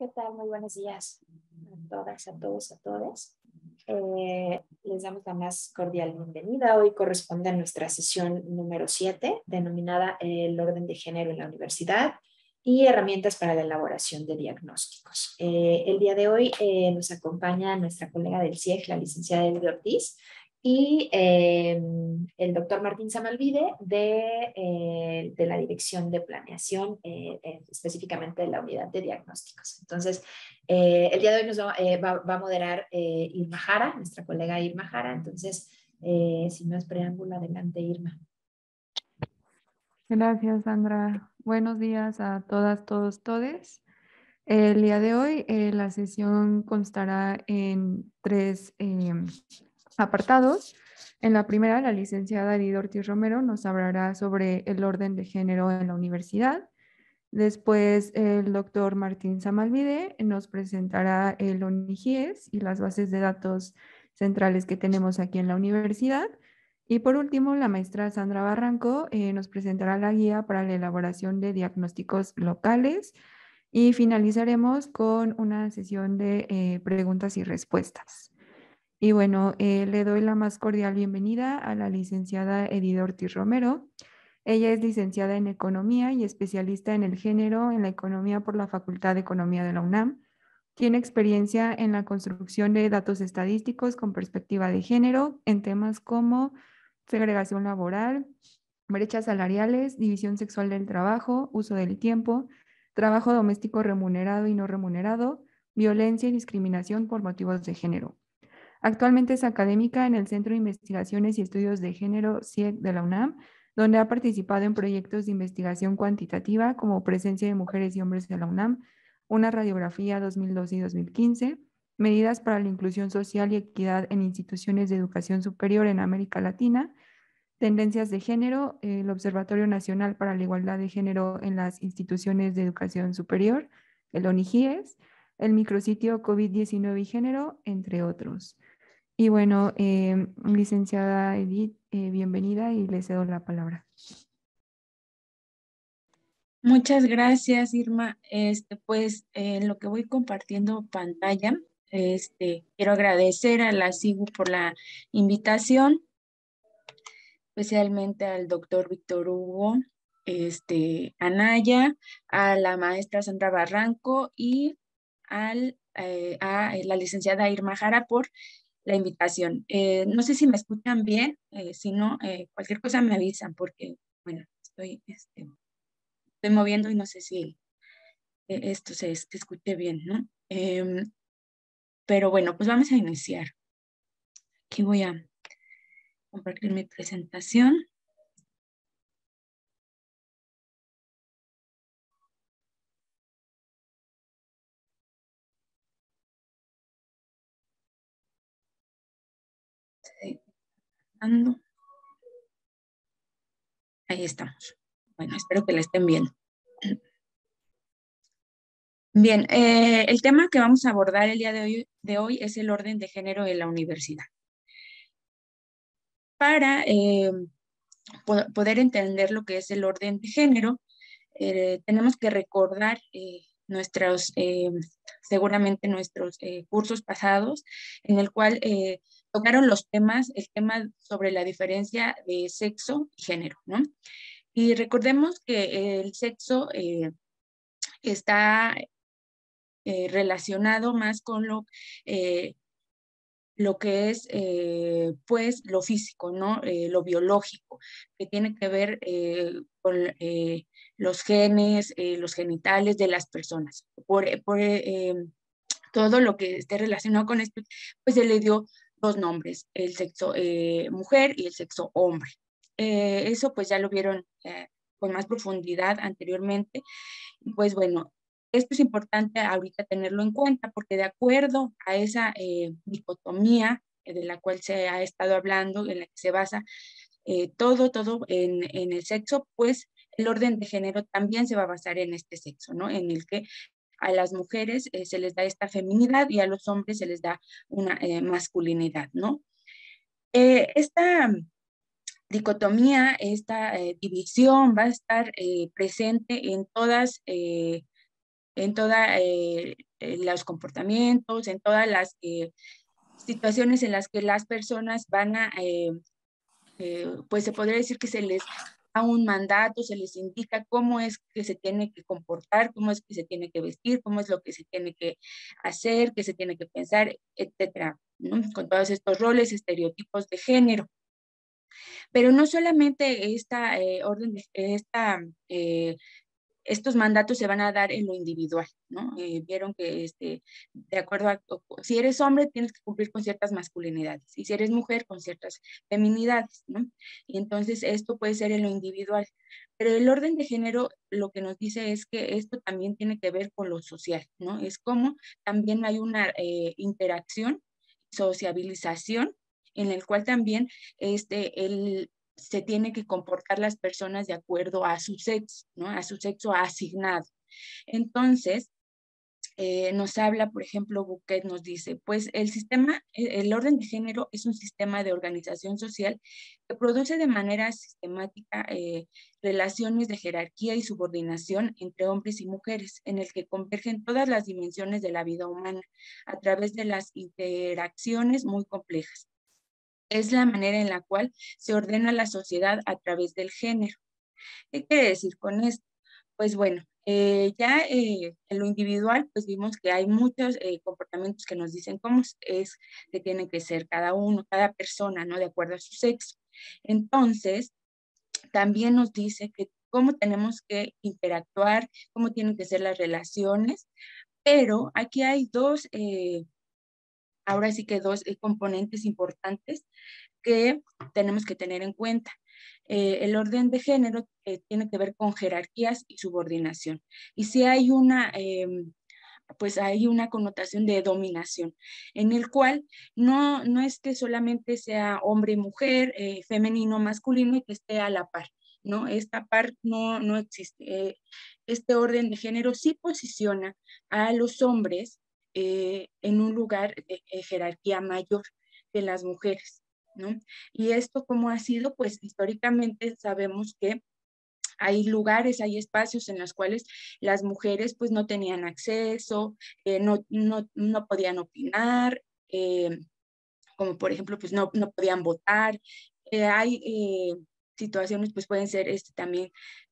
¿Qué tal? Muy buenos días a todas, a todos, a todas. Eh, les damos la más cordial bienvenida. Hoy corresponde a nuestra sesión número 7, denominada El orden de género en la universidad y herramientas para la elaboración de diagnósticos. Eh, el día de hoy eh, nos acompaña nuestra colega del CIEG, la licenciada Elvia Ortiz, y em, el doctor Martín Samalvide de, eh, de la Dirección de Planeación, eh, específicamente de la Unidad de Diagnósticos. Entonces, eh, el día de hoy nos va, va, a moderar Irma Jara, nuestra colega Irma Jara. Entonces, si no es preámbulo, adelante Irma. Gracias, Sandra. Buenos días a todas, todos, todes. El día de hoy la sesión constará en tres em, apartados. En la primera, la licenciada Edith Ortiz Romero nos hablará sobre el orden de género en la universidad. Después, el doctor Martín Samalvide nos presentará el ONIGIES y las bases de datos centrales que tenemos aquí en la universidad. Y por último, la maestra Sandra Barranco eh, nos presentará la guía para la elaboración de diagnósticos locales. Y finalizaremos con una sesión de eh, preguntas y respuestas. Y bueno, eh, le doy la más cordial bienvenida a la licenciada Edith Ortiz Romero. Ella es licenciada en Economía y especialista en el género en la economía por la Facultad de Economía de la UNAM. Tiene experiencia en la construcción de datos estadísticos con perspectiva de género en temas como segregación laboral, brechas salariales, división sexual del trabajo, uso del tiempo, trabajo doméstico remunerado y no remunerado, violencia y discriminación por motivos de género. Actualmente es académica en el Centro de Investigaciones y Estudios de Género CIEC de la UNAM, donde ha participado en proyectos de investigación cuantitativa como presencia de mujeres y hombres de la UNAM, una radiografía 2012 y 2015, medidas para la inclusión social y equidad en instituciones de educación superior en América Latina, tendencias de género, el Observatorio Nacional para la Igualdad de Género en las instituciones de educación superior, el ONIGIES, el micrositio COVID-19 y género, entre otros. Y bueno, eh, licenciada Edith, eh, bienvenida y le cedo la palabra. Muchas gracias, Irma. Este, pues en lo que voy compartiendo pantalla, este, quiero agradecer a la SIGU por la invitación, especialmente al doctor Víctor Hugo, este, Anaya, a la maestra Sandra Barranco y al, eh, a la licenciada Irma Jara por la invitación. Eh, no sé si me escuchan bien, eh, si no, eh, cualquier cosa me avisan porque, bueno, estoy, este, estoy moviendo y no sé si esto se, se escuche bien, ¿no? Em, pero bueno, pues vamos a iniciar. Aquí voy a compartir mi presentación. Ahí estamos. Bueno, espero que la estén viendo. Bien, eh, el tema que vamos a abordar el día de hoy, es el orden de género en la universidad. Para eh, poder entender lo que es el orden de género, eh, tenemos que recordar nuestros, seguramente nuestros cursos pasados, en el cual tocaron los temas, el tema sobre la diferencia de sexo y género, ¿no? Y recordemos que el sexo eh, está eh, relacionado más con lo, eh, lo que es, pues, lo físico, ¿no? lo biológico, que tiene que ver con los genes, los genitales de las personas. Por, por todo lo que esté relacionado con esto, pues se le dio dos nombres, el sexo eh, mujer y el sexo hombre. Eh, eso pues ya lo vieron eh, con más profundidad anteriormente. Pues bueno, esto es importante ahorita tenerlo en cuenta porque de acuerdo a esa dicotomía de la cual se ha estado hablando, en la que se basa todo, todo en, en el sexo, pues el orden de género también se va a basar en este sexo, ¿no? En el que a las mujeres eh, se les da esta feminidad y a los hombres se les da una eh, masculinidad, ¿no? Eh, esta dicotomía, esta división va a estar presente en todas en todos los comportamientos, en todas las situaciones en las que las personas van a, pues se podría decir que se les un mandato, se les indica cómo es que se tiene que comportar, cómo es que se tiene que vestir, cómo es lo que se tiene que hacer, qué se tiene que pensar, etcétera, con todos estos roles, estereotipos de género. Pero no solamente esta eh, orden, esta eh, estos mandatos se van a dar en lo individual, ¿no? Eh, vieron que, este, de acuerdo a, si eres hombre, tienes que cumplir con ciertas masculinidades, y si eres mujer, con ciertas feminidades, ¿no? Y entonces esto puede ser en lo individual. Pero el orden de género lo que nos dice es que esto también tiene que ver con lo social, ¿no? Es como también hay una eh, interacción, sociabilización, en el cual también este, el, se tiene que comportar las personas de acuerdo a su sexo, ¿no? A su sexo asignado. Entonces, eh, nos habla, por ejemplo, Bouquet nos dice, pues el sistema, e, el orden de género es un sistema de organización social que produce de manera sistemática eh, relaciones de jerarquía y subordinación entre hombres y mujeres, en el que convergen todas las dimensiones de la vida humana a través de las interacciones muy complejas es la manera en la cual se ordena la sociedad a través del género. ¿Qué quiere decir con esto? Pues bueno, eh, ya eh, en lo individual, pues vimos que hay muchos eh, comportamientos que nos dicen cómo es que tiene que ser cada uno, cada persona, ¿no? De acuerdo a su sexo. Entonces, también nos dice que cómo tenemos que interactuar, cómo tienen que ser las relaciones, pero aquí hay dos ahora sí que dos eh, componentes importantes que tenemos que tener en cuenta. Eh, el orden de género eh, tiene que ver con jerarquías y subordinación. Y si hay una, em, pues hay una connotación de dominación, en el cual no, no es que solamente sea hombre y mujer, femenino, masculino y que esté a la par. ¿no? Esta par no, no existe. este orden de género sí posiciona a los hombres eh, en un lugar de, jerarquía mayor que las mujeres, ¿no? Y esto como ha sido, pues históricamente sabemos que hay lugares, hay espacios en los cuales las mujeres pues no tenían acceso, eh, no, no, no, podían opinar, eh, como por ejemplo pues no, no podían votar. hay situaciones pues pueden ser este, también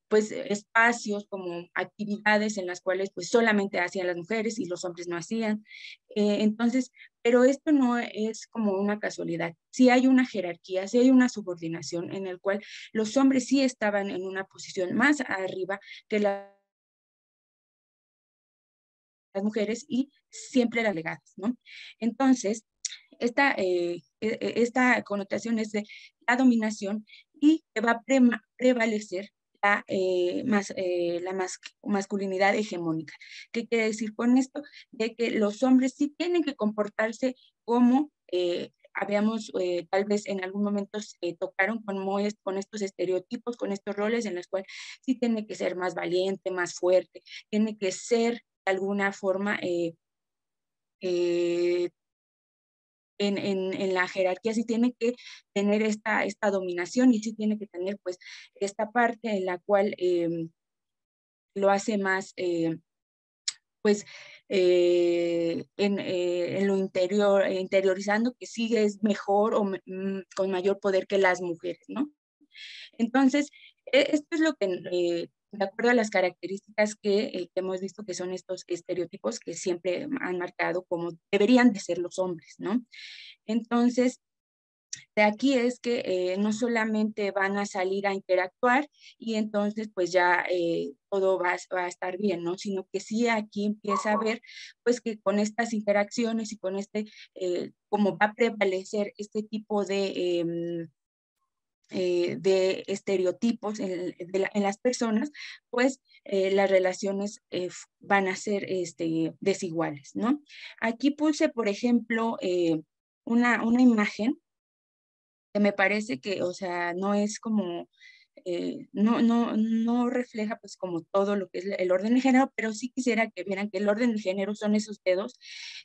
pues espacios como actividades en las cuales pues solamente hacían las mujeres y los hombres no hacían. Eh, entonces, pero esto no es como una casualidad. Sí hay una jerarquía, sí hay una subordinación en el cual los hombres sí estaban en una posición más arriba que las mujeres y siempre eran legadas, ¿no? Entonces, esta, eh, e, e, esta connotación es de la dominación y que va a prevalecer la, eh, eh, la masculinidad hegemónica. ¿Qué quiere decir con esto? De que los hombres sí tienen que comportarse como eh, habíamos, tal vez en algún momento tocaron con, con estos estereotipos, con estos roles en los cuales sí tiene que ser más valiente, más fuerte, tiene que ser de alguna forma en, en, en, la jerarquía sí tiene que tener esta, esta dominación y sí tiene que tener pues esta parte en la cual em, lo hace más, eh, pues eh, en, eh, en, lo interior, interiorizando que sí es mejor o mm, con mayor poder que las mujeres, ¿no? Entonces, e, esto es lo que de acuerdo a las características eh, que, hemos visto que son estos estereotipos que siempre han marcado como deberían de ser los hombres, ¿no? Entonces, de aquí es que eh, no solamente van a salir a interactuar y entonces pues ya eh, todo va, va, a estar bien, ¿no? Sino que sí aquí empieza a ver pues que con estas interacciones y con este, como va a prevalecer este tipo de em, eh, de estereotipos en, las personas, pues eh, las relaciones eh, van a ser este, desiguales, ¿no? Aquí puse, por ejemplo, una, una imagen que me parece que, o sea, no es como eh, no, no, no refleja pues como todo lo que es el orden de género, pero sí quisiera que vieran que el orden de género son esos dedos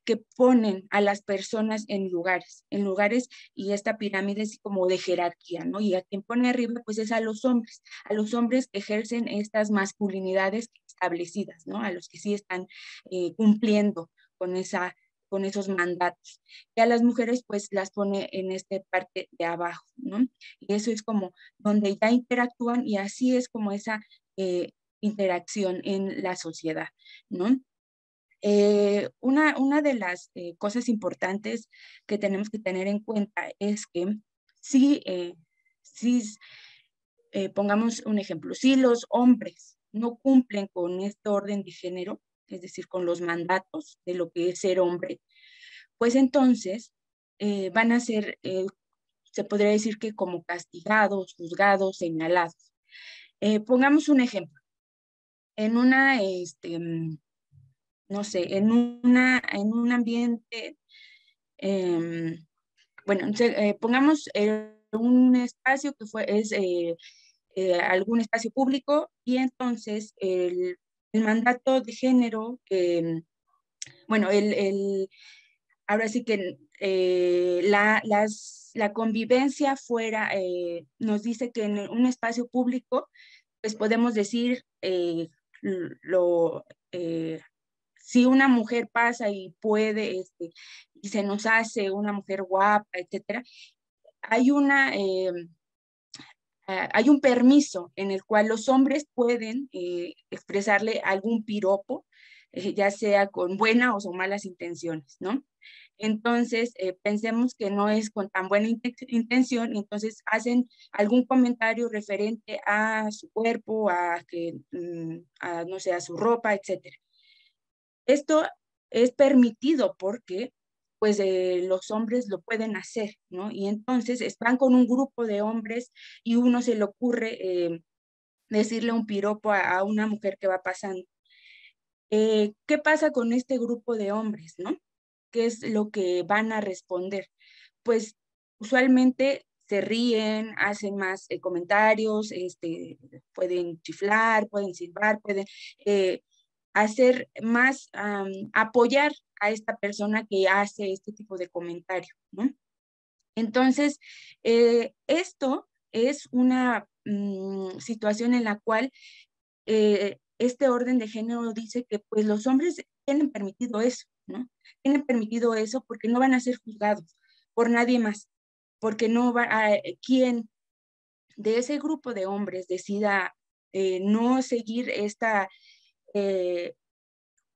que ponen a las personas en lugares, en lugares y esta pirámide es como de jerarquía, ¿no? Y a quien pone arriba pues es a los hombres, a los hombres que ejercen estas masculinidades establecidas, ¿no? A los que sí están eh, cumpliendo con, esa, con esos mandatos. Y a las mujeres pues las pone en esta parte de abajo, ¿no? Y eso es como donde ya interactúan y así es como esa eh, interacción en la sociedad, ¿no? Eh, una, una, de las cosas importantes que tenemos que tener en cuenta es que si, si pongamos un ejemplo, si los hombres no cumplen con este orden de género, es decir, con los mandatos de lo que es ser hombre, pues entonces eh, van a ser, eh, se podría decir que como castigados, juzgados, señalados. Eh, pongamos un ejemplo. En una, este, mm, no sé, en, una, en un ambiente, em, bueno, pongamos un espacio que fue, es algún espacio público y entonces el, mandato de género, bueno, el, ahora sí que eh, la, la, convivencia fuera, eh, nos dice que en un espacio público, pues podemos decir lo, si una mujer pasa y puede, este, y se nos hace una mujer guapa, etcétera, hay una Ah, hay un permiso en el cual los hombres pueden eh, expresarle algún piropo, eh, ya sea con buenas o malas intenciones, ¿no? Entonces, eh, pensemos que no es con tan buena intención, entonces hacen algún comentario referente a su cuerpo, a que, mm, a, no sé, a su ropa, etc. Esto es permitido porque pues eh, los hombres lo pueden hacer, ¿no? Y entonces están con un grupo de hombres y uno se le ocurre eh, decirle un piropo a, una mujer que va pasando. Eh, ¿Qué pasa con este grupo de hombres, no? ¿Qué es lo que van a responder? Pues usualmente se ríen, hacen más comentarios, este, pueden chiflar, pueden silbar, pueden hacer más, apoyar a esta persona que hace este tipo de comentario. Entonces, eh, esto es una mm, situación en la cual eh, este orden de género dice que pues los hombres tienen permitido eso, ¿no? Tienen permitido eso porque no van a ser juzgados por nadie más, porque no va a quien de ese grupo de hombres decida eh, no seguir esta eh,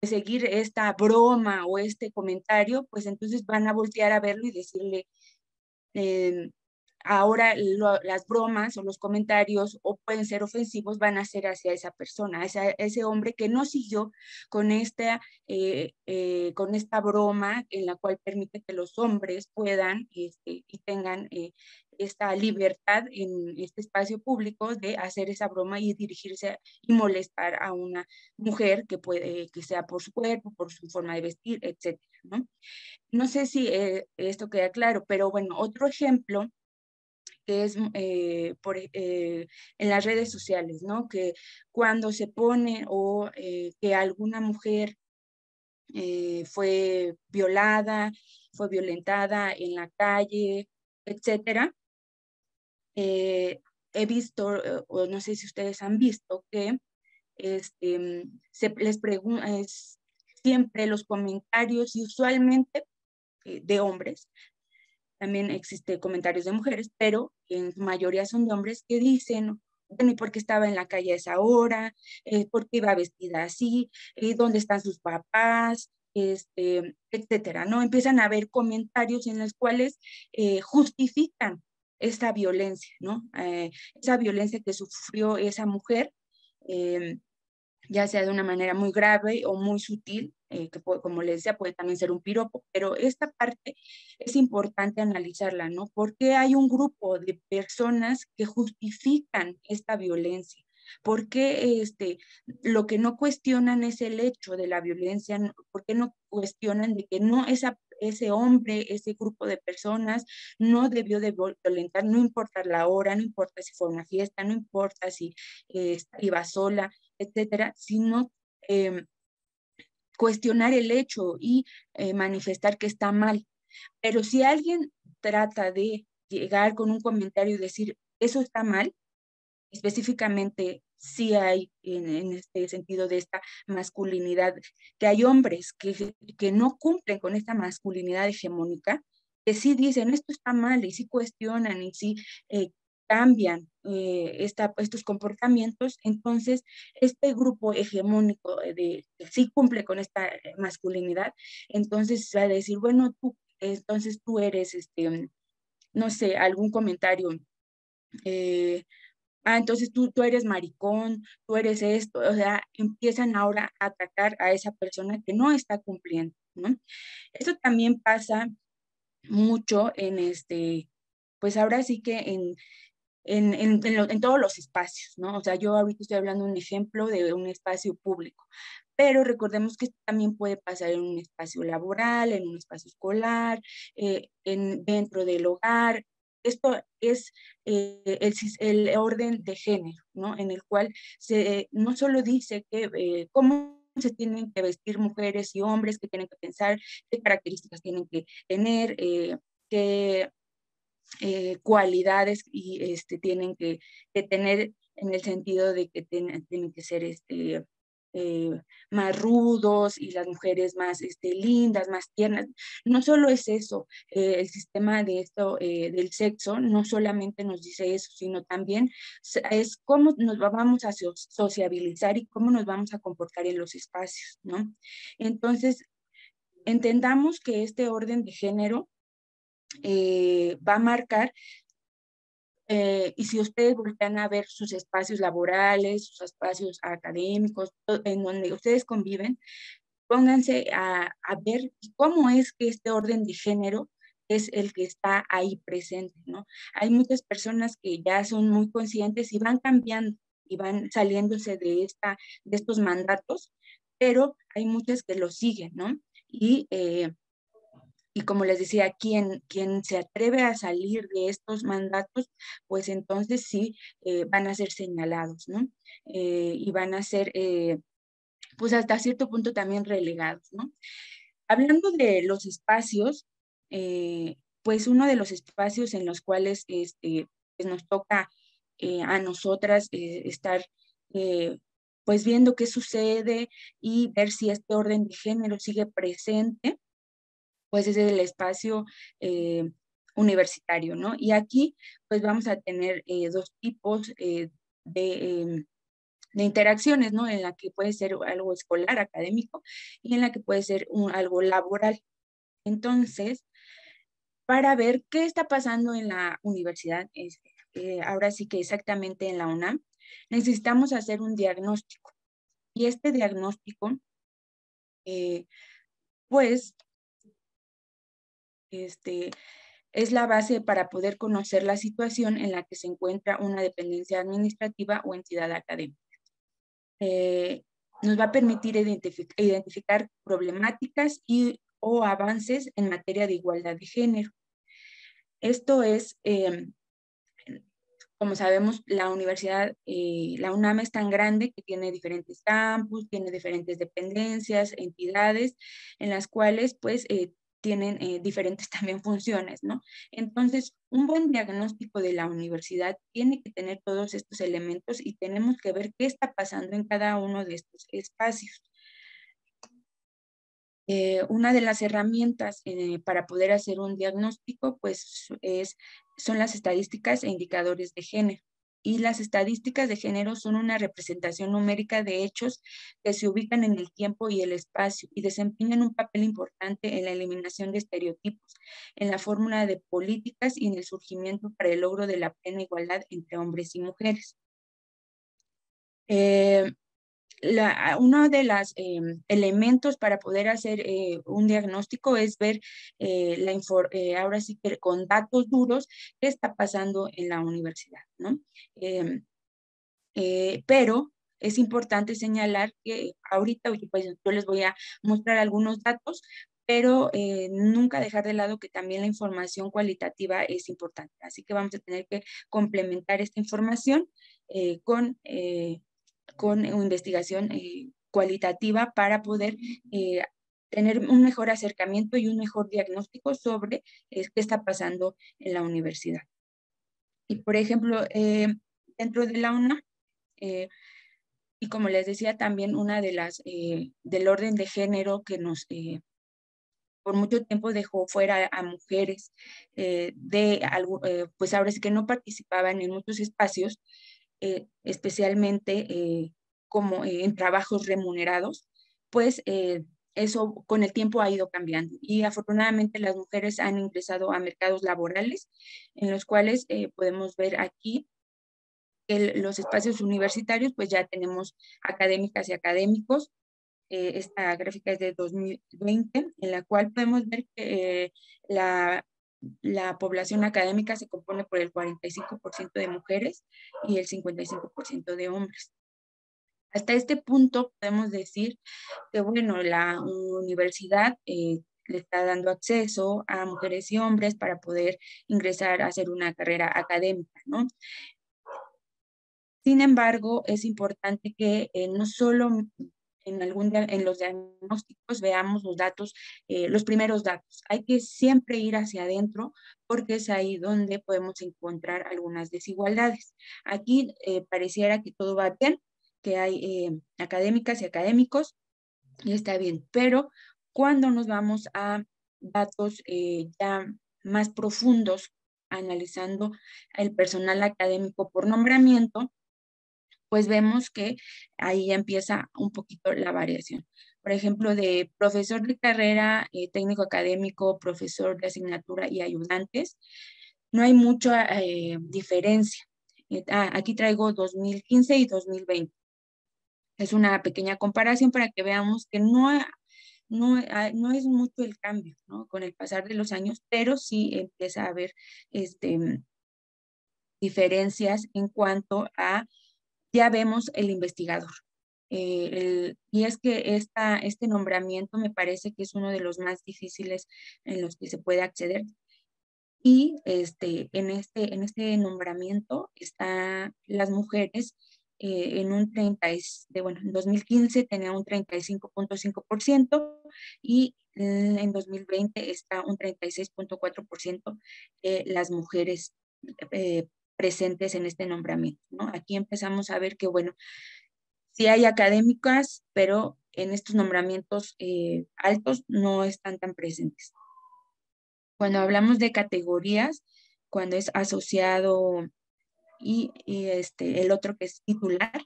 seguir esta broma o este comentario, pues entonces van a voltear a verlo y decirle, em, ahora las bromas o los comentarios o pueden ser ofensivos van a ser hacia esa persona, ese, hombre que no siguió con esta, eh, eh, con esta broma en la cual permite que los hombres puedan este, y tengan esta libertad en este espacio público de hacer esa broma y dirigirse y molestar a una mujer que puede que sea por su cuerpo, por su forma de vestir, etcétera, ¿no? Sé si eh, esto queda claro, pero bueno, otro ejemplo que es eh, por, eh, en las redes sociales, ¿no? Que cuando se pone o que alguna mujer fue violada, fue violentada en la calle, etcétera, eh, he visto, eh, o no sé si ustedes han visto, que este, se les pregunta, siempre los comentarios y usualmente eh, de hombres, también existe comentarios de mujeres, pero en mayoría son de hombres que dicen, bueno, ¿y por qué estaba en la calle a esa hora? ¿Por qué iba vestida así? ¿Dónde están sus papás? Este, etcétera, ¿no? Empiezan a haber comentarios en los cuales justifican esta violencia, ¿no? Eh, esa violencia que sufrió esa mujer, em, ya sea de una manera muy grave o muy sutil, eh, que como les decía, puede también ser un piropo, pero esta parte es importante analizarla, ¿no? Porque hay un grupo de personas que justifican esta violencia. Porque este, lo que no cuestionan es el hecho de la violencia? ¿Por qué no cuestionan de que no esa ese hombre, ese grupo de personas no debió de violentar, no importa la hora, no importa si fue una fiesta, no importa si eh, iba sola, etcétera, sino em, cuestionar el hecho y eh, manifestar que está mal. Pero si alguien trata de llegar con un comentario y decir, eso está mal, específicamente sí hay en, este sentido de esta masculinidad, que hay hombres que, que no cumplen con esta masculinidad hegemónica, que sí dicen esto está mal y sí cuestionan y sí eh, cambian eh, esta, estos comportamientos, entonces este grupo hegemónico de, que sí cumple con esta masculinidad, entonces va a decir, bueno, tú, entonces tú eres, este, no sé, algún comentario. Eh, ah, entonces tú, tú eres maricón, tú eres esto, o sea, empiezan ahora a atacar a esa persona que no está cumpliendo, ¿no? Esto también pasa mucho en este, pues ahora sí que en, en, en, en, todos los espacios, ¿no? O sea, yo ahorita estoy hablando de un ejemplo de un espacio público, pero recordemos que también puede pasar en un espacio laboral, en un espacio escolar, eh, en, dentro del hogar, esto es eh, el, orden de género, ¿no? En el cual se, no solo dice que eh, cómo se tienen que vestir mujeres y hombres, que tienen que pensar, qué características tienen que tener, eh, qué cualidades y, este, tienen que, que, tener en el sentido de que tienen que ser este, eh, más rudos y las mujeres más este, lindas, más tiernas. No solo es eso, eh, el sistema de esto, eh, del sexo, no solamente nos dice eso, sino también es cómo nos vamos a sociabilizar y cómo nos vamos a comportar en los espacios, ¿no? Entonces, entendamos que este orden de género va a marcar eh, y si ustedes voltean a ver sus espacios laborales, sus espacios académicos, en donde ustedes conviven, pónganse a, a, ver cómo es que este orden de género es el que está ahí presente, ¿no? Hay muchas personas que ya son muy conscientes y van cambiando y van saliéndose de, esta, de estos mandatos, pero hay muchas que lo siguen, ¿no? Y eh, y como les decía, quien, quien se atreve a salir de estos mandatos, pues entonces sí eh, van a ser señalados, ¿no? Eh, y van a ser, eh, pues hasta cierto punto también relegados, ¿no? Hablando de los espacios, pues uno de los espacios en los cuales este, pues nos toca a nosotras estar pues viendo qué sucede y ver si este orden de género sigue presente, pues es el espacio eh, universitario, ¿no? Y aquí pues vamos a tener eh, dos tipos eh, de, de, interacciones, ¿no? En la que puede ser algo escolar, académico, y en la que puede ser un, algo laboral. Entonces, para ver qué está pasando en la universidad, ahora sí que exactamente en la UNAM, necesitamos hacer un diagnóstico. Y este diagnóstico, pues este, es la base para poder conocer la situación en la que se encuentra una dependencia administrativa o entidad académica. Eh, nos va a permitir identificar problemáticas y o avances en materia de igualdad de género. Esto es, em, como sabemos, la universidad, eh, la UNAM es tan grande que tiene diferentes campus, tiene diferentes dependencias, entidades, en las cuales pues eh, tienen eh, diferentes también funciones, ¿no? Entonces, un buen diagnóstico de la universidad tiene que tener todos estos elementos y tenemos que ver qué está pasando en cada uno de estos espacios. Eh, una de las herramientas eh, para poder hacer un diagnóstico, pues, es, son las estadísticas e indicadores de género y las estadísticas de género son una representación numérica de hechos que se ubican en el tiempo y el espacio y desempeñan un papel importante en la eliminación de estereotipos, en la fórmula de políticas y en el surgimiento para el logro de la plena igualdad entre hombres y mujeres. Eh, uno de los em, elementos para poder hacer eh, un diagnóstico es ver eh, la eh, ahora sí que con datos duros qué está pasando en la universidad, ¿no? Em, pero es importante señalar que ahorita pues, yo les voy a mostrar algunos datos, pero nunca dejar de lado que también la información cualitativa es importante. Así que vamos a tener que complementar esta información con con investigación eh, cualitativa para poder eh, tener un mejor acercamiento y un mejor diagnóstico sobre eh, qué está pasando en la universidad. Y por ejemplo, dentro de la UNA, Y como les decía, también una de las del orden de género que nos por mucho tiempo dejó fuera a mujeres de algo, pues ahora sí que no participaban en muchos espacios, especialmente como en trabajos remunerados, pues eso con el tiempo ha ido cambiando y afortunadamente las mujeres han ingresado a mercados laborales en los cuales podemos ver aquí los espacios universitarios, pues ya tenemos académicas y académicos. Eh, esta gráfica es de 2020, en la cual podemos ver que eh, la, la, población académica se compone por el 45% de mujeres y el 55% de hombres. Hasta este punto podemos decir que, bueno, la universidad eh, le está dando acceso a mujeres y hombres para poder ingresar a hacer una carrera académica, ¿no? Sin embargo, es importante que eh, no solo en, algún, en los diagnósticos veamos los datos, eh, los primeros datos. Hay que siempre ir hacia adentro porque es ahí donde podemos encontrar algunas desigualdades. Aquí eh, pareciera que todo va bien, que hay académicas y académicos y está bien, pero cuando nos vamos a datos ya más profundos, analizando el personal académico por nombramiento, pues vemos que ahí empieza un poquito la variación. Por ejemplo, de profesor de carrera, eh, técnico académico, profesor de asignatura y ayudantes, no hay mucha eh, diferencia. Eh, ah, aquí traigo 2015 y 2020. Es una pequeña comparación para que veamos que no, no, no es mucho el cambio ¿no? con el pasar de los años, pero sí empieza a haber este, diferencias en cuanto a ya vemos el investigador. Eh, y es que esta, este nombramiento me parece que es uno de los más difíciles en los que se puede acceder. Y este, en, este, en este nombramiento están las mujeres eh, en un 30, de, bueno, en 2015 tenía un 35.5% y en 2020 está un 36.4% eh, las mujeres eh, presentes en este nombramiento. ¿no? Aquí empezamos a ver que, bueno, sí hay académicas, pero en estos nombramientos eh, altos no están tan presentes. Cuando hablamos de categorías, cuando es asociado y, este, el otro que es titular,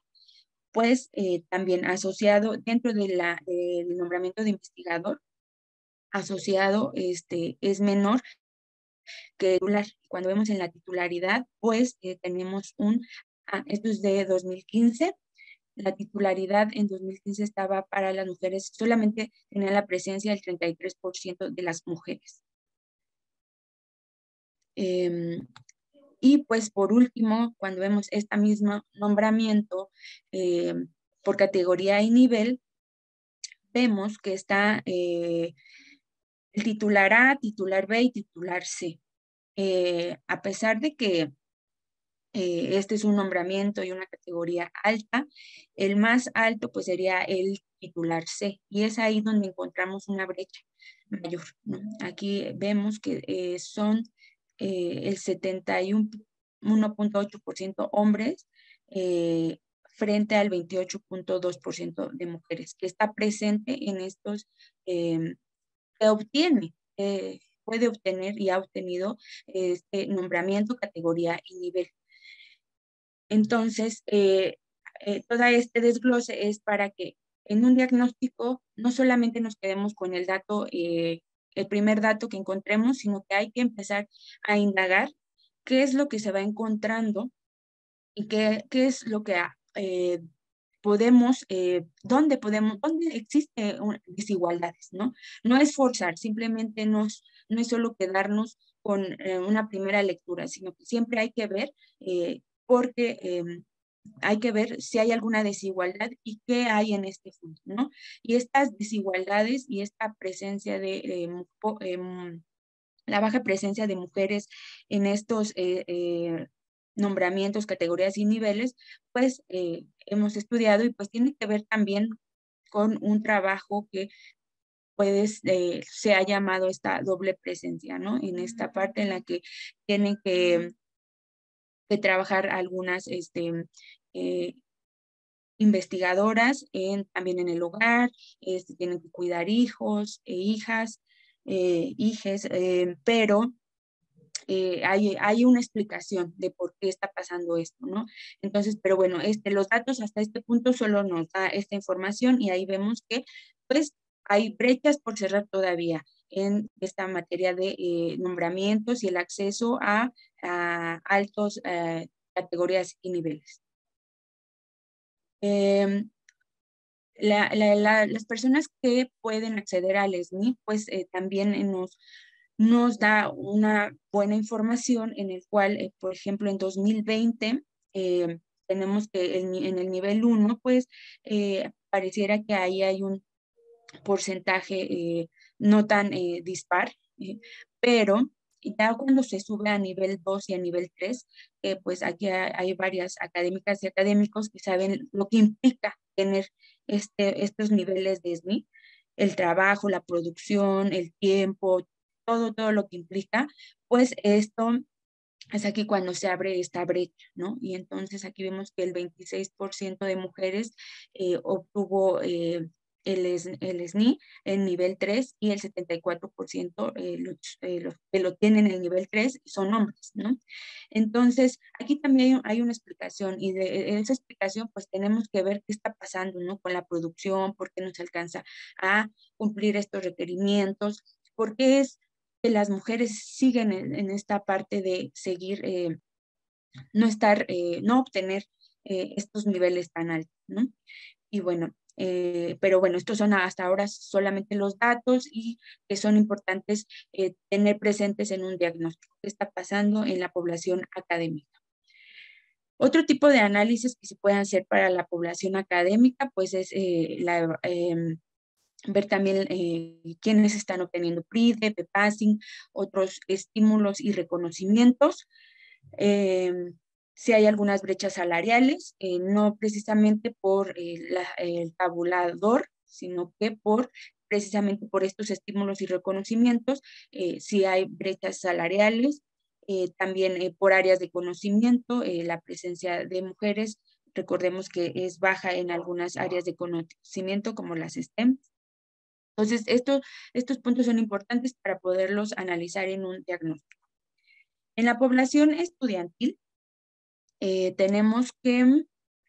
pues eh, también asociado dentro del nombramiento de investigador, asociado este, es menor que cuando vemos en la titularidad, pues eh, tenemos un, ah, esto es de 2015, la titularidad en 2015 estaba para las mujeres, solamente tenía la presencia del 33% de las mujeres. Em, y pues por último, cuando vemos este mismo nombramiento em, por categoría y nivel, vemos que está eh, el titular A, titular B y titular C. Eh, a pesar de que eh, este es un nombramiento y una categoría alta, el más alto pues sería el titular C y es ahí donde encontramos una brecha mayor. Aquí vemos que eh, son el 71.8% hombres frente al 28.2% de mujeres, que está presente en estos obtiene, eh, puede obtener y ha obtenido este nombramiento, categoría y nivel. Entonces, eh, eh, todo este desglose es para que en un diagnóstico no solamente nos quedemos con el dato, el primer dato que encontremos, sino que hay que empezar a indagar qué es lo que se va encontrando y qué, qué es lo que podemos, eh, dónde podemos, dónde existe desigualdades, ¿no? No es forzar, simplemente no es, no es solo quedarnos con eh, una primera lectura, sino que siempre hay que ver, eh, porque em, hay que ver si hay alguna desigualdad y qué hay en este fondo, ¿no? Y estas desigualdades y esta presencia de em, em, la baja presencia de mujeres en estos nombramientos, categorías y niveles, pues eh, hemos estudiado y pues tiene que ver también con un trabajo que pues se ha llamado esta doble presencia, ¿no? En esta parte en la que tienen que, que trabajar algunas este, eh, investigadoras en, también en el hogar, este, tienen que cuidar hijos e hijas, eh, hijes, eh, pero eh, hay, hay, una explicación de por qué está pasando esto, ¿no? Entonces, pero bueno, este, los datos hasta este punto solo nos da esta información y ahí vemos que pues hay brechas por cerrar todavía en esta materia de nombramientos y el acceso a, a altos categorías y niveles. Em, las personas que pueden acceder al SNI, pues eh, también nos, nos da una buena información en el cual, eh, por ejemplo, en 2020, em, tenemos que en, el nivel 1, pues eh, pareciera que ahí hay un porcentaje no tan dispar, pero ya cuando se sube a nivel 2 y a nivel 3, eh, pues aquí hay, varias académicas y académicos que saben lo que implica tener este, estos niveles de SNI, el trabajo, la producción, el tiempo, todo, todo lo que implica, pues esto es aquí cuando se abre esta brecha, ¿no? Y entonces aquí vemos que el 26% de mujeres eh, obtuvo eh, el, el SNI en nivel 3 y el 74% eh, los, eh, los, que lo tienen en el nivel 3 son hombres, ¿no? Entonces, aquí también hay, una explicación y de esa explicación pues tenemos que ver qué está pasando, ¿no? Con la producción, por qué no se alcanza a cumplir estos requerimientos, por qué es que las mujeres siguen en, esta parte de seguir, eh, no estar, eh, no obtener estos niveles tan altos, ¿no? Y bueno, eh, pero bueno, estos son hasta ahora solamente los datos y que son importantes eh, tener presentes en un diagnóstico que está pasando en la población académica. Otro tipo de análisis que se pueden hacer para la población académica, pues es eh, la, em, ver también quiénes están obteniendo PRIDE, PEPASING, otros estímulos y reconocimientos. Em, si hay algunas brechas salariales, eh, no precisamente por eh, el tabulador, sino que por precisamente por estos estímulos y reconocimientos, eh, si hay brechas salariales, también por áreas de conocimiento, la presencia de mujeres, recordemos que es baja en algunas áreas de conocimiento como las STEM. Entonces, estos puntos son importantes para poderlos analizar en un diagnóstico. En la población estudiantil, eh, tenemos que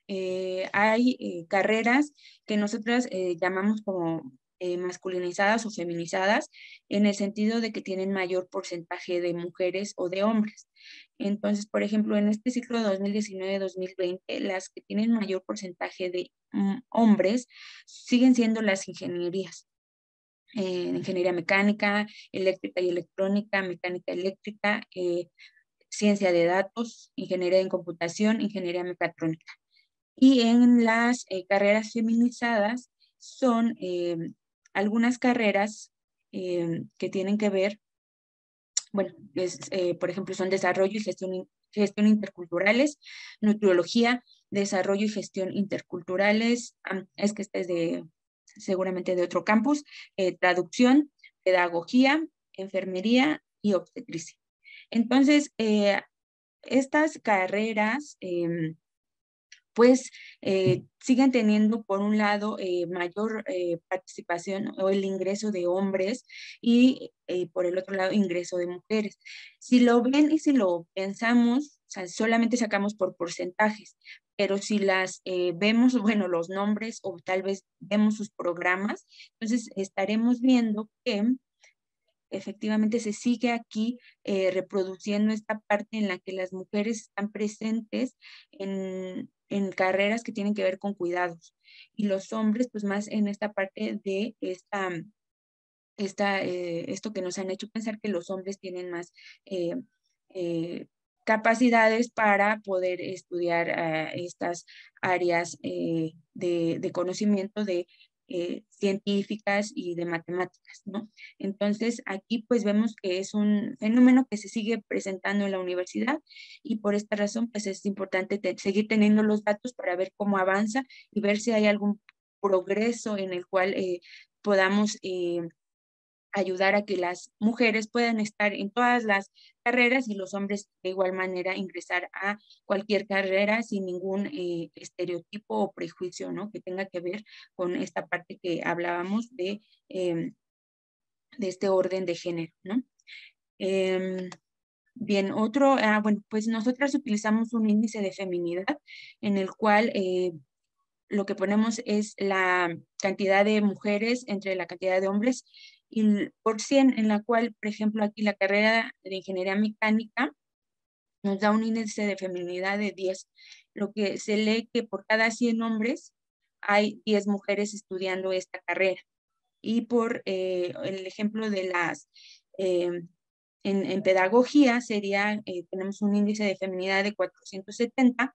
eh, hay eh, carreras que nosotras llamamos como masculinizadas o feminizadas, en el sentido de que tienen mayor porcentaje de mujeres o de hombres. Entonces, por ejemplo, en este ciclo 2019-2020, las que tienen mayor porcentaje de mm, hombres siguen siendo las ingenierías. Ingeniería mecánica, eléctrica y electrónica, mecánica eléctrica, ciencia de datos, ingeniería en computación, ingeniería mecatrónica. Y en las eh, carreras feminizadas son eh, algunas carreras eh, que tienen que ver, bueno, por ejemplo, son desarrollo y gestión, gestión interculturales, nutriología, desarrollo y gestión interculturales, es que este es de, seguramente de otro campus, traducción, pedagogía, enfermería y obstetricia. Entonces, eh, estas carreras, em, pues, eh, siguen teniendo, por un lado, eh, mayor participación o el ingreso de hombres y, por el otro lado, ingreso de mujeres. Si lo ven y si lo pensamos, solamente sacamos por porcentajes, pero si las vemos, bueno, los nombres o tal vez vemos sus programas, entonces estaremos viendo que efectivamente se sigue aquí eh, reproduciendo esta parte en la que las mujeres están presentes en, carreras que tienen que ver con cuidados y los hombres pues más en esta parte de esta, esta eh, esto que nos han hecho pensar que los hombres tienen más eh, capacidades para poder estudiar estas áreas de, de, conocimiento de eh, científicas y de matemáticas, ¿no? Entonces, aquí pues vemos que es un fenómeno que se sigue presentando en la universidad y por esta razón pues es importante seguir teniendo los datos para ver cómo avanza y ver si hay algún progreso en el cual eh, podamos eh, ayudar a que las mujeres puedan estar en todas las carreras y los hombres de igual manera ingresar a cualquier carrera sin ningún eh, estereotipo o prejuicio, ¿no? Que tenga que ver con esta parte que hablábamos de, em, de este orden de género, ¿no? Em, bien, otro, ah, bueno, pues nosotras utilizamos un índice de feminidad en el cual eh, lo que ponemos es la cantidad de mujeres entre la cantidad de hombres por 100, en la cual, por ejemplo, aquí la carrera de ingeniería mecánica nos da un índice de feminidad de 10, lo que se lee que por cada 100 hombres hay 10 mujeres estudiando esta carrera. Y por eh, el ejemplo de las, eh, en, pedagogía sería, eh, tenemos un índice de feminidad de 470,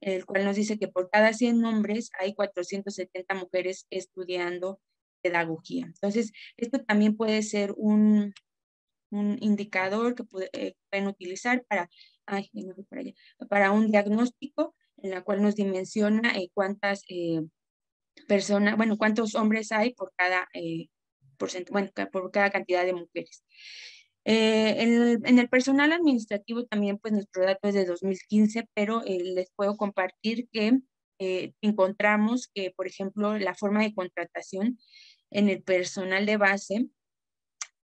el cual nos dice que por cada 100 hombres hay 470 mujeres estudiando pedagogía. Entonces, esto también puede ser un, un indicador que eh, pueden utilizar para, para, un diagnóstico en la cual nos dimensiona eh, cuántas eh, personas, bueno, cuántos hombres hay por cada, bueno, por cada cantidad de mujeres. En el, en, el, personal administrativo también, pues nuestro dato es de 2015, pero les puedo compartir que encontramos que, por ejemplo, la forma de contratación en el personal de base.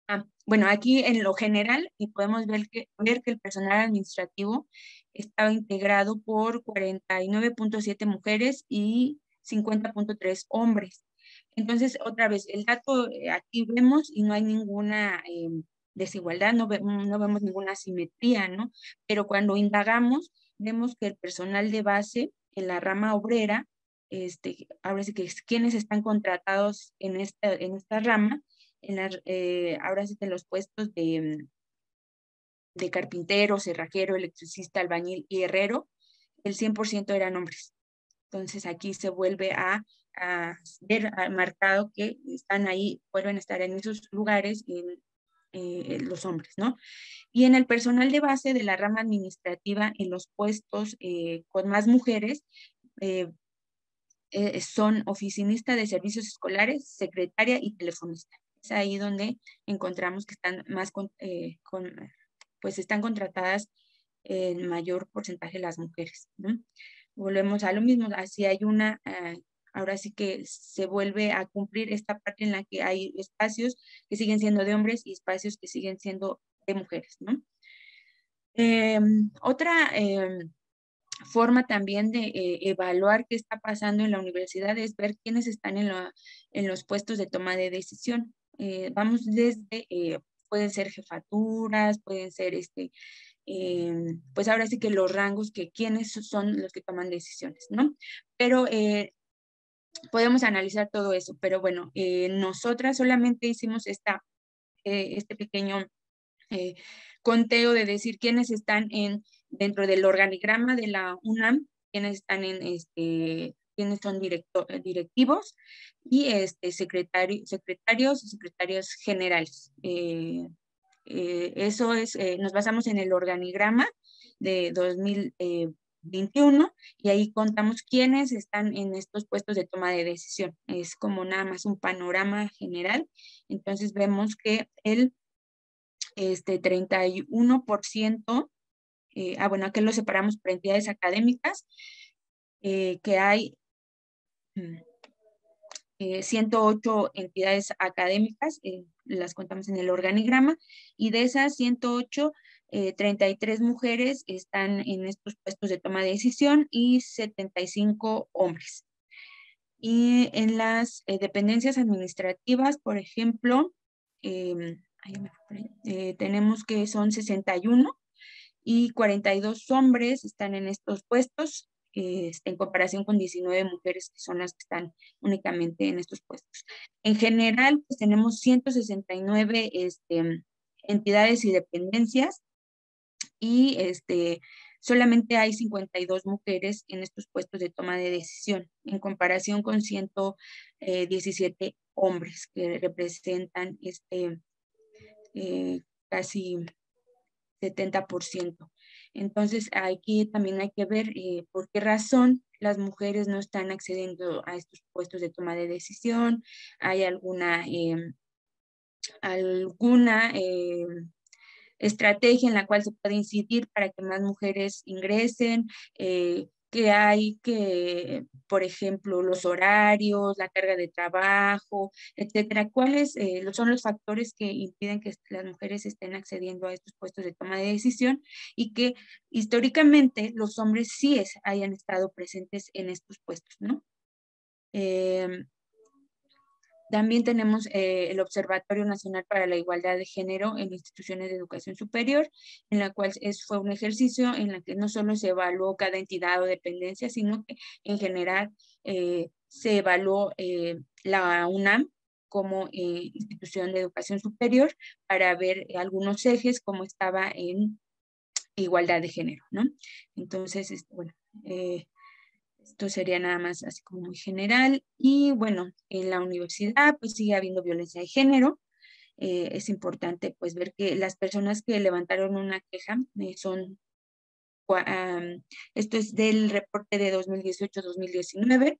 Ah, bueno, aquí en lo general y podemos ver que, ver que el personal administrativo estaba integrado por 49.7 mujeres y 50.3 hombres. Entonces, otra vez, el dato eh, aquí vemos y no hay ninguna eh, desigualdad, no, no vemos ninguna asimetría, ¿no? Pero cuando indagamos, vemos que el personal de base en la rama obrera este, ahora sí que quienes están contratados en esta, en esta rama, en eh, ahora sí que los puestos de, de carpintero, cerrajero, electricista, albañil y herrero, el 100% eran hombres. Entonces aquí se vuelve a, a ver marcado que están ahí, vuelven a estar en esos lugares eh, los hombres, ¿no? Y en el personal de base de la rama administrativa, en los puestos eh, con más mujeres, eh, son oficinista de servicios escolares, secretaria y telefonista. Es ahí donde encontramos que están más, eh, con, pues están contratadas en mayor porcentaje las mujeres. Volvemos a lo mismo, así hay una, eh, ahora sí que se vuelve a cumplir esta parte en la que hay espacios que siguen siendo de hombres y espacios que siguen siendo de mujeres. Em, otra em, forma también de eh, evaluar qué está pasando en la universidad es ver quiénes están en, en los puestos de toma de decisión. Eh, vamos desde, eh, pueden ser jefaturas, pueden ser, este, pues ahora sí que los rangos, que quiénes son los que toman decisiones, ¿no? Pero podemos analizar todo eso, pero bueno, nosotras solamente hicimos esta, este pequeño conteo de decir quiénes están en dentro del organigrama de la UNAM, quienes están en este, quienes son directo, directivos y este, secretario, secretarios y secretarios generales. Eh, eh, eso es, eh, nos basamos en el organigrama de 2021 y ahí contamos quiénes están en estos puestos de toma de decisión. Es como nada más un panorama general. Entonces vemos que el este, 31% eh, ah, bueno, aquí lo separamos por entidades académicas, eh, que hay 108 mm, eh, entidades académicas, las contamos en el organigrama, y de esas 108, 33 mujeres están en estos puestos de toma de decisión y 75 hombres. Y en las dependencias administrativas, por ejemplo, em, tenemos que son 61 y 42 hombres están en estos puestos este, en comparación con 19 mujeres que son las que están únicamente en estos puestos. En general, pues tenemos 169 este, entidades y dependencias y este, solamente hay 52 mujeres en estos puestos de toma de decisión, en comparación con 117 hombres que representan este, eh, casi 70%. Entonces, aquí también hay que ver eh, por qué razón las mujeres no están accediendo a estos puestos de toma de decisión. ¿Hay alguna, em, alguna em, estrategia en la cual se puede incidir para que más mujeres ingresen, eh, que hay que, por ejemplo, los horarios, la carga de trabajo, etcétera. ¿Cuáles eh, son los factores que impiden que las mujeres estén accediendo a estos puestos de toma de decisión y que históricamente los hombres sí hayan estado presentes en estos puestos, ¿no? Em, también tenemos eh, el Observatorio Nacional para la Igualdad de Género en instituciones de educación superior, en la cual es, fue un ejercicio en el que no solo se evaluó cada entidad o dependencia, sino que en general eh, se evaluó eh, la UNAM como institución de educación superior para ver algunos ejes como estaba en igualdad de género, ¿no? Entonces, este, bueno, esto sería nada más así como muy general. Y bueno, en la universidad pues sigue habiendo violencia de género. Eh, es importante pues ver que las personas que levantaron una queja eh, son, esto es del reporte de 2018-2019,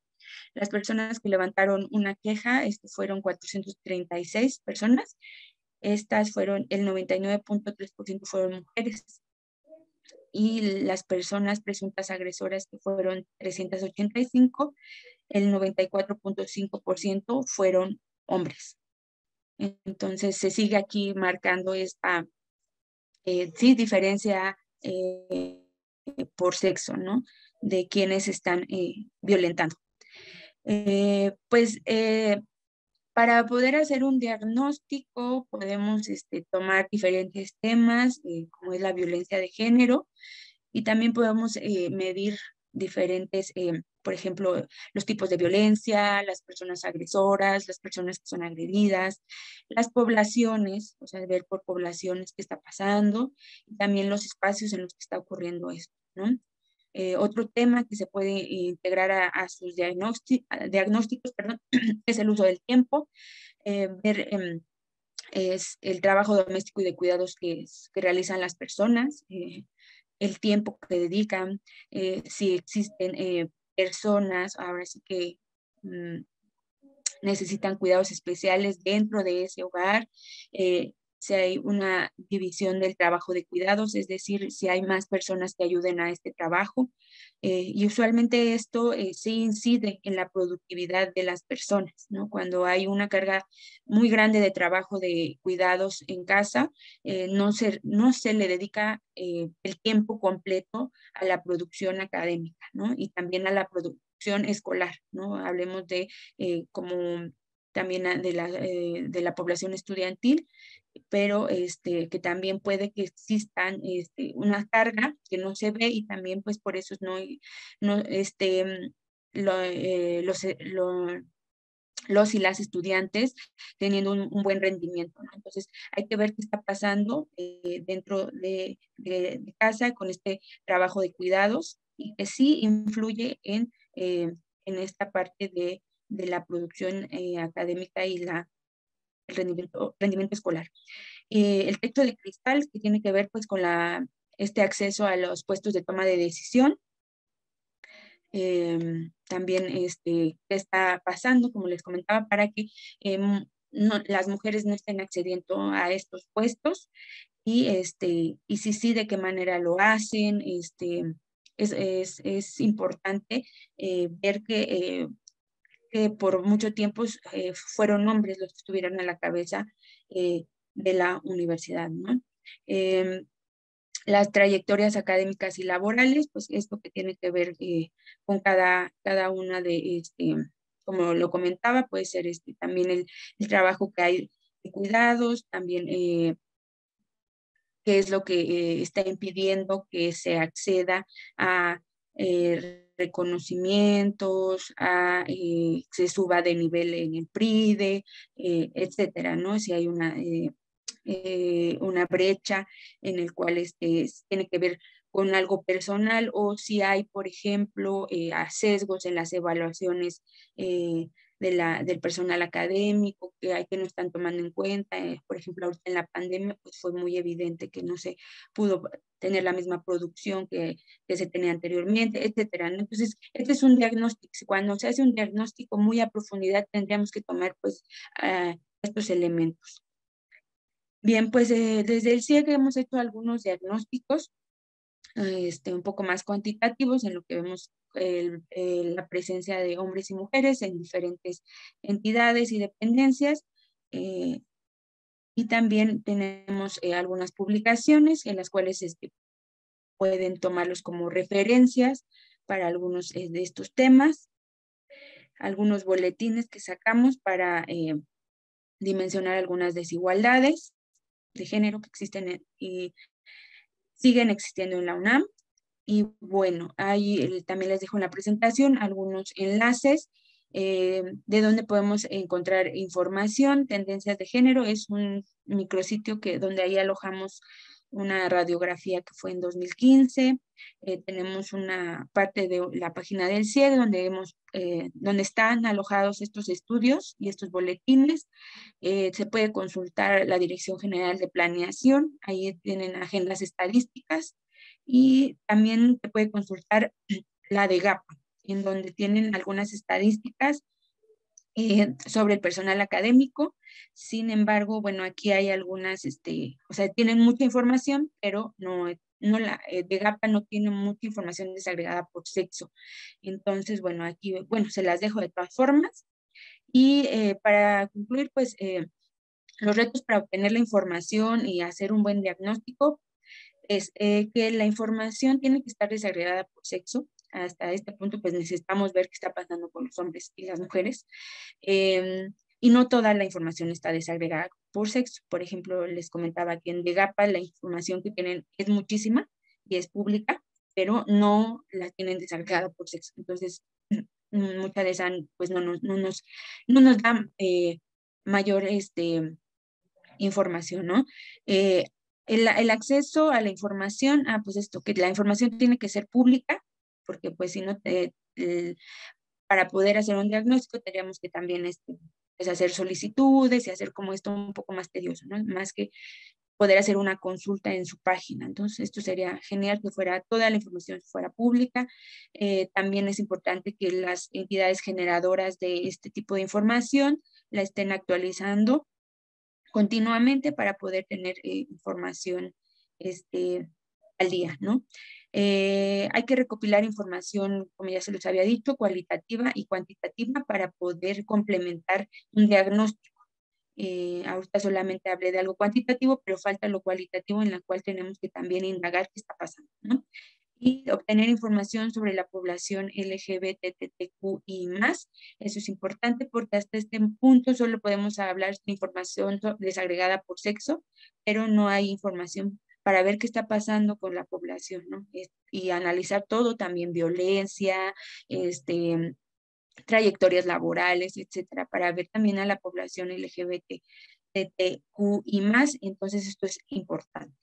las personas que levantaron una queja este, fueron 436 personas, estas fueron, el 99.3% fueron mujeres y las personas presuntas agresoras que fueron 385, el 94.5% fueron hombres. Entonces se sigue aquí marcando esta, eh, sí, diferencia eh, por sexo, ¿no? De quienes están eh, violentando. pues para poder hacer un diagnóstico podemos este, tomar diferentes temas, eh, como es la violencia de género, y también podemos eh, medir diferentes, eh, por ejemplo, los tipos de violencia, las personas agresoras, las personas que son agredidas, las poblaciones, o sea, ver por poblaciones qué está pasando, y también los espacios en los que está ocurriendo esto, ¿no? Eh, otro tema que se puede integrar a, sus diagnósticos perdón, es el uso del tiempo, eh, ver em, es el trabajo doméstico y de cuidados que, que realizan las personas, eh, el tiempo que dedican, si existen personas, ahora sí que mm, necesitan cuidados especiales dentro de ese hogar, si hay una división del trabajo de cuidados, es decir, si hay más personas que ayuden a este trabajo. Eh, y usualmente esto eh, sí incide en la productividad de las personas, ¿no? Cuando hay una carga muy grande de trabajo de cuidados en casa, eh, no, se, no se le dedica el tiempo completo a la producción académica, ¿no? Y también a la producción escolar, ¿no? Hablemos de como también de la, de la población estudiantil, pero este, que también puede que existan este, una carga que no se ve y también pues por eso no, no este, mm, eh, los, eh, los y las estudiantes teniendo un, buen rendimiento. Entonces, hay que ver qué está pasando eh, dentro de, de, casa con este trabajo de cuidados y que sí influye en, en esta parte de, de la producción académica y la rendimiento, rendimiento escolar. Eh, el techo de cristal, que tiene que ver pues con la, este acceso a los puestos de toma de decisión. Em, también este, qué está pasando, como les comentaba, para que em, las mujeres no estén accediendo a estos puestos y, este, y si sí, de qué manera lo hacen. Este, es, es, es importante eh, ver que que por mucho tiempo eh, fueron hombres los que estuvieron a la cabeza eh, de la universidad. Em, las trayectorias académicas y laborales, pues esto que tiene que ver eh, con cada, cada una de, este, como lo comentaba, puede ser este, también el trabajo que hay de cuidados, también qué es lo que está impidiendo que se acceda a reconocimientos, a, eh, se suba de nivel en el PRIDE, eh, etcétera, ¿no? Si hay una, eh, una brecha en el cual este, tiene que ver con algo personal o si hay, por ejemplo, sesgos en las evaluaciones la, del personal académico que hay que no están tomando en cuenta. Eh, por ejemplo, ahorita en la pandemia pues fue muy evidente que no se pudo tener la misma producción que, que se tenía anteriormente, etcétera. Entonces, este es un diagnóstico. Cuando se hace un diagnóstico muy a profundidad, tendríamos que tomar pues uh, estos elementos. bien, pues desde el CIEG hemos hecho algunos diagnósticos este, un poco más cuantitativos en lo que vemos la presencia de hombres y mujeres en diferentes entidades y dependencias. Eh, y también tenemos eh, algunas publicaciones en las cuales este, pueden tomarlos como referencias para algunos eh, de estos temas, algunos boletines que sacamos para dimensionar algunas desigualdades de género que existen y siguen existiendo en la UNAM. Y bueno, ahí también les dejo en la presentación algunos enlaces eh, de donde podemos encontrar información, tendencias de género. Es un micrositio que, donde ahí alojamos una radiografía que fue en 2015. Eh, tenemos una parte de la página del CIE donde, hemos, eh, donde están alojados estos estudios y estos boletines. se puede consultar la Dirección General de Planeación. Ahí tienen agendas estadísticas y también se puede consultar la de GAPA, en donde tienen algunas estadísticas eh, sobre el personal académico. Sin embargo, bueno, aquí hay algunas, este, o sea, tienen mucha información, pero no, no la, eh, de GAPA no tiene mucha información desagregada por sexo. Entonces, bueno, aquí, bueno, se las dejo de todas formas. Y eh, para concluir, pues, los retos para obtener la información y hacer un buen diagnóstico, es eh, que la información tiene que estar desagregada por sexo. Hasta este punto, pues necesitamos ver qué está pasando con los hombres y las mujeres. Em, y no toda la información está desagregada por sexo. Por ejemplo, les comentaba que en DEGAPA la información que tienen es muchísima y es pública, pero no la tienen desagregada por sexo. Entonces, muchas de esas pues no nos, no nos, no nos dan eh, mayor este, información, ¿no? Eh, el, acceso a la información, ah, pues esto, que la información tiene que ser pública, porque pues si no, te, para poder hacer un diagnóstico tendríamos que también este, pues, hacer solicitudes y hacer como esto un poco más tedioso, ¿no? Más que poder hacer una consulta en su página. Entonces, esto sería genial que fuera toda la información fuera pública. Eh, también es importante que las entidades generadoras de este tipo de información la estén actualizando continuamente para poder tener eh, información este, al día, ¿no? Eh, hay que recopilar información, como ya se los había dicho, cualitativa y cuantitativa para poder complementar un diagnóstico. Eh, ahorita solamente hablé de algo cuantitativo, pero falta lo cualitativo en la cual tenemos que también indagar qué está pasando, ¿no? y obtener información sobre la población LGBTQ y más. Eso es importante porque hasta este punto solo podemos hablar de información desagregada por sexo, pero no hay información para ver qué está pasando con la población, ¿no? Y analizar todo, también violencia, este, trayectorias laborales, etcétera, para ver también a la población LGBTQ y más. Entonces, esto es importante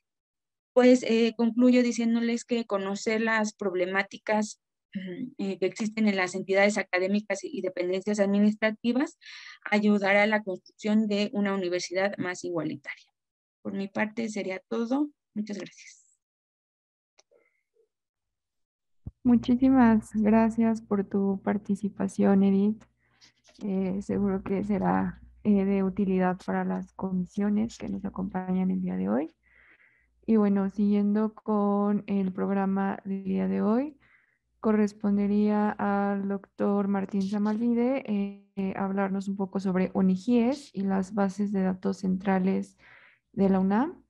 pues eh, concluyo diciéndoles que conocer las problemáticas eh, que existen en las entidades académicas y dependencias administrativas ayudará a la construcción de una universidad más igualitaria. Por mi parte sería todo. Muchas gracias. Muchísimas gracias por tu participación, Edith. Eh, seguro que será de utilidad para las comisiones que nos acompañan el día de hoy. Y bueno, siguiendo con el programa del día de hoy, correspondería al doctor Martín Zamalvide eh, hablarnos un poco sobre ONIGIES y las bases de datos centrales de la UNAM.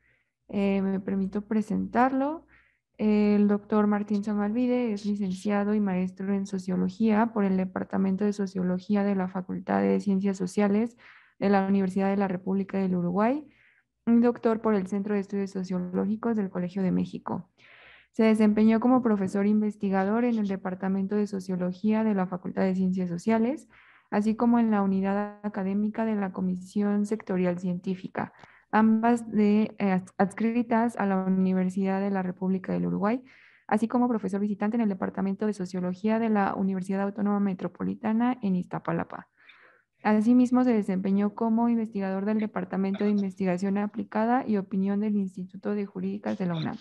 Eh, me permito presentarlo. El doctor Martín Zamalvide es licenciado y maestro en sociología por el Departamento de Sociología de la Facultad de Ciencias Sociales de la Universidad de la República del Uruguay doctor por el Centro de Estudios Sociológicos del Colegio de México. Se desempeñó como profesor investigador en el Departamento de Sociología de la Facultad de Ciencias Sociales, así como en la unidad académica de la Comisión Sectorial Científica, ambas de, eh, adscritas a la Universidad de la República del Uruguay, así como profesor visitante en el Departamento de Sociología de la Universidad Autónoma Metropolitana en Iztapalapa. Asimismo, se desempeñó como investigador del Departamento de Investigación Aplicada y Opinión del Instituto de Jurídicas de la UNAM.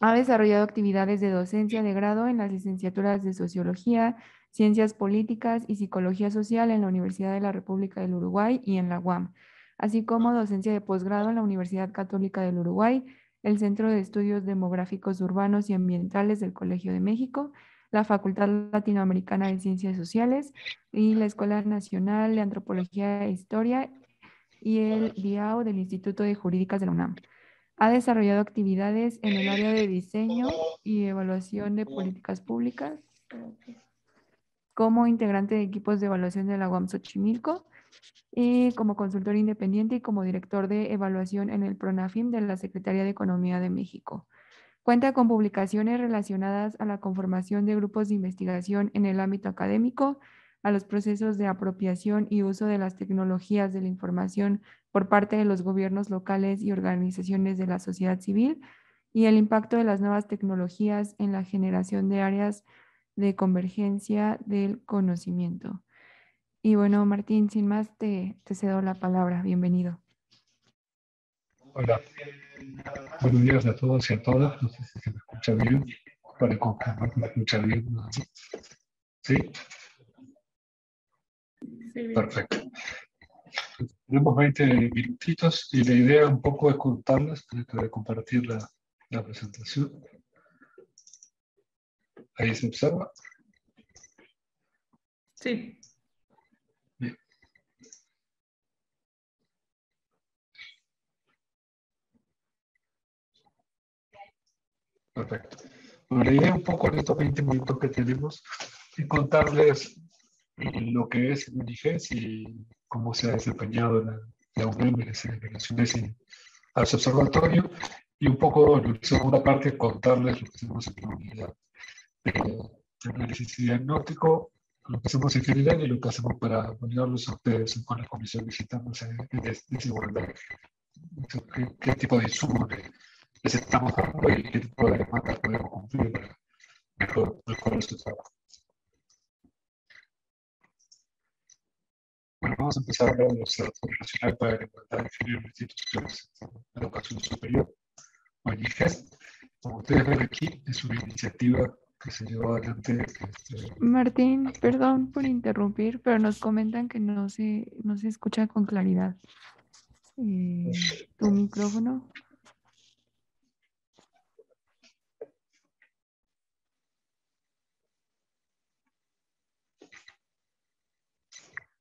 Ha desarrollado actividades de docencia de grado en las licenciaturas de Sociología, Ciencias Políticas y Psicología Social en la Universidad de la República del Uruguay y en la UAM, así como docencia de posgrado en la Universidad Católica del Uruguay, el Centro de Estudios Demográficos Urbanos y Ambientales del Colegio de México, la Facultad Latinoamericana de Ciencias Sociales y la Escuela Nacional de Antropología e Historia y el DIAO del Instituto de Jurídicas de la UNAM. Ha desarrollado actividades en el área de diseño y evaluación de políticas públicas como integrante de equipos de evaluación de la UAM Xochimilco y como consultor independiente y como director de evaluación en el PRONAFIM de la Secretaría de Economía de México. Cuenta con publicaciones relacionadas a la conformación de grupos de investigación en el ámbito académico, a los procesos de apropiación y uso de las tecnologías de la información por parte de los gobiernos locales y organizaciones de la sociedad civil y el impacto de las nuevas tecnologías en la generación de áreas de convergencia del conocimiento. Y bueno, Martín, sin más, te, te cedo la palabra. Bienvenido. Hola. Buenos días a todos y a todas. No sé si se me escucha bien. Para confirmar que me escucha bien. ¿Sí? Perfecto. Tenemos 20 minutitos y la idea un poco es contarles, de compartir la, la presentación. Ahí se observa. Sí. Perfecto. Bueno, la idea un poco en estos 20 minutos que tenemos es contarles lo que es IGES y cómo se ha desempeñado la, la UNEM en relaciones al observatorio y un poco en la segunda parte contarles lo que hacemos en la unidad de análisis diagnóstico, lo que hacemos en general y lo que hacemos para apoyarlos a ustedes con la comisión visitamos en, en desigualdad. ¿Qué, ¿Qué, tipo de insumos les estamos dando y qué tipo de demandas podemos cumplir para mejor, mejorar su trabajo? Bueno, vamos a empezar a hablar del Observatorio Nacional para la Igualdad de Género en Instituciones de Educación Superior, o IGES. Como ustedes ven aquí, es una iniciativa que se llevó adelante. Este... Martín, perdón por interrumpir, pero nos comentan que no se, no se escucha con claridad. Eh, ¿Tu micrófono?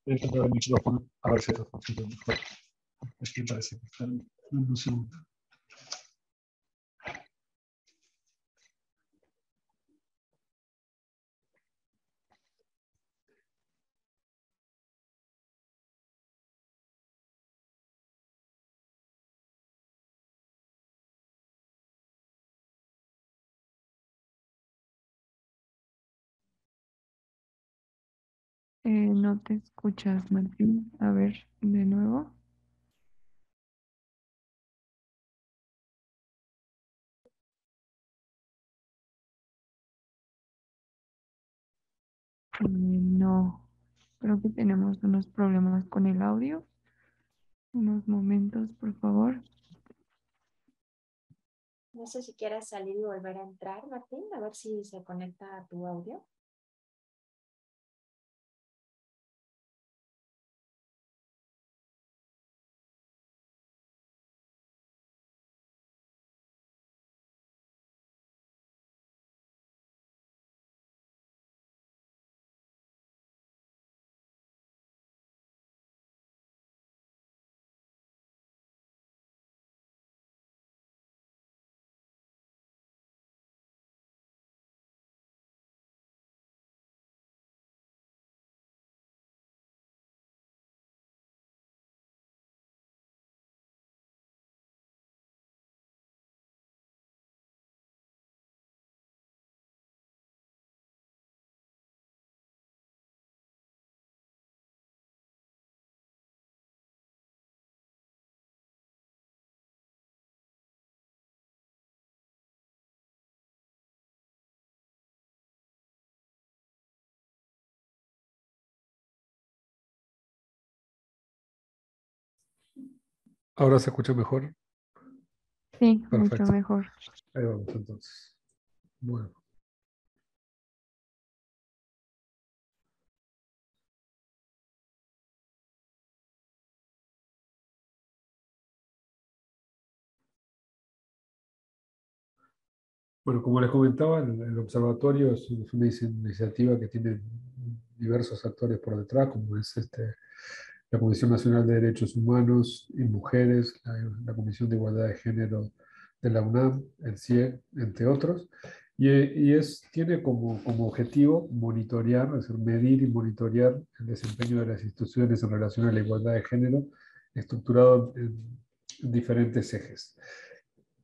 Voy a tratar el micrófono a ver si esto funciona mejor. Es que parece te escuchas, Martín. A ver, de nuevo. Eh, no, creo que tenemos unos problemas con el audio. Unos momentos, por favor. No sé si quieres salir y volver a entrar, Martín, a ver si se conecta a tu audio. Ahora se escucha mejor. Sí, Perfecto. mucho mejor. Ahí vamos entonces. Bueno. Bueno, como les comentaba, el, observatorio es una iniciativa que tiene diversos actores por detrás, como es este, la Comisión Nacional de Derechos Humanos y Mujeres, la, Comisión de Igualdad de Género de la UNAM, el CIE, entre otros. Y, es, tiene como, como, objetivo monitorear, es decir, medir y monitorear el desempeño de las instituciones en relación a la igualdad de género, estructurado en, diferentes ejes.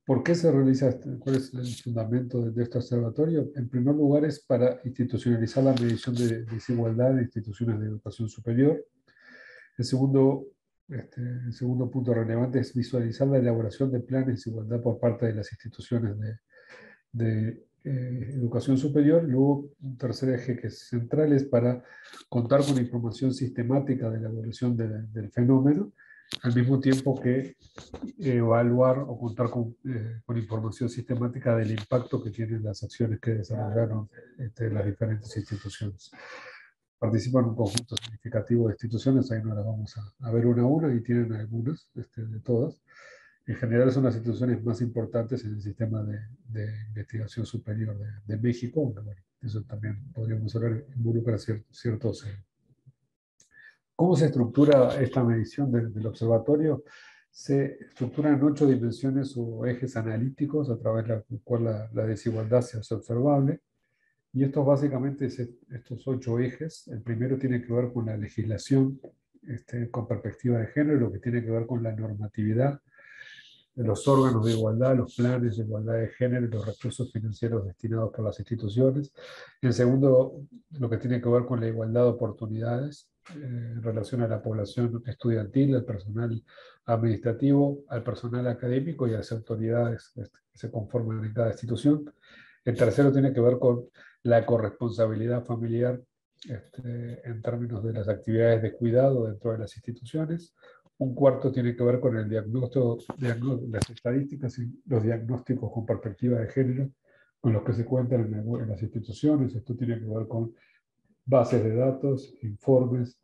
¿Por qué se realiza, este, cuál es el fundamento de, este observatorio? En primer lugar es para institucionalizar la medición de desigualdad en instituciones de educación superior. El segundo, este, el segundo punto relevante es visualizar la elaboración de planes de igualdad por parte de las instituciones de, de eh, educación superior. Luego, un tercer eje que es central es para contar con información sistemática de la evolución del fenómeno, al mismo tiempo que evaluar o contar con, eh, con, información sistemática del impacto que tienen las acciones que desarrollaron este, las diferentes instituciones. Participan un conjunto significativo de instituciones, ahí no las vamos a, a ver una a una y tienen algunas este, de todas en general son las instituciones más importantes en el sistema de, investigación superior de, México, aunque bueno, eso también podríamos hablar, involucra ciertos... Eh, ¿Cómo se estructura esta medición del, observatorio? Se estructura en ocho dimensiones o ejes analíticos a través de los cuales la, desigualdad se hace observable. Y estos básicamente, estos ocho ejes, el primero tiene que ver con la legislación este, con perspectiva de género, lo que tiene que ver con la normatividad de los órganos de igualdad, los planes de igualdad de género los recursos financieros destinados por las instituciones. En segundo, lo que tiene que ver con la igualdad de oportunidades eh, en relación a la población estudiantil, al personal administrativo, al personal académico y a las autoridades que se conforman en cada institución. El tercero tiene que ver con la corresponsabilidad familiar este, en términos de las actividades de cuidado dentro de las instituciones. Un cuarto tiene que ver con el diagnóstico, las estadísticas y los diagnósticos con perspectiva de género con los que se cuentan en, las instituciones. Esto tiene que ver con bases de datos, informes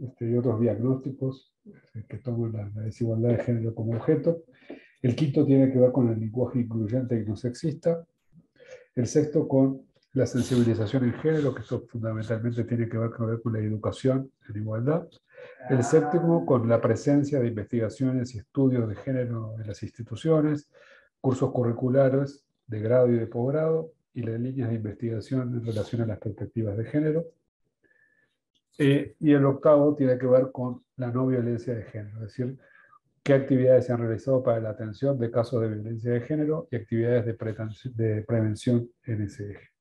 este, y otros diagnósticos este, que toman la, desigualdad de género como objeto. El quinto tiene que ver con el lenguaje incluyente y no sexista. El sexto con la sensibilización en género, que esto fundamentalmente tiene que ver con la educación en igualdad. El séptimo, con la presencia de investigaciones y estudios de género en las instituciones, cursos curriculares de grado y de posgrado y las líneas de investigación en relación a las perspectivas de género. Eh, y el octavo tiene que ver con la no violencia de género, es decir, qué actividades se han realizado para la atención de casos de violencia de género y actividades de, de prevención en ese eje.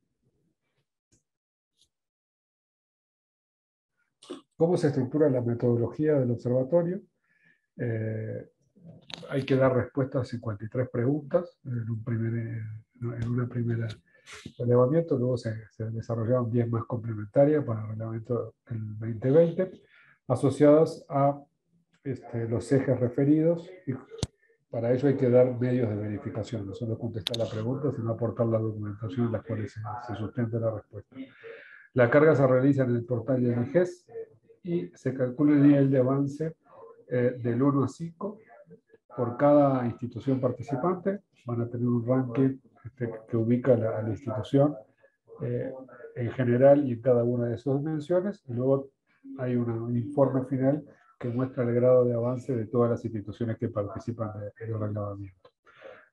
¿Cómo se estructura la metodología del observatorio? Eh, hay que dar respuestas a 53 preguntas en un primer, en una primera relevamiento, luego se, desarrollaron 10 más complementarias para el relevamiento del 2020, asociadas a este, los ejes referidos y para ello hay que dar medios de verificación, no solo contestar la pregunta, sino aportar la documentación en la cual se, se sustenta la respuesta. La carga se realiza en el portal de IGES, y se calcula el nivel de avance eh, del 1 a 5 por cada institución participante. Van a tener un ranking este, que ubica a la, institución eh, en general y en cada una de sus dimensiones. Y luego hay un informe final que muestra el grado de avance de todas las instituciones que participan en el relevamiento.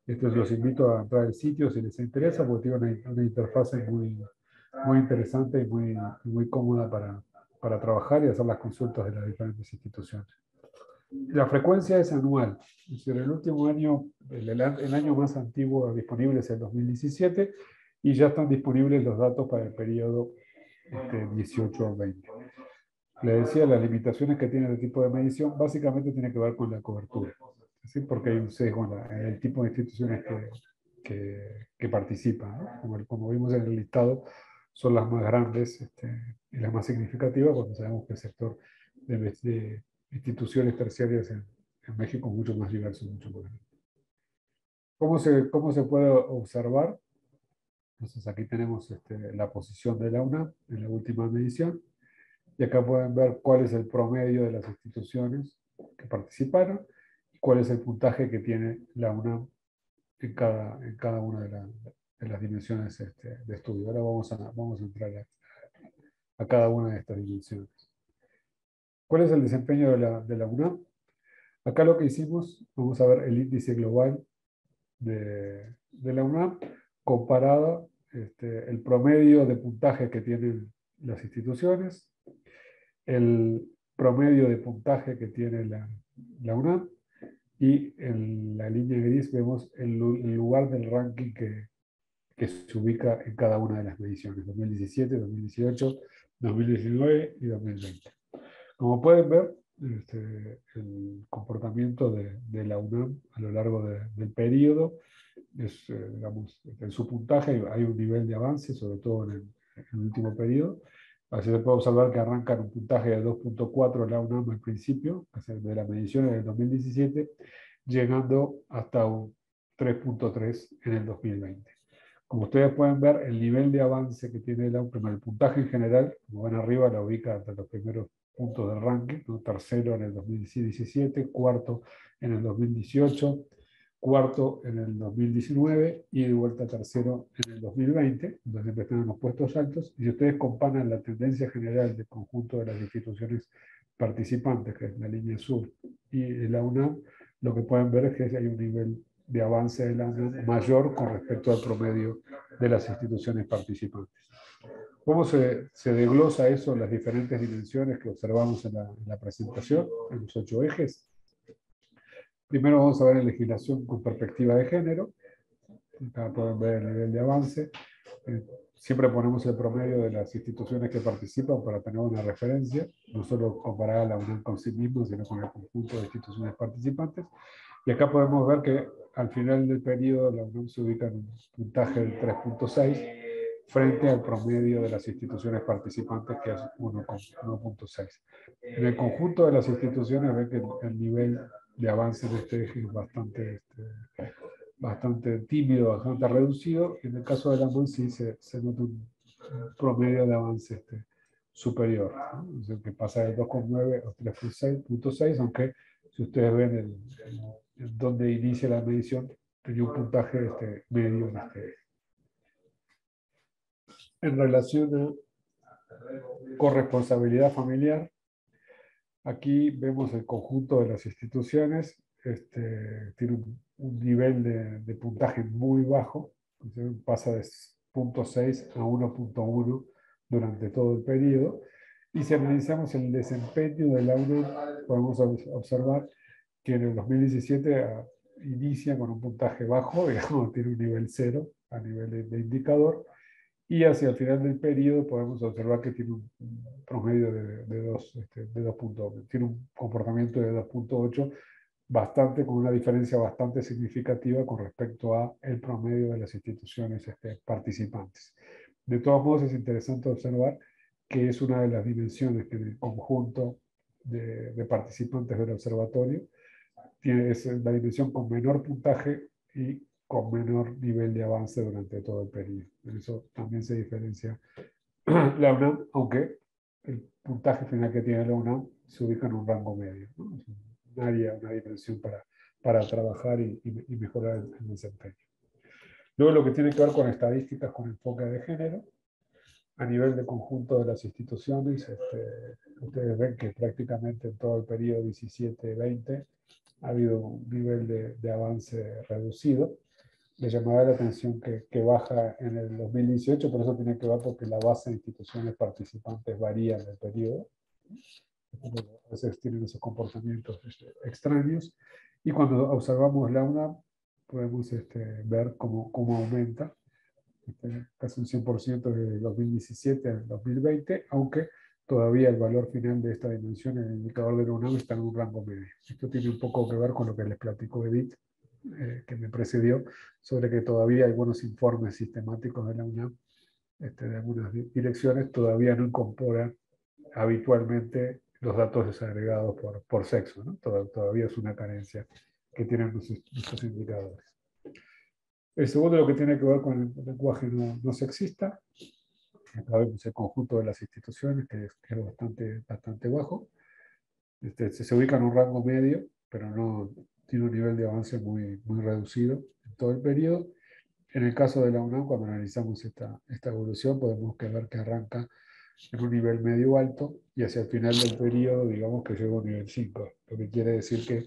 Esto los invito a entrar al sitio si les interesa, porque tiene una, una interfase muy, muy interesante y muy, muy cómoda para, para trabajar y hacer las consultas de las diferentes instituciones. La frecuencia es anual, es decir, el último año, el, año más antiguo disponible es el 2017 y ya están disponibles los datos para el periodo este, 18-20. Le decía, las limitaciones que tiene el tipo de medición básicamente tiene que ver con la cobertura, ¿sí? porque hay un sesgo en, el tipo de instituciones que, que, participan. Como, como vimos en el listado, son las más grandes este, y las más significativas, porque sabemos que el sector de, instituciones terciarias en, México es mucho más diverso, mucho más grande. ¿Cómo se, cómo se puede observar? Entonces aquí tenemos este, la posición de la UNAM en la última medición. Y acá pueden ver cuál es el promedio de las instituciones que participaron y cuál es el puntaje que tiene la UNAM en cada, en cada una de, las dimensiones este, de estudio. Ahora vamos a, vamos a entrar a, a, cada una de estas dimensiones. ¿Cuál es el desempeño de la, de la UNAM? Acá lo que hicimos, vamos a ver el índice global de, de la UNAM comparado este, el promedio de puntaje que tienen las instituciones, el promedio de puntaje que tiene la, la UNAM y en la línea gris vemos el, lugar del ranking que, que, se ubica en cada una de las mediciones, 2017, 2018, 2019 y 2020. Como pueden ver, este, el comportamiento de, de, la UNAM a lo largo del periodo es, eh, digamos, en su puntaje hay un nivel de avance, sobre todo en el, en el último periodo, Así se puede observar que arranca en un puntaje de 2.4 la UNAM al principio, de las mediciones del 2017, llegando hasta un 3.3 en el 2020. Como ustedes pueden ver, el nivel de avance que tiene la UNAM, el puntaje en general, como ven arriba, la ubica entre los primeros puntos del ranking, tercero en el 2017, cuarto en el 2018, cuarto en el 2019 y de vuelta tercero en el 2020, donde siempre están en los puestos altos. Y si ustedes comparan la tendencia general del conjunto de las instituciones participantes, que es la línea sur, y la UNAM, lo que pueden ver es que hay un nivel de avance de la UNAM mayor con respecto al promedio de las instituciones participantes. ¿Cómo se, se desglosa eso en las diferentes dimensiones que observamos en la, en la presentación, en los ocho ejes? Primero vamos a ver la legislación con perspectiva de género. Acá pueden ver el nivel de avance. Eh, siempre ponemos el promedio de las instituciones que participan para tener una referencia, no solo comparar la UNAM con sí misma, sino con el conjunto de instituciones participantes. Y acá podemos ver que al final del periodo la UNAM se ubica en un puntaje del 3.6 frente al promedio de las instituciones participantes que es 1.6. En el conjunto de las instituciones ven que el nivel de avance en este eje es bastante, este, bastante tímido, bastante reducido. En el caso de la MON sí se, se nota un promedio de avance este, superior, ¿no? que pasa de 2,9 a 3.6, aunque si ustedes ven el, donde inicia la medición, tenía un puntaje este, medio este. En relación a corresponsabilidad familiar, Aquí vemos el conjunto de las instituciones, este, tiene un, nivel de, puntaje muy bajo, pasa de 0.6 a 1.1 durante todo el periodo. Y si analizamos el desempeño de la UNAM, podemos observar que en el 2017 ah, inicia con un puntaje bajo, digamos, tiene un nivel cero a nivel de indicador, y hacia el final del periodo podemos observar que tiene un promedio de, de 2, este, de tiene un comportamiento de 2.8 bastante con una diferencia bastante significativa con respecto a el promedio de las instituciones este, participantes. De todos modos es interesante observar que es una de las dimensiones que en el conjunto de, de participantes del observatorio es la dimensión con menor puntaje y con menor nivel de avance durante todo el periodo. Eso también se diferencia la UNAM, aunque el puntaje final que tiene la UNAM se ubica en un rango medio. ¿no? Es un área, una dimensión para, para trabajar y, y, mejorar el, el, desempeño. Luego lo que tiene que ver con estadísticas con enfoque de género, a nivel de conjunto de las instituciones, este, ustedes ven que prácticamente en todo el periodo 17-20 ha habido un nivel de, de avance reducido le llamaba la atención que, que, baja en el 2018, por eso tiene que ver porque la base de instituciones participantes varía en el periodo. A veces tienen esos comportamientos este, extraños. Y cuando observamos la UNAM, podemos este, ver cómo, cómo aumenta, este, casi un 100% de 2017 al 2020, aunque todavía el valor final de esta dimensión, el indicador de la UNAM, está en un rango medio. Esto tiene un poco que ver con lo que les platicó Edith eh, que me precedió sobre que todavía hay buenos informes sistemáticos de la UNAM, este, de algunas direcciones, todavía no incorporan habitualmente los datos desagregados por, sexo. Todavía es una carencia que tienen nuestros, indicadores. El segundo, lo que tiene que ver con el lenguaje no, no sexista. Acá vemos el conjunto de las instituciones, que es, que es bastante, bastante bajo. Este, se, se ubica en un rango medio, pero no, tiene un nivel de avance muy, muy reducido en todo el periodo. en el caso de la UNAM, cuando analizamos esta, esta evolución, podemos ver que arranca en un nivel medio alto y hacia el final del periodo, digamos que llega a un nivel 5, lo que quiere decir que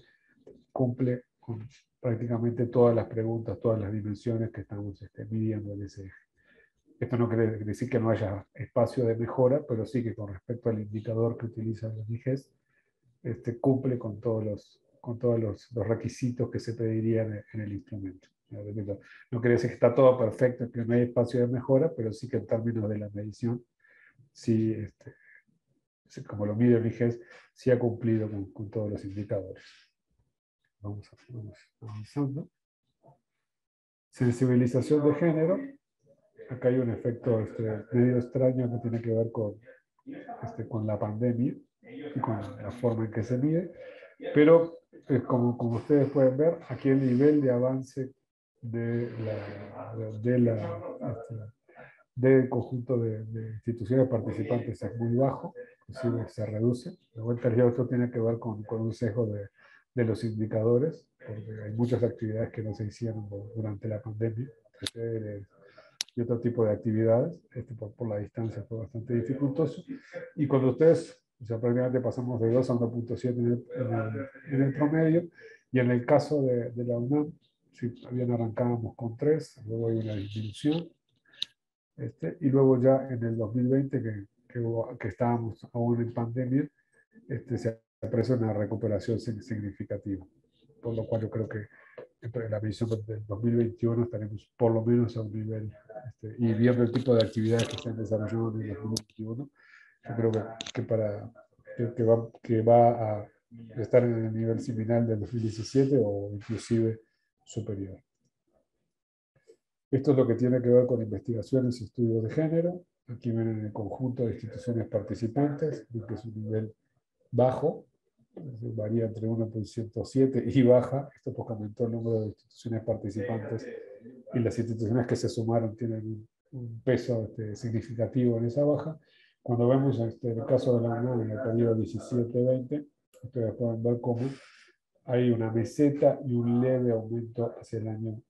cumple con prácticamente todas las preguntas, todas las dimensiones que estamos este, midiendo en ese eje. Esto no quiere decir que no haya espacio de mejora, pero sí que con respecto al indicador que utiliza el IGES, este, cumple con todos, los, con todos los, los requisitos que se pedirían en el instrumento. No quiere decir que está todo perfecto, que no hay espacio de mejora, pero sí que en términos de la medición, sí, este, como lo mide el IGES, sí ha cumplido con, con todos los indicadores. Vamos, vamos avanzando. Sensibilización de género. Acá hay un efecto este, medio extraño que tiene que ver con, este, con la pandemia y con la forma en que se mide. Pero, eh, como, como ustedes pueden ver, aquí el nivel de avance de la, de la este, del conjunto de, instituciones participantes es muy bajo, inclusive se reduce. De vuelta, esto tiene que ver con, con un sesgo de, de, los indicadores, porque hay muchas actividades que no se hicieron durante la pandemia, y otro tipo de actividades. Este por, por la distancia fue bastante dificultoso. Y cuando ustedes, o sea, prácticamente pasamos de 2 a 1.7 en, en, en, el promedio, y en el caso de, de la UNAM, si bien arrancábamos con 3, luego hay una disminución, este, y luego ya en el 2020, que, que, estábamos aún en pandemia, este, se aprecia una recuperación significativa. Por lo cual yo creo que en la visión del 2021 estaremos por lo menos a un nivel, este, y viendo el tipo de actividades que se han desarrollado en el 2021, yo creo que, que para, que, va, que va a estar en el nivel similar del 2017 o inclusive superior. Esto es lo que tiene que ver con investigaciones y estudios de género. Aquí ven el conjunto de instituciones participantes, que es un nivel bajo, varía entre 1.107 y baja. Esto porque aumentó el número de instituciones participantes y las instituciones que se sumaron tienen un, peso este, significativo en esa baja. Cuando vemos este, el caso de la UNAM en el periodo 17-20, ustedes pueden ver cómo hay una meseta y un leve aumento hacia el año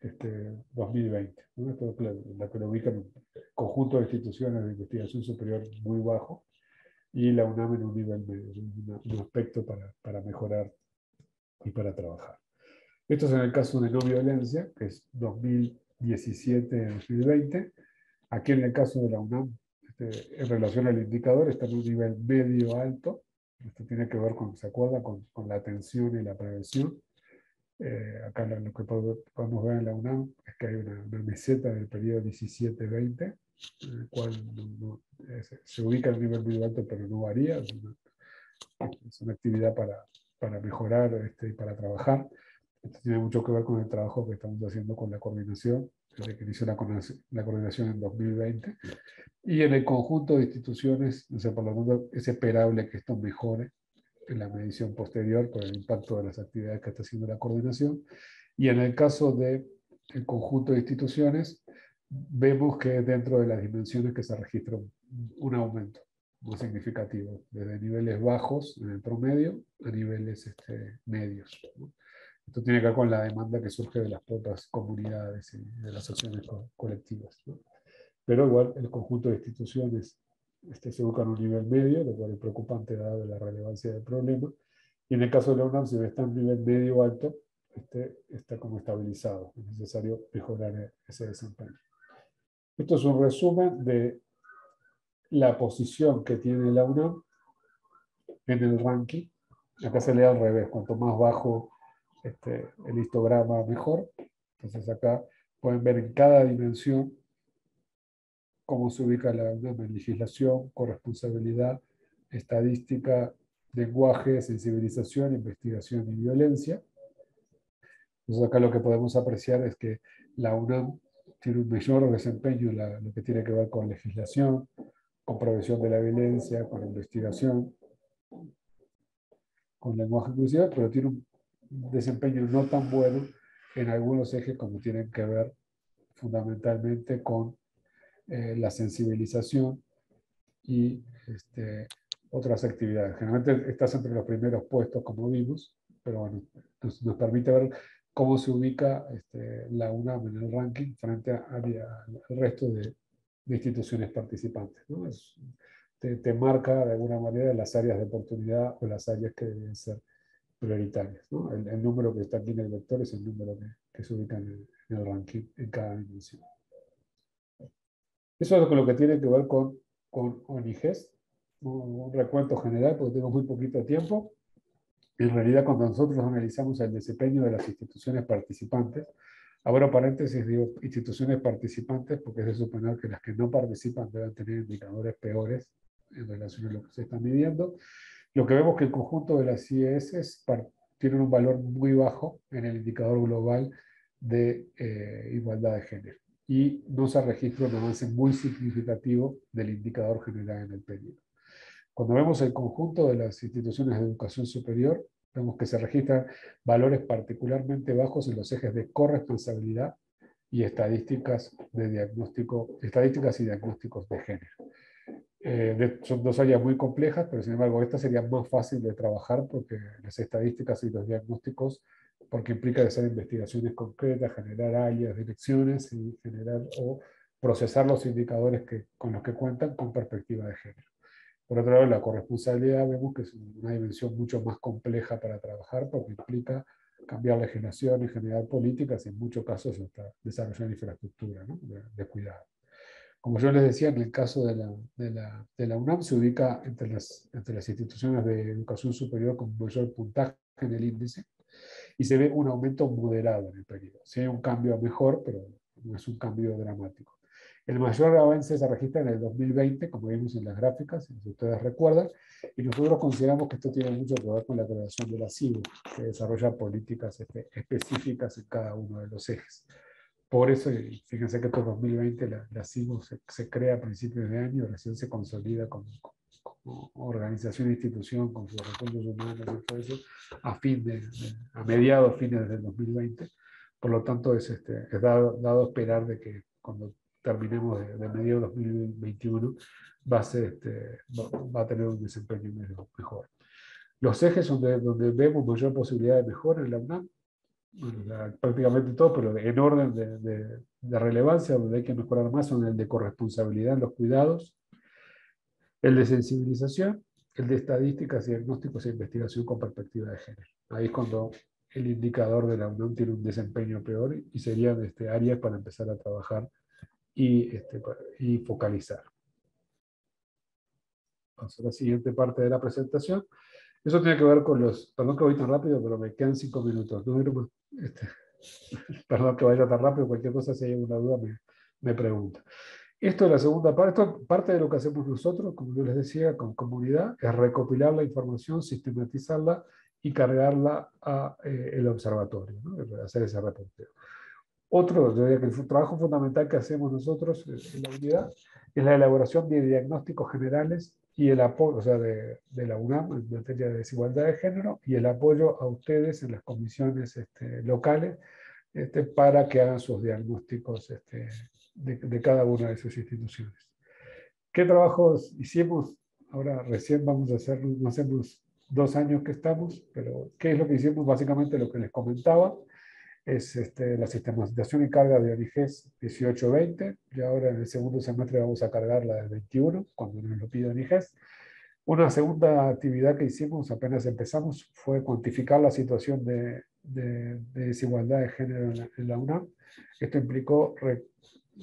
este, 2020. ¿no? Esto la que lo ubican un conjunto de instituciones de investigación superior muy bajo y la UNAM en un nivel medio, un, aspecto para, para, mejorar y para trabajar. Esto es en el caso de no violencia, que es 2017-2020. Aquí en el caso de la UNAM, este, en relación al indicador, está en un nivel medio alto. Esto tiene que ver con, ¿se acuerda? Con, con la atención y la prevención. Eh, acá lo, que podemos ver en la UNAM es que hay una, meseta del periodo 17-20, en el cual se, ubica el nivel muy alto, pero no varía. Es una, actividad para, para mejorar este, y para trabajar. Esto tiene mucho que ver con el trabajo que estamos haciendo con la coordinación, desde que inició la, la coordinación en 2020. Y en el conjunto de instituciones, o sea, por lo tanto, es esperable que esto mejore en la medición posterior por el impacto de las actividades que está haciendo la coordinación. Y en el caso del el conjunto de instituciones, vemos que dentro de las dimensiones que se registra un, aumento muy significativo, desde niveles bajos en el promedio a niveles este, medios. Esto tiene que ver con la demanda que surge de las propias comunidades y de las acciones colectivas. Pero igual el conjunto de instituciones este, se busca en un nivel medio, lo cual es preocupante dado la relevancia del problema. Y en el caso de la UNAM, si está en un nivel medio alto, este, está como estabilizado. Es necesario mejorar ese desempeño. Esto es un resumen de la posición que tiene la UNAM en el ranking. Acá se lee al revés, cuanto más bajo este, el histograma, mejor. Entonces acá pueden ver en cada dimensión cómo se ubica la, legislación, corresponsabilidad, estadística, lenguaje, sensibilización, investigación y violencia. Entonces acá lo que podemos apreciar es que la UNAM tiene un mayor desempeño en lo que tiene que ver con legislación, con prevención de la violencia, con investigación, con lenguaje inclusivo, pero tiene un desempeño no tan bueno en algunos ejes como tienen que ver fundamentalmente con eh, la sensibilización y este, otras actividades. Generalmente estás entre los primeros puestos, como vimos, pero bueno, nos, permite ver cómo se ubica este, la UNAM en el ranking frente al resto de, instituciones participantes. ¿no? te, marca de alguna manera las áreas de oportunidad o las áreas que deben ser prioritarias. ¿no? El, número que está aquí en el vector es el número que, se ubica en el, ranking en cada dimensión. Eso es lo que tiene que ver con, con ONIGES. Un recuento general, porque tengo muy poquito tiempo. En realidad, cuando nosotros analizamos el desempeño de las instituciones participantes, ahora paréntesis digo instituciones participantes porque es de suponer que las que no participan deben tener indicadores peores en relación a lo que se está midiendo. Lo que vemos que el conjunto de las IES tienen un valor muy bajo en el indicador global de eh, igualdad de género y no se registra un avance muy significativo del indicador general en el periodo. Cuando vemos el conjunto de las instituciones de educación superior, vemos que se registran valores particularmente bajos en los ejes de corresponsabilidad y estadísticas, de diagnóstico, estadísticas y diagnósticos de género. Eh, son dos áreas muy complejas, pero sin embargo esta sería más fácil de trabajar porque las estadísticas y los diagnósticos, porque implica hacer investigaciones concretas, generar áreas, direcciones y generar o procesar los indicadores que, con los que cuentan con perspectiva de género. Por otro lado, la corresponsabilidad vemos que es una dimensión mucho más compleja para trabajar porque implica cambiar legislaciones, generar políticas y en muchos casos hasta desarrollar infraestructura de, cuidado. Como yo les decía, en el caso de la, de de UNAM se ubica entre las, entre las instituciones de educación superior con mayor puntaje en el índice y se ve un aumento moderado en el periodo. Sí hay un cambio mejor, pero no es un cambio dramático. El mayor avance se registra en el 2020, como vimos en las gráficas, si ustedes recuerdan, y nosotros consideramos que esto tiene mucho que ver con la creación de la CIBU, que desarrolla políticas específicas en cada uno de los ejes. Por eso, fíjense que en 2020 la, la CIBU se, crea a principios de año, recién se consolida como, organización e institución, con sus recursos humanos y todo eso, a, fin de, a mediados, fines del 2020. Por lo tanto, es, este, es dado, dado esperar de que cuando terminemos de, de medio 2021, va a, ser, este, va, a tener un desempeño mejor. Los ejes donde, donde vemos mayor posibilidad de mejora en la UNAM, prácticamente todo, pero en orden de, de, de, relevancia, donde hay que mejorar más, son el de corresponsabilidad en los cuidados, el de sensibilización, el de estadísticas, diagnósticos e investigación con perspectiva de género. Ahí es cuando el indicador de la UNAM tiene un desempeño peor y serían este, áreas para empezar a trabajar y, este, y focalizar. Vamos a la siguiente parte de la presentación. Eso tiene que ver con los, perdón que voy tan rápido, pero me quedan cinco minutos. No, este, perdón que vaya tan rápido, cualquier cosa, si hay alguna duda, me, me pregunta. Esto es la segunda parte. Esto, parte de lo que hacemos nosotros, como yo les decía, con comunidad, es recopilar la información, sistematizarla y cargarla al eh, observatorio, ¿no? hacer ese reporteo. Otro, yo diría que el trabajo fundamental que hacemos nosotros en la unidad es la elaboración de diagnósticos generales y el apoyo, o sea, de, de, la UNAM en materia de desigualdad de género y el apoyo a ustedes en las comisiones este, locales este, para que hagan sus diagnósticos este, de, de, cada una de sus instituciones. ¿Qué trabajos hicimos? Ahora recién vamos a hacer, no hacemos dos años que estamos, pero ¿qué es lo que hicimos? Básicamente lo que les comentaba es este, la sistematización y carga de ONIGES 18-20, y ahora en el segundo semestre vamos a cargar la del 21, cuando nos lo pide ONIGES. Una segunda actividad que hicimos apenas empezamos fue cuantificar la situación de, de, desigualdad de género en la, UNAM. Esto implicó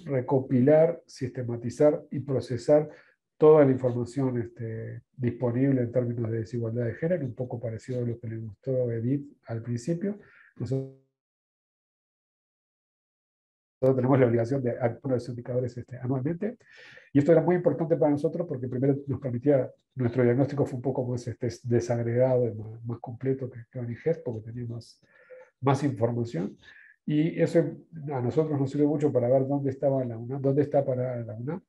recopilar, sistematizar y procesar toda la información este, disponible en términos de desigualdad de género, un poco parecido a lo que le gustó Edith al principio. Nosotros tenemos la obligación de actuar los indicadores este, anualmente. Y esto era muy importante para nosotros porque primero nos permitía, nuestro diagnóstico fue un poco más este, desagregado, más, más completo que, que ONIGES porque teníamos más información. Y eso a nosotros nos sirve mucho para ver dónde estaba la UNAM, dónde está para la UNAM.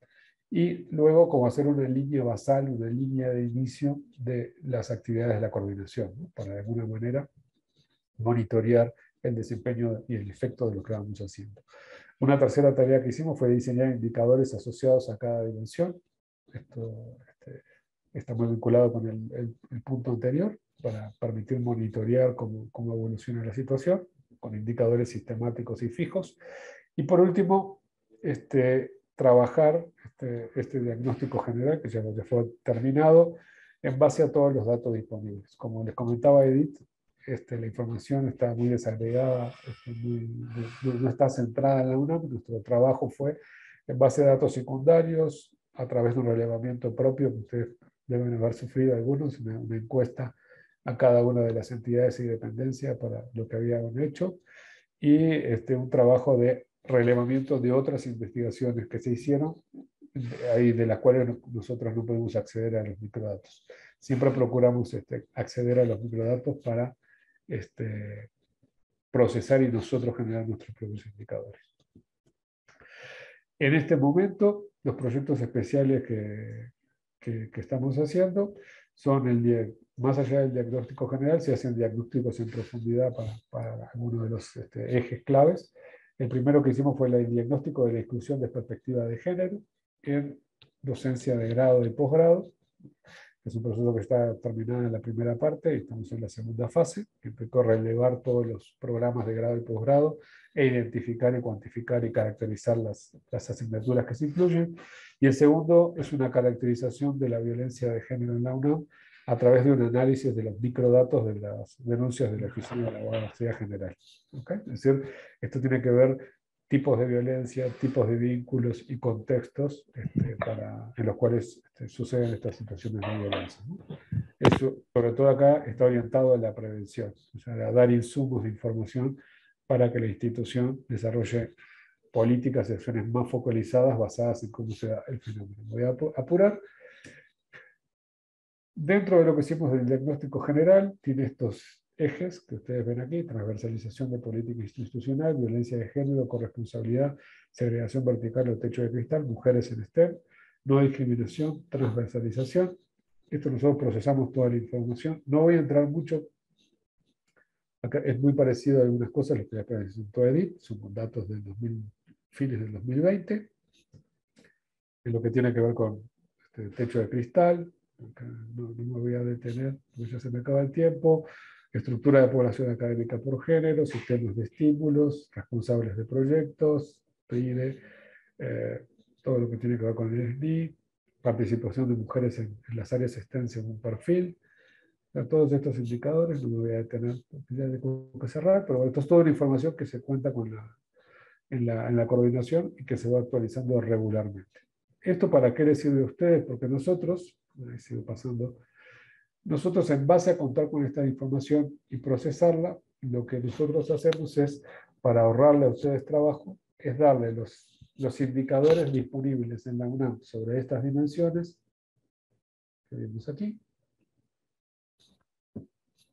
Y luego como hacer una línea basal, una línea de inicio de las actividades de la coordinación, para de alguna manera monitorear el desempeño y el efecto de lo que vamos haciendo. Una tercera tarea que hicimos fue diseñar indicadores asociados a cada dimensión. Esto este, está muy vinculado con el, punto anterior para permitir monitorear cómo, cómo, evoluciona la situación con indicadores sistemáticos y fijos. Y por último, este, trabajar este, este diagnóstico general, que ya, ya fue terminado, en base a todos los datos disponibles. Como les comentaba Edith, este, la información está muy desagregada, este, no está centrada en la UNAM. Nuestro trabajo fue en base a datos secundarios, a través de un relevamiento propio, que ustedes deben haber sufrido algunos, una, encuesta a cada una de las entidades y dependencias para lo que habían hecho, y este, un trabajo de relevamiento de otras investigaciones que se hicieron, ahí de las cuales nosotros no podemos acceder a los microdatos. Siempre procuramos este, acceder a los microdatos para este, procesar y nosotros generar nuestros propios indicadores. En este momento, los proyectos especiales que, que, estamos haciendo son el más allá del diagnóstico general, se hacen diagnósticos en profundidad para, para algunos de los este, ejes claves. El primero que hicimos fue el diagnóstico de la exclusión de perspectiva de género en docencia de grado y posgrado. Es un proceso que está terminado en la primera parte y estamos en la segunda fase, que implicó relevar todos los programas de grado y posgrado e identificar y cuantificar y caracterizar las, las asignaturas que se incluyen. Y el segundo es una caracterización de la violencia de género en la UNAM a través de un análisis de los microdatos de las denuncias de la Oficina de la Abogacía General. ¿Okay? Es decir, esto tiene que ver tipos de violencia, tipos de vínculos y contextos este, para, en los cuales este, suceden estas situaciones de violencia. Eso, sobre todo acá, está orientado a la prevención, o sea, a dar insumos de información para que la institución desarrolle políticas y acciones más focalizadas basadas en cómo se da el fenómeno. Voy a apurar. Dentro de lo que hicimos del diagnóstico general, tiene estos ejes que ustedes ven aquí, transversalización de política institucional, violencia de género, corresponsabilidad, segregación vertical o techo de cristal, mujeres en STEM, no discriminación, transversalización. Esto nosotros procesamos toda la información. No voy a entrar mucho. Acá es muy parecido a algunas cosas, lo que ya presentó Edith, son datos del 2000, fines del 2020, en lo que tiene que ver con este, techo de cristal. no, no me voy a detener, ya se me acaba el tiempo estructura de población académica por género, sistemas de estímulos, responsables de proyectos, PIDE, eh, todo lo que tiene que ver con el SD, participación de mujeres en, las áreas en un perfil. todos estos indicadores, no me voy a detener, ya tengo que cerrar, pero esto es toda una información que se cuenta con la, en, la, en la coordinación y que se va actualizando regularmente. ¿Esto para qué les sirve a ustedes? Porque nosotros, ahí sigo pasando, nosotros, en base a contar con esta información y procesarla, lo que nosotros hacemos es, para ahorrarle a ustedes trabajo, es darle los, los indicadores disponibles en la UNAM sobre estas dimensiones, que vemos aquí,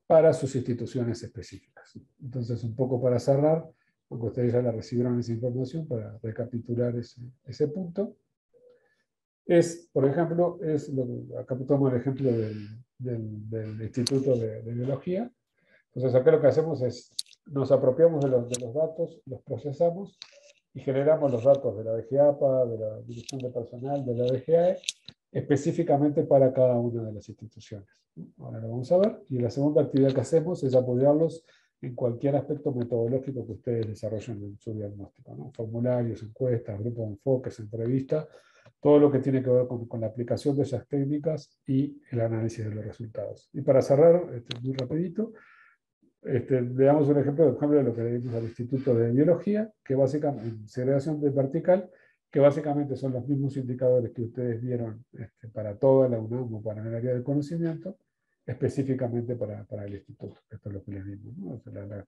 para sus instituciones específicas. Entonces, un poco para cerrar, porque ustedes ya la recibieron esa información, para recapitular ese, ese punto, es, por ejemplo, es lo, acá tomamos el ejemplo del, del, Instituto de, Biología. Entonces acá lo que hacemos es, nos apropiamos de los, de los datos, los procesamos y generamos los datos de la DGAPA, de la Dirección de Personal, de la DGAE, específicamente para cada una de las instituciones. Ahora lo vamos a ver. Y la segunda actividad que hacemos es apoyarlos en cualquier aspecto metodológico que ustedes desarrollen en su diagnóstico. ¿no? Formularios, encuestas, grupos de enfoques, entrevistas, todo lo que tiene que ver con, la aplicación de esas técnicas y el análisis de los resultados. Y para cerrar, este, muy rapidito, este, le damos un ejemplo, por ejemplo, de lo que le dimos al Instituto de Biología, que básicamente, en segregación de vertical, que básicamente son los mismos indicadores que ustedes vieron este, para toda la UNAM o para el área del conocimiento, específicamente para, para, el instituto. Esto es lo que les dimos. la,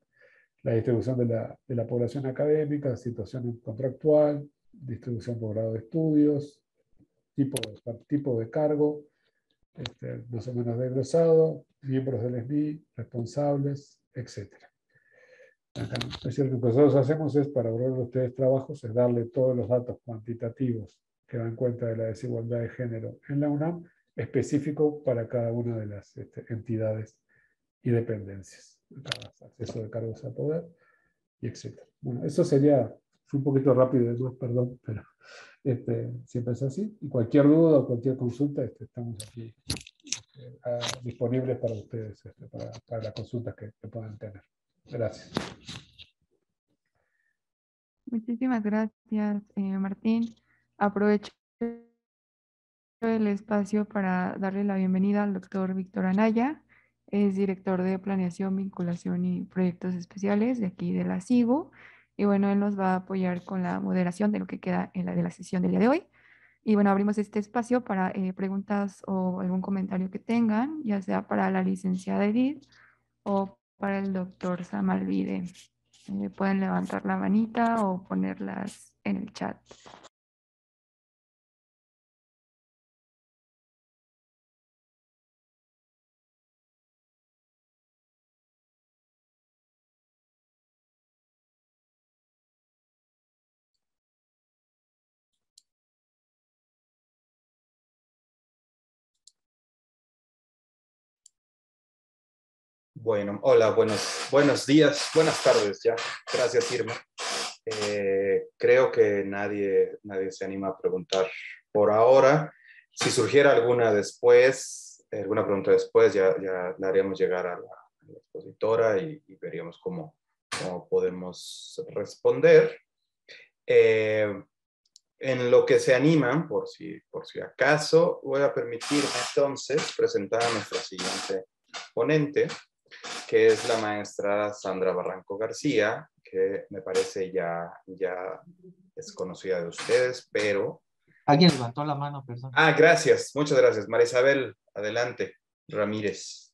la, distribución de la, de la población académica, situación contractual, distribución por grado de estudios, tipo de, tipo de cargo, este, más o menos desglosado, miembros del SNI, responsables, etc. Es decir, lo que nosotros hacemos es, para ahorrar ustedes trabajos, es darle todos los datos cuantitativos que dan cuenta de la desigualdad de género en la UNAM, específico para cada una de las este, entidades y dependencias, acceso de cargos a poder, y etc. Bueno, eso sería fue un poquito rápido, perdón, pero este, siempre es así. Y cualquier duda o cualquier consulta, este, estamos aquí este, disponibles para ustedes, este, para, para, las consultas que, que puedan tener. Gracias. muchísimas gracias, eh, Martín. Aprovecho el espacio para darle la bienvenida al doctor Víctor Anaya. Es director de Planeación, Vinculación y Proyectos Especiales de aquí de la SIGO. Y bueno, él nos va a apoyar con la moderación de lo que queda en la de la sesión del día de hoy. Y bueno, abrimos este espacio para eh, preguntas o algún comentario que tengan, ya sea para la licenciada Edith o para el doctor Samalvide. Eh, pueden levantar la manita o ponerlas en el chat. Bueno, hola, buenos, buenos días, buenas tardes ya. Gracias, Irma. Eh, creo que nadie, nadie se anima a preguntar por ahora. Si surgiera alguna después, alguna pregunta después, ya, ya la haríamos llegar a la, expositora y, veríamos cómo, cómo, podemos responder. Eh, en lo que se animan, por si, por si acaso, voy a permitirme entonces presentar a nuestra siguiente ponente, que es la maestra Sandra Barranco García, que me parece ya, ya es conocida de ustedes, pero... Alguien levantó la mano, perdón. Ah, gracias, muchas gracias. María Isabel, adelante. Ramírez.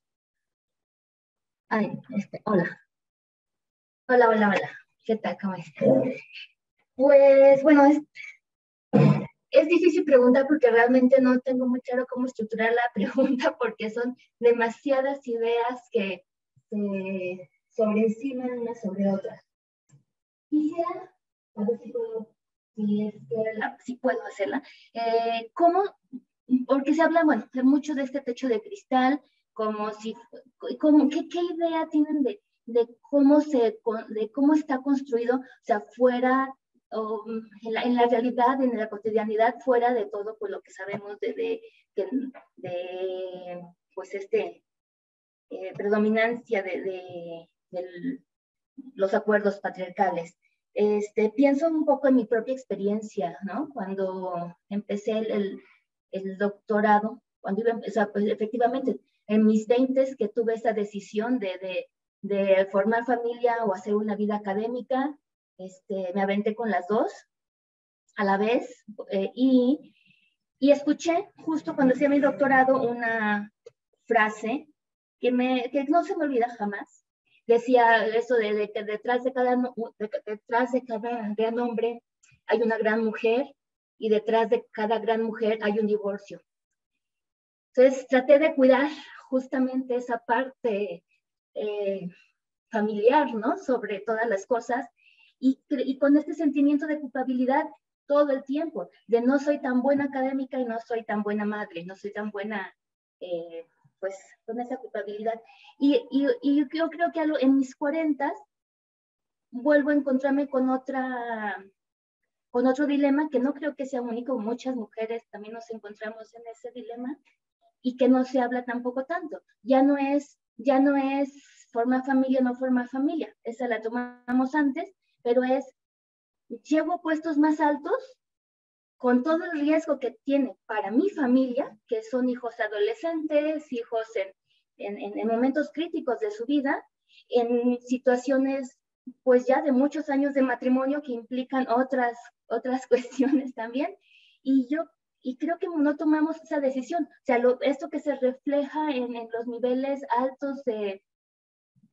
Ay, este, hola. Hola, hola, hola. ¿Qué tal? ¿Cómo estás? Pues bueno, es, es difícil preguntar porque realmente no tengo muy claro cómo estructurar la pregunta porque son demasiadas ideas que se sobreenciman unas sobre otras. Quisiera, a ver si puedo, si, puedo hacerla, eh, ¿cómo, porque se habla, bueno, mucho de este techo de cristal, como si, como, ¿qué, ¿qué idea tienen de, de cómo se, de cómo está construido, o sea, fuera o en, la, en, la, realidad, en la cotidianidad, fuera de todo pues, lo que sabemos de, de, de, de pues este eh, predominancia de, los acuerdos patriarcales. Este, pienso un poco en mi propia experiencia, ¿no? Cuando empecé el, el, doctorado, cuando iba, o sea, pues efectivamente, en mis 20 que tuve esa decisión de, de, formar familia o hacer una vida académica, este, me aventé con las dos a la vez eh, y, y escuché justo cuando hacía mi doctorado una frase que, me, que no se me olvida jamás. Decía eso de, que detrás de cada, detrás de cada gran hombre hay una gran mujer y detrás de cada gran mujer hay un divorcio. Entonces traté de cuidar justamente esa parte eh, familiar, ¿no? Sobre todas las cosas y, y, con este sentimiento de culpabilidad todo el tiempo, de no soy tan buena académica y no soy tan buena madre, no soy tan buena eh, pues con esa culpabilidad. Y, y, yo creo que en mis cuarentas vuelvo a encontrarme con otra con otro dilema que no creo que sea único, muchas mujeres también nos encontramos en ese dilema y que no se habla tampoco tanto. Ya no es, ya no es forma familia, no forma familia, esa la tomamos antes, pero es, llevo puestos más altos con todo el riesgo que tiene para mi familia, que son hijos adolescentes, hijos en, en, momentos críticos de su vida, en situaciones pues ya de muchos años de matrimonio que implican otras, otras cuestiones también. Y yo y creo que no tomamos esa decisión. O sea, esto que se refleja en, en los niveles altos de,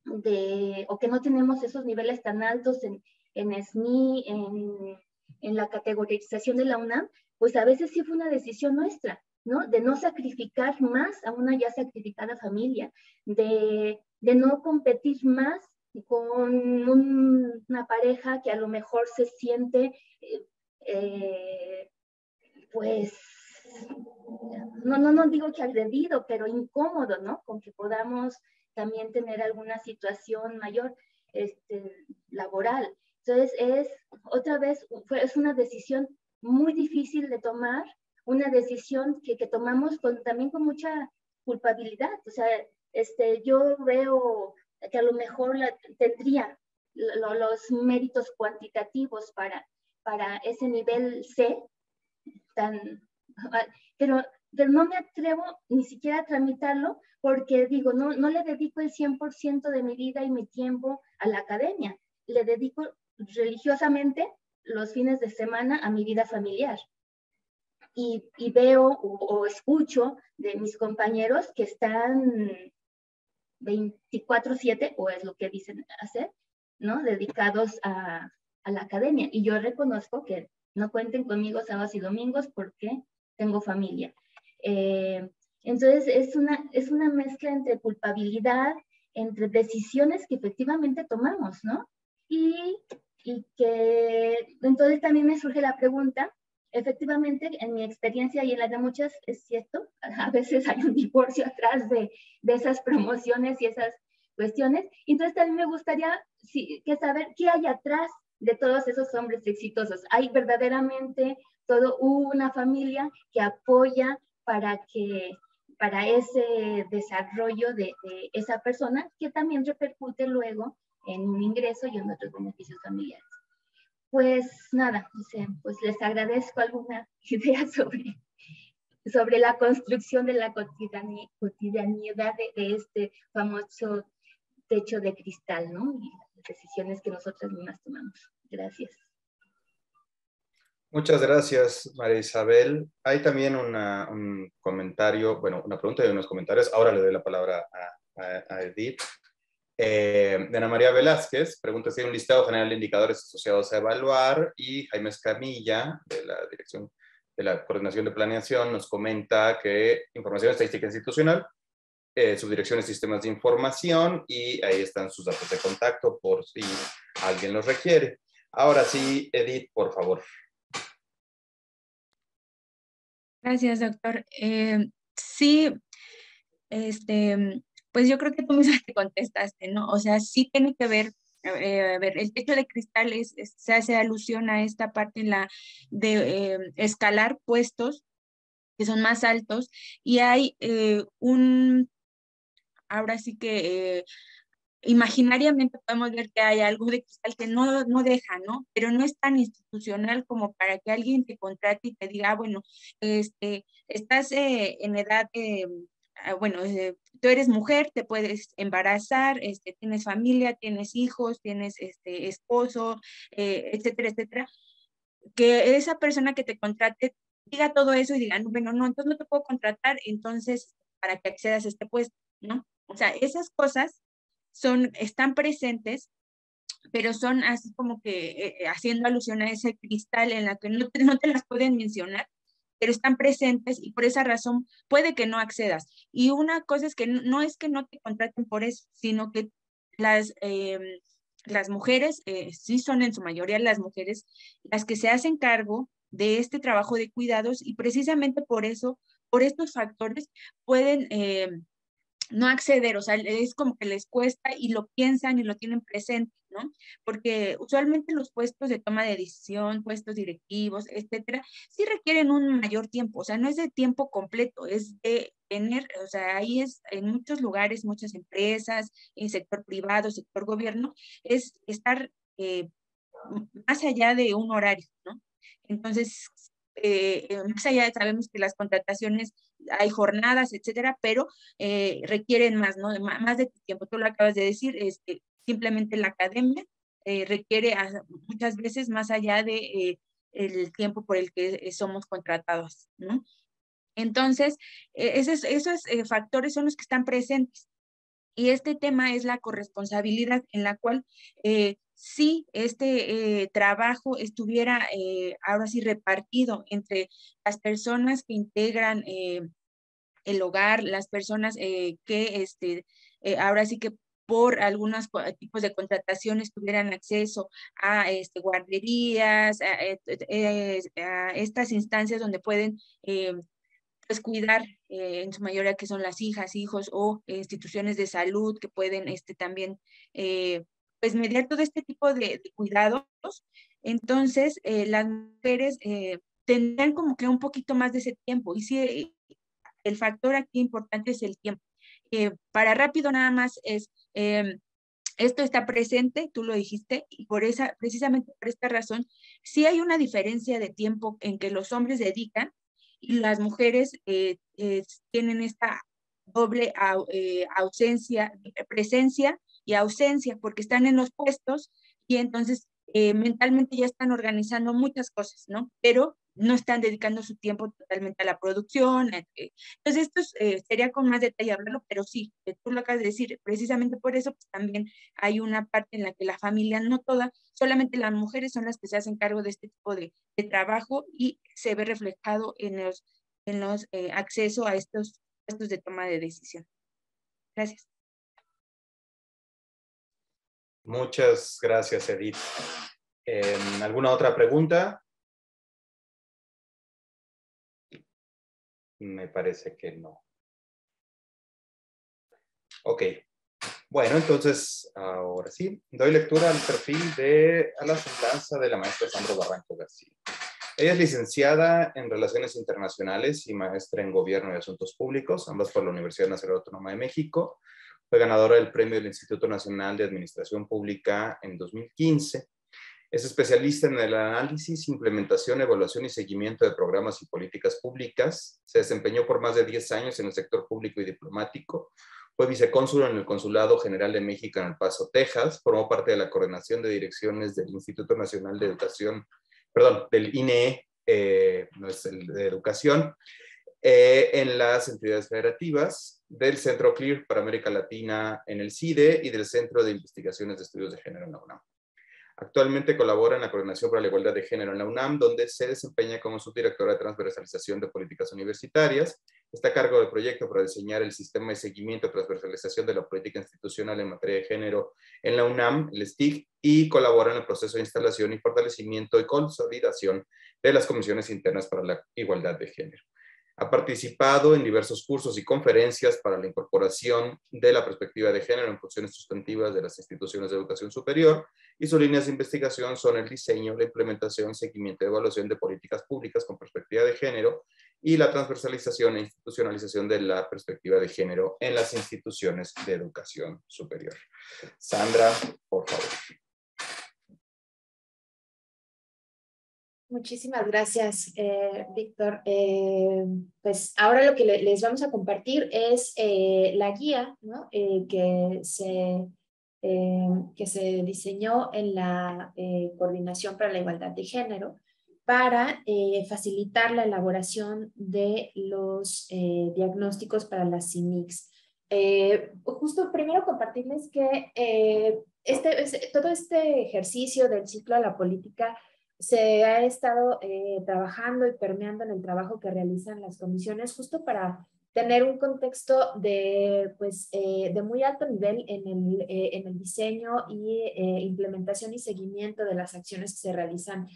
de, o que no tenemos esos niveles tan altos en, en SNI, en en la categorización de la UNAM, pues a veces sí fue una decisión nuestra, ¿no? De no sacrificar más a una ya sacrificada familia, de, de no competir más con una pareja que a lo mejor se siente, eh, eh, pues, no, no, no digo que agredido, pero incómodo, ¿no? Con que podamos también tener alguna situación mayor este, laboral. Entonces, es otra vez, es una decisión muy difícil de tomar, una decisión que, que tomamos con, también con mucha culpabilidad. O sea, este, yo veo que a lo mejor tendría los méritos cuantitativos para, para ese nivel C, tan, pero, pero no me atrevo ni siquiera a tramitarlo porque digo, no, no le dedico el 100% de mi vida y mi tiempo a la academia, le dedico religiosamente los fines de semana a mi vida familiar. Y, veo o, escucho de mis compañeros que están 24/7, o es lo que dicen hacer, ¿no? Dedicados a, a la academia. Y yo reconozco que no cuenten conmigo sábados y domingos porque tengo familia. Eh, entonces, es una, es una mezcla entre culpabilidad, entre decisiones que efectivamente tomamos, ¿no? Y, y que entonces también me surge la pregunta, efectivamente, en mi experiencia y en la de muchas, es cierto, a veces hay un divorcio atrás de, de esas promociones y esas cuestiones. Entonces también me gustaría sí, que saber qué hay atrás de todos esos hombres exitosos. Hay verdaderamente todo una familia que apoya para que para ese desarrollo de, esa persona que también repercute luego en un ingreso y en otros beneficios familiares. Pues nada, pues les agradezco alguna idea sobre, sobre la construcción de la cotidianidad de, de este famoso techo de cristal, ¿no? Y las decisiones que nosotras mismas tomamos. Gracias. Muchas gracias, María Isabel. Hay también un comentario, bueno, una pregunta y unos comentarios. Ahora le doy la palabra a, Edith. Eh, de Ana María Velázquez, pregunta si hay un listado general de indicadores asociados a evaluar y Jaime Escamilla, de la Dirección de la Coordinación de Planeación, nos comenta que información estadística institucional, eh, subdirección de sistemas de información y ahí están sus datos de contacto por si alguien los requiere. Ahora sí, Edith, por favor. Gracias, doctor. Eh, sí, este, pues yo creo que tú misma te contestaste, ¿no? O sea, sí tiene que ver, eh, a ver, el techo de cristal es, se hace alusión a esta parte la de eh, escalar puestos que son más altos y hay un, ahora sí que imaginariamente podemos ver que hay algo de cristal que no, no deja, ¿no? Pero no es tan institucional como para que alguien te contrate y te diga, ah, bueno, este, estás eh, en edad, eh, ah, bueno, eh, tú eres mujer, te puedes embarazar, este, tienes familia, tienes hijos, tienes este, esposo, etcétera, etcétera. Que esa persona que te contrate diga todo eso y diga, bueno, no, entonces no te puedo contratar, entonces para que accedas a este puesto, ¿no? O sea, esas cosas son, están presentes, pero son así como que eh, eh, haciendo alusión a ese cristal en la que no te, no te las pueden mencionar, pero están presentes y por esa razón puede que no accedas. Y una cosa es que no, es que no te contraten por eso, sino que las, em, las mujeres, eh, sí son en su mayoría las mujeres, las que se hacen cargo de este trabajo de cuidados y precisamente por eso, por estos factores, pueden em, no acceder, o sea, es como que les cuesta y lo piensan y lo tienen presente, ¿no? Porque usualmente los puestos de toma de decisión, puestos directivos, etcétera, sí requieren un mayor tiempo, o sea, no es de tiempo completo, es de tener, o sea, ahí es en muchos lugares, muchas empresas, en sector privado, sector gobierno, es estar eh, más allá de un horario, ¿no? Entonces, eh, más allá sabemos que las contrataciones hay jornadas, etcétera, pero eh, requieren más, ¿no? Más de tiempo. Tú lo acabas de decir, este, simplemente la academia requiere muchas veces más allá de el tiempo por el que somos contratados, ¿no? Entonces, esos, esos factores son los que están presentes. Y este tema es la corresponsabilidad en la cual si este eh, trabajo estuviera eh, ahora sí repartido entre las personas que integran eh, el hogar, las personas que este, ahora sí que por algunos tipos de contrataciones tuvieran acceso a este, guarderías, a, estas instancias donde pueden pues, cuidar en su mayoría que son las hijas, hijos o instituciones de salud que pueden este, también pues mediar todo este tipo de, cuidados, entonces eh, las mujeres eh, tendrán como que un poquito más de ese tiempo. Y sí, el factor aquí importante es el tiempo. Para rápido nada más es, em, esto está presente, tú lo dijiste, y por esa, precisamente por esta razón, sí hay una diferencia de tiempo en que los hombres dedican y las mujeres eh, tienen esta doble eh, ausencia, presencia y ausencia, porque están en los puestos y entonces eh, mentalmente ya están organizando muchas cosas, ¿no? Pero no están dedicando su tiempo totalmente a la producción. Eh, entonces, esto sería con más detalle hablarlo, pero sí, tú lo acabas de decir, precisamente por eso pues, también hay una parte en la que la familia, no toda, solamente las mujeres son las que se hacen cargo de este tipo de, de trabajo y se ve reflejado en los, en los acceso a estos puestos de toma de decisión. Gracias. Muchas gracias, Edith. Em, ¿Alguna otra pregunta? Me parece que no. Ok. Bueno, entonces, ahora sí, doy lectura al perfil de la semblanza de la maestra Sandro Barranco García. Ella es licenciada en Relaciones Internacionales y maestra en Gobierno y Asuntos Públicos, ambas por la Universidad Nacional Autónoma de México. Fue ganadora del premio del Instituto Nacional de Administración Pública en 2015. Es especialista en el análisis, implementación, evaluación y seguimiento de programas y políticas públicas. Se desempeñó por más de 10 años en el sector público y diplomático. Fue vicecónsul en el Consulado General de México en El Paso, Texas. Formó parte de la coordinación de direcciones del Instituto Nacional de Educación, perdón, del INE, eh, no es el de Educación, eh, en las entidades federativas del Centro CLEAR para América Latina en el CIDE y del Centro de Investigaciones de Estudios de Género en la UNAM. Actualmente colabora en la Coordinación para la Igualdad de Género en la UNAM, donde se desempeña como subdirectora de transversalización de políticas universitarias. Está a cargo del proyecto para diseñar el sistema de seguimiento y transversalización de la política institucional en materia de género en la UNAM, el STIC, y colabora en el proceso de instalación y fortalecimiento y consolidación de las comisiones internas para la igualdad de género. Ha participado en diversos cursos y conferencias para la incorporación de la perspectiva de género en funciones sustantivas de las instituciones de educación superior y sus líneas de investigación son el diseño, la implementación, seguimiento y evaluación de políticas públicas con perspectiva de género y la transversalización e institucionalización de la perspectiva de género en las instituciones de educación superior. Sandra, por favor. Muchísimas gracias, eh, Víctor. Eh, pues ahora lo que les vamos a compartir es eh, la guía que, se, que se diseñó en la Coordinación para la Igualdad de Género para facilitar la elaboración de los diagnósticos para las CIMICs. justo primero compartirles que este, todo este ejercicio del ciclo de la política se ha estado eh, trabajando y permeando en el trabajo que realizan las comisiones justo para tener un contexto de, pues, eh, de muy alto nivel en el, eh, en el diseño y implementación y seguimiento de las acciones que se realizan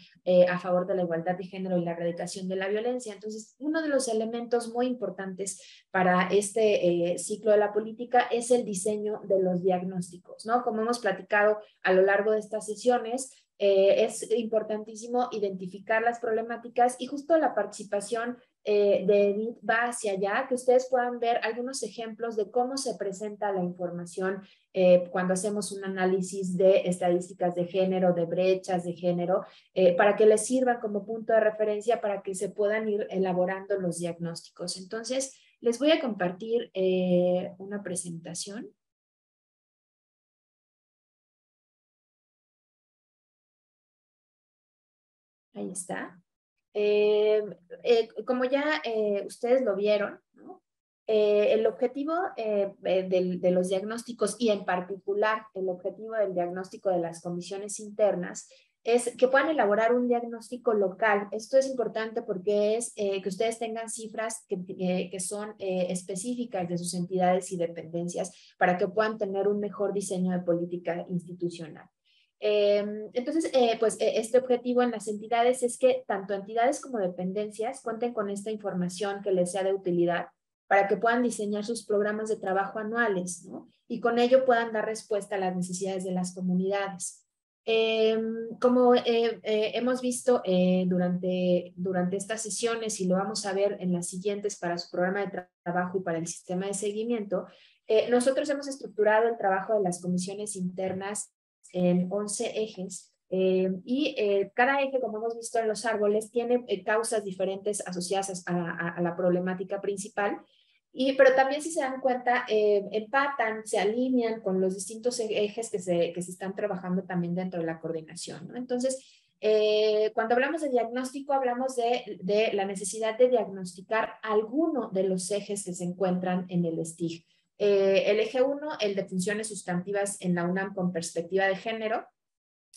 a favor de la igualdad de género y la erradicación de la violencia. Entonces, uno de los elementos muy importantes para este ciclo de la política es el diseño de los diagnósticos, ¿no? Como hemos platicado a lo largo de estas sesioes, eh, es importantísimo identificar las problemáticas y justo la participación eh, de Edith va hacia allá, que ustedes puedan ver algunos ejemplos de cómo se presenta la información eh, cuando hacemos un análisis de estadísticas de género, de brechas de género, para que les sirvan como punto de referencia para que se puedan ir elaborando los diagnósticos. Entonces, les voy a compartir una presentación. Ahí está. Eh, eh, como ya eh, ustedes lo vieron, el objetivo de, los diagnósticos y en particular el objetivo del diagnóstico de las comisiones internas es que puedan elaborar un diagnóstico local. Esto es importante porque es que ustedes tengan cifras que, que son específicas de sus entidades y dependencias para que puedan tener un mejor diseño de política institucional. Em, entonces, eh, pues e, este objetivo en las entidades es que tanto entidades como dependencias cuenten con esta información que les sea de utilidad para que puedan diseñar sus programas de trabajo anuales. Y con ello puedan dar respuesta a las necesidades de las comunidades. Em, como eh, eh, hemos visto durante, durante estas sesiones y lo vamos a ver en las siguientes para su programa de trabajo y para el sistema de seguimiento, nosotros hemos estructurado el trabajo de las comisiones internas en 11 ejes y cada eje, como hemos visto en los árboles, tiene causas diferentes asociadas a, la problemática principal y, pero también si se dan cuenta, eh, empatan, se alinean con los distintos ejes que se, que se están trabajando también dentro de la coordinación. Entonces, eh, cuando hablamos de diagnóstico, hablamos de, de, la necesidad de diagnosticar alguno de los ejes que se encuentran en el STIG. Eh, el eje 1, el de funciones sustantivas en la UNAM con perspectiva de género,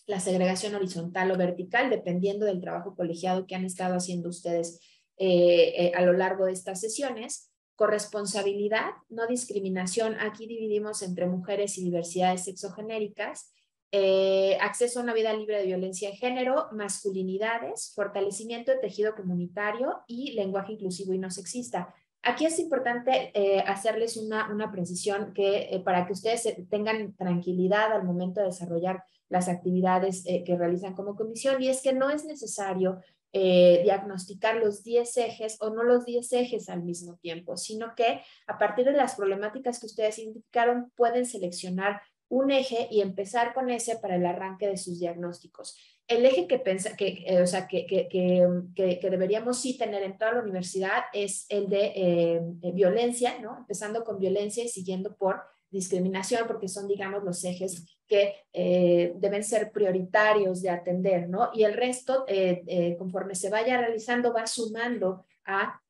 la segregación horizontal o vertical, dependiendo del trabajo colegiado que han estado haciendo ustedes a lo largo de estas sesiones. Corresponsabilidad, no discriminación, aquí dividimos entre mujeres y diversidades sexogenéricas, eh, acceso a una vida libre de violencia de género, masculinidades, fortalecimiento de tejido comunitario y lenguaje inclusivo y no sexista. Aquí es importante eh, hacerles una, una, precisión que, eh, para que ustedes tengan tranquilidad al momento de desarrollar las actividades que realizan como comisión y es que no es necesario eh, diagnosticar los 10 ejes o no los 10 ejes al mismo tiempo, sino que a partir de las problemáticas que ustedes identificaron pueden seleccionar un eje y empezar con ese para el arranque de sus diagnósticos. El eje que, pensa, que, eh, o sea, que, que, que, deberíamos sí tener en toda la universidad es el de eh, violencia, ¿no? empezando con violencia y siguiendo por discriminación, porque son, digamos, los ejes que eh, deben ser prioritarios de atender, ¿no? Y el resto, eh, eh, conforme se vaya realizando, va sumando a,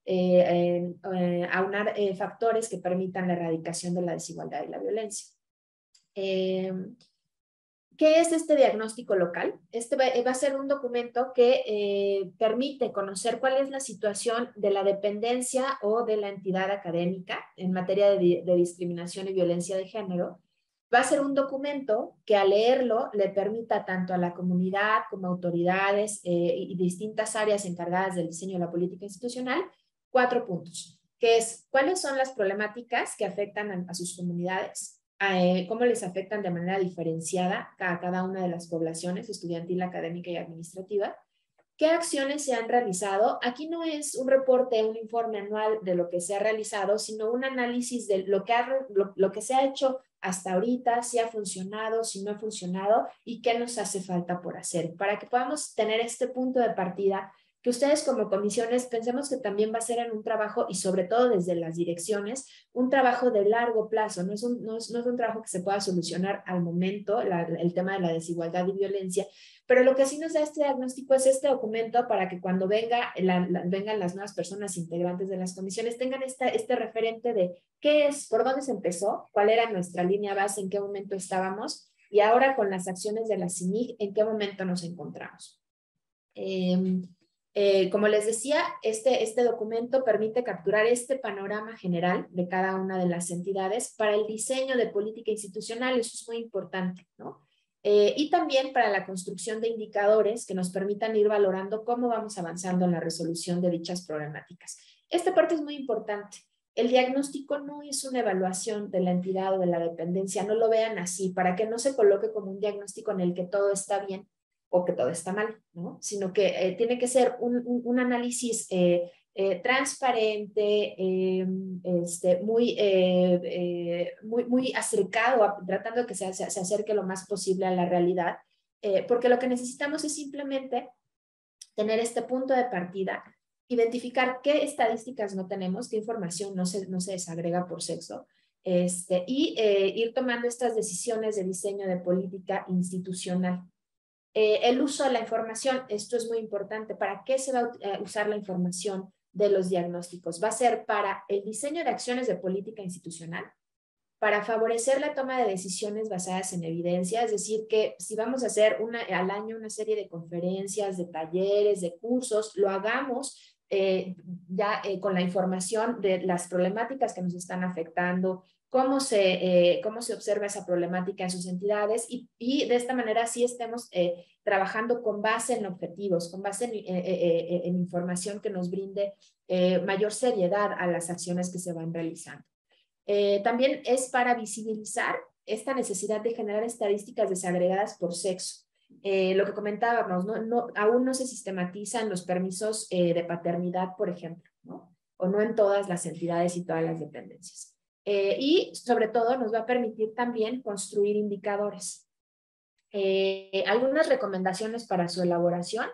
aunar factores que permitan la erradicación de la desigualdad y la violencia. ¿Qué es este diagnóstico local? Este va, a ser un documento que eh, permite conocer cuál es la situación de la dependencia o de la entidad académica en materia de, discriminación y violencia de género. Va a ser un documento que al leerlo le permita tanto a la comunidad como a autoridades eh, y distintas áreas encargadas del diseño de la política institucional cuatro puntos, que es cuáles son las problemáticas que afectan a sus comunidades, eh, cómo les afectan de manera diferenciada a cada una de las poblaciones estudiantil, académica y administrativa, qué acciones se han realizado. Aquí no es un reporte, un informe anual de lo que se ha realizado, sino un análisis de lo que, lo que se ha hecho hasta ahorita, si ha funcionado, si no ha funcionado y qué nos hace falta por hacer, para que podamos tener este punto de partida que ustedes como comisiones pensemos que también va a ser en un trabajo y sobre todo desde las direcciones, un trabajo de largo plazo, no es un, no es, un trabajo que se pueda solucionar al momento, el tema de la desigualdad y violencia, pero lo que sí nos da este diagnóstico es este documento para que cuando venga vengan las nuevas personas integrantes de las comisiones tengan esta, este referente de qué es, por dónde se empezó, cuál era nuestra línea base, en qué momento estábamos y ahora con las acciones de la CINIG, en qué momento nos encontramos. Eh, eh, como les decía, este, este documento permite capturar este panorama general de cada una de las entidades para el diseño de política institucional, eso es muy importante, ¿no? Eh, y también para la construcción de indicadores que nos permitan ir valorando cómo vamos avanzando en la resolución de dichas problemáticas. Esta parte es muy importante. El diagnóstico no es una evaluación de la entidad o de la dependencia, no lo vean así, para que no se coloque como un diagnóstico en el que todo está bien, o que todo está mal, ¿no? Sino que eh, tiene que ser un, un, análisis eh, eh, transparente, este, muy, muy, muy acercado, tratando de que se, se, acerque lo más posible a la realidad, porque lo que necesitamos es simplemente tener este punto de partida, identificar qué estadísticas no tenemos, qué información no se, no se desagrega por sexo, este, y ir tomando estas decisiones de diseño de política institucional. Eh, el uso de la información, esto es muy importante. ¿Para qué se va a eh, usar la información de los diagnósticos? Va a ser para el diseño de acciones de política institucional, para favorecer la toma de decisiones basadas en evidencia, es decir, que si vamos a hacer una, al año una serie de conferencias, de talleres, de cursos, lo hagamos eh, ya con la información de las problemáticas que nos están afectando, cómo se, eh, cómo se observa esa problemática en sus entidades y, y de esta manera sí estemos eh, trabajando con base en objetivos, con base en, eh, en información que nos brinde mayor seriedad a las acciones que se van realizando. también es para visibilizar esta necesidad de generar estadísticas desagregadas por sexo. lo que comentábamos, ¿no? No, aún no se sistematizan los permisos de paternidad, por ejemplo, ¿no? o no en todas las entidades y todas las dependencias. Eh, y sobre todo nos va a permitir también construir indicadores. Eh, algunas recomendaciones para su elaboración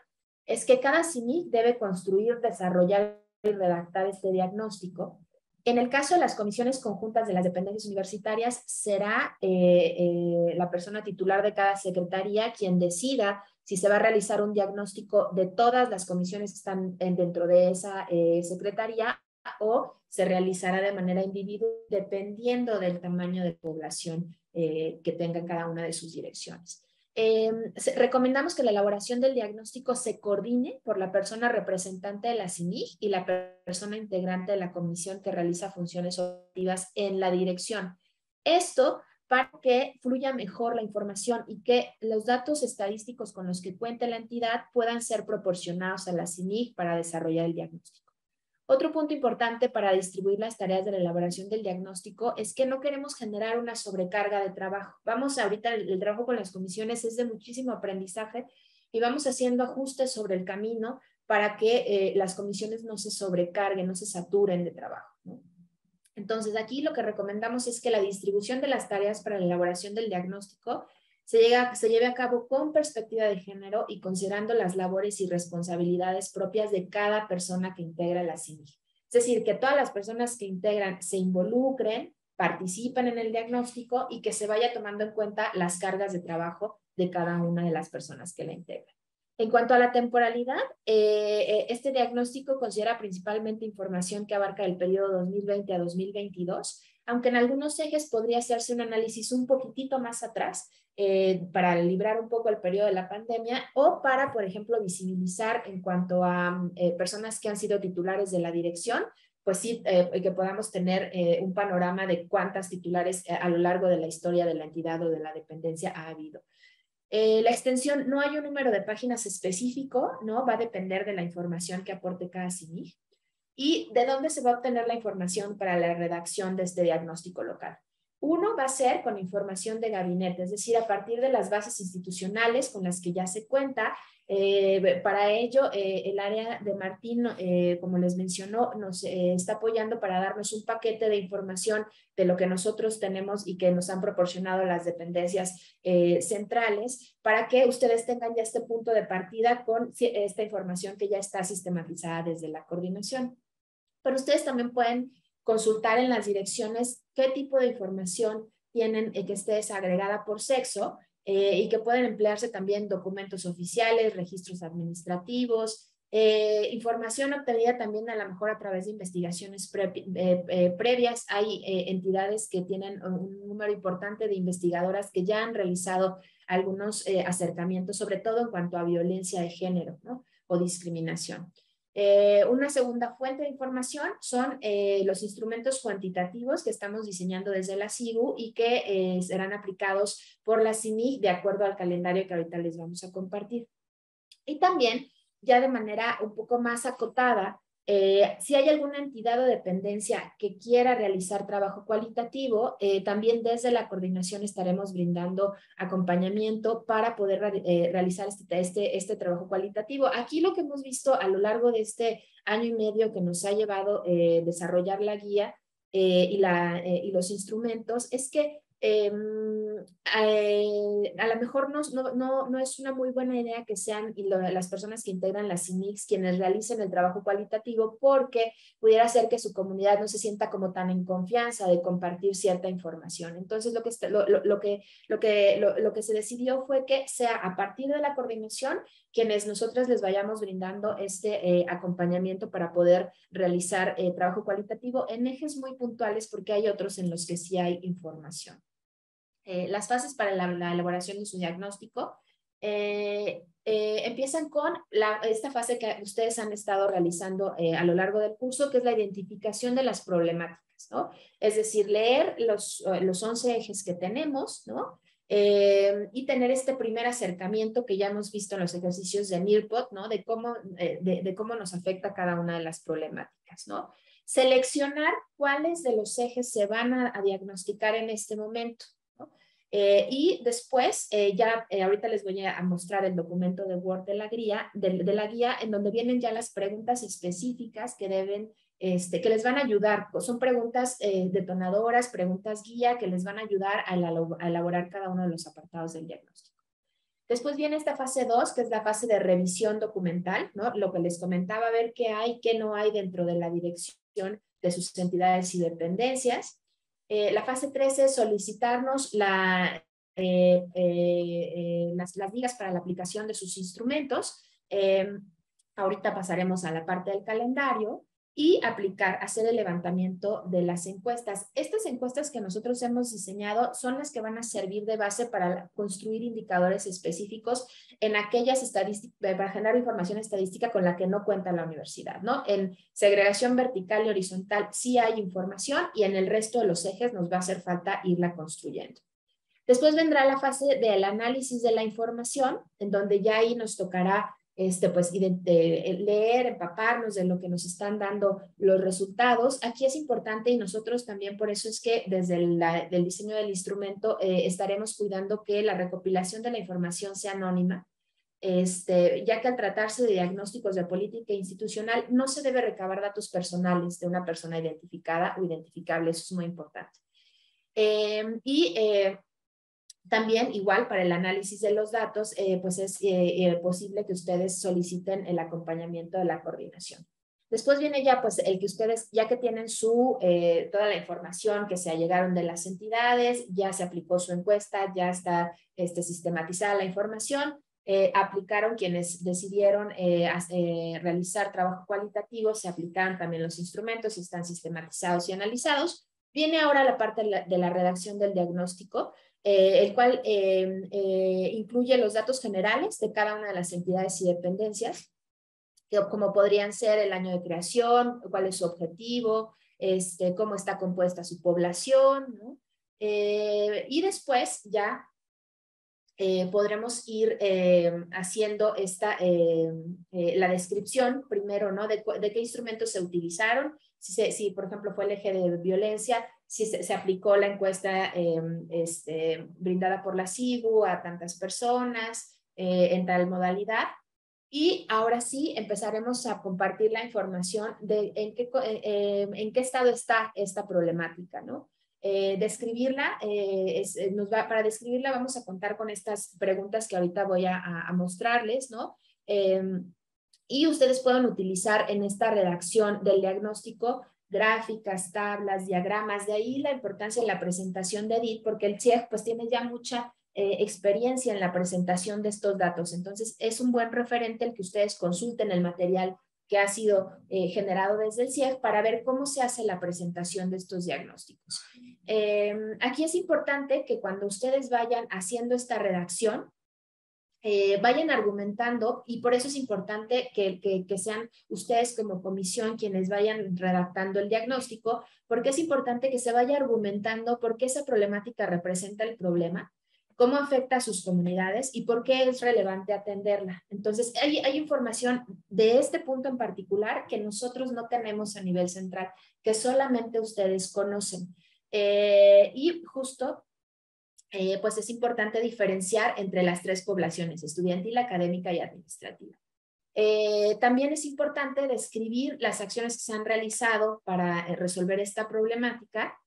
es que cada CINIC debe construir, desarrollar y redactar este diagnóstico. En el caso de las comisiones conjuntas de las dependencias universitarias, será la persona titular de cada secretaría quien decida si se va a realizar un diagnóstico de todas las comisiones que están dentro de esa eh, secretaría o se realizará de manera individual dependiendo del tamaño de población eh, que tenga cada una de sus direcciones. Em, recomendamos que la elaboración del diagnóstico se coordine por la persona representante de la CINIG y la persona integrante de la comisión que realiza funciones operativas en la dirección. Esto para que fluya mejor la información y que los datos estadísticos con los que cuente la entidad puedan ser proporcionados a la CINIG para desarrollar el diagnóstico. Otro punto importante para distribuir las tareas de la elaboración del diagnóstico es que no queremos generar una sobrecarga de trabajo. Vamos ahorita, el, trabajo con las comisiones es de muchísimo aprendizaje y vamos haciendo ajustes sobre el camino para que eh, las comisiones no se sobrecarguen, no se saturen de trabajo. Entonces, aquí lo que recomendamos es que la distribución de las tareas para la elaboración del diagnóstico se, lleve a cabo con perspectiva de género y considerando las labores y responsabilidades propias de cada persona que integra la CINIG. Es decir, que todas las personas que integran se involucren, participen en el diagnóstico y que se vaya tomando en cuenta las cargas de trabajo de cada una de las personas que la integran. En cuanto a la temporalidad, eh, eh, este diagnóstico considera principalmente información que abarca el periodo 2020 a 2022, aunque en algunos ejes podría hacerse un análisis un poquitito más atrás eh, para librar un poco el periodo de la pandemia o para, por ejemplo, visibilizar en cuanto a personas que han sido titulares de la dirección, pues sí, que podamos tener un panorama de cuántas titulares a lo largo de la historia de la entidad o de la dependencia ha habido. Eh, la extensión, no hay un número de páginas específico, ¿no? Va a depender de la información que aporte cada CINIG y de dónde se va a obtener la información para la redacción de este diagnóstico local. Uno va a ser con información de gabinete, es decir, a partir de las bases institucionales con las que ya se cuenta eh, para ello, eh, el área de Martín, eh, como les mencionó, nos está apoyando para darnos un paquete de información de lo que nosotros tenemos y que nos han proporcionado las dependencias centrales para que ustedes tengan ya este punto de partida con esta información que ya está sistematizada desde la coordinación. Pero ustedes también pueden consultar en las direcciones qué tipo de información tienen que esté desagregada por sexo eh, y que pueden emplearse también documentos oficiales, registros administrativos, eh, información obtenida también a lo mejor a través de investigaciones eh, previas. Hay entidades que tienen un número importante de investigadoras que ya han realizado algunos acercamientos, sobre todo en cuanto a violencia de género o discriminación. Eh, una segunda fuente de información son eh, los instrumentos cuantitativos que estamos diseñando desde la SIGU y que eh, serán aplicados por la CINIG de acuerdo al calendario que ahorita les vamos a compartir. Y también, ya de manera un poco más acotada, eh, si hay alguna entidad o dependencia que quiera realizar trabajo cualitativo, eh, también desde la coordinación estaremos brindando acompañamiento para poder eh, realizar este, este, este, trabajo cualitativo. Aquí lo que hemos visto a lo largo de este año y medio que nos ha llevado desarrollar la guía y, la, y los instrumentos es que Em, eh, a lo mejor no, no, es una muy buena idea que sean las personas que integran las CINIX quienes realicen el trabajo cualitativo porque pudiera ser que su comunidad no se sienta como tan en confianza de compartir cierta información. Entonces, lo que, se decidió fue que sea a partir de la coordinación quienes nosotros les vayamos brindando este eh, acompañamiento para poder realizar eh, trabajo cualitativo en ejes muy puntuales porque hay otros en los que sí hay información. Eh, las fases para la, elaboración de su diagnóstico eh, eh, empiezan con esta fase que ustedes han estado realizando a lo largo del curso, que es la identificación de las problemáticas, ¿no? Es decir, leer los, los 11 ejes que tenemos, ¿no? y tener este primer acercamiento que ya hemos visto en los ejercicios de NIRPOT, ¿no? De cómo, de, cómo nos afecta cada una de las problemáticas, ¿no? Seleccionar cuáles de los ejes se van a diagnosticar en este momento, eh, y después, eh, ya eh, ahorita les voy a mostrar el documento de Word de la, guía, de, la guía, en donde vienen ya las preguntas específicas que deben este, que les van a ayudar. Son preguntas eh, detonadoras, preguntas guía que les van a ayudar a, elaborar cada uno de los apartados del diagnóstico. Después viene esta fase 2, que es la fase de revisión documental, ¿no? Lo que les comentaba, ver qué hay, qué no hay dentro de la dirección de sus entidades y dependencias. Eh, la fase 3 es solicitarnos la, eh, las, las para la aplicación de sus instrumentos. ahorita pasaremos a la parte del calendario y aplicar, hacer el levantamiento de las encuestas. Estas encuestas que nosotros hemos diseñado son las que van a servir de base para construir indicadores específicos en aquellas estadísticas, para generar información estadística con la que no cuenta la universidad, ¿no? En segregación vertical y horizontal sí hay información y en el resto de los ejes nos va a hacer falta irla construyendo. Después vendrá la fase del análisis de la información, en donde ya ahí nos tocará este, pues, leer, empaparnos de lo que nos están dando los resultados. Aquí es importante y nosotros también por eso es que desde el diseño del instrumento eh, estaremos cuidando que la recopilación de la información sea anónima, este, ya que al tratarse de diagnósticos de política institucional no se debe recabar datos personales de una persona identificada o identificable, eso es muy importante. Eh, y eh, también, igual, para el análisis de los datos, eh, pues es eh, eh, posible que ustedes soliciten el acompañamiento de la coordinación. Después viene ya, pues, el que ustedes, ya que tienen su, toda la información que se allegaron de las entidades, ya se aplicó su encuesta, ya está este, sistematizada la información, aplicaron quienes decidieron realizar trabajo cualitativo, se aplicaron también los instrumentos y están sistematizados y analizados. Viene ahora la parte de la redacción del diagnóstico, eh, el cual eh, eh, incluye los datos generales de cada una de las entidades y dependencias, como podrían ser el año de creación, cuál es su objetivo, este, cómo está compuesta su población, y después ya podremos ir haciendo esta, la descripción primero, ¿no? De, qué instrumentos se utilizaron, si, por ejemplo fue el eje de violencia, si se, aplicó la encuesta em, este, brindada por la CIBU a tantas personas eh, en tal modalidad. Y ahora sí empezaremos a compartir la información de en qué, eh, em, en qué estado está esta problemática, ¿no? Eh, describirla, nos va, para describirla vamos a contar con estas preguntas que ahorita voy a, a mostrarles, ¿no? Em, y ustedes pueden utilizar en esta redacción del diagnóstico gráficas, tablas, diagramas, de ahí la importancia de la presentación de EDIT, porque el CIEG pues tiene ya mucha eh, experiencia en la presentación de estos datos. Entonces, es un buen referente el que ustedes consulten el material que ha sido eh, generado desde el CIEG para ver cómo se hace la presentación de estos diagnósticos. Em, aquí es importante que cuando ustedes vayan haciendo esta redacción, eh, vayan argumentando y por eso es importante que, que, sean ustedes como comisión quienes vayan redactando el diagnóstico, porque es importante que se vaya argumentando por qué esa problemática representa el problema, cómo afecta a sus comunidades y por qué es relevante atenderla. Entonces, hay, hay información de este punto en particular que nosotros no tenemos a nivel central, que solamente ustedes conocen. Eh, y justo eh, pues es importante diferenciar entre las tres poblaciones, estudiantil, académica y administrativa. Eh, también es importante describir las acciones que se han realizado para eh, resolver esta problemática.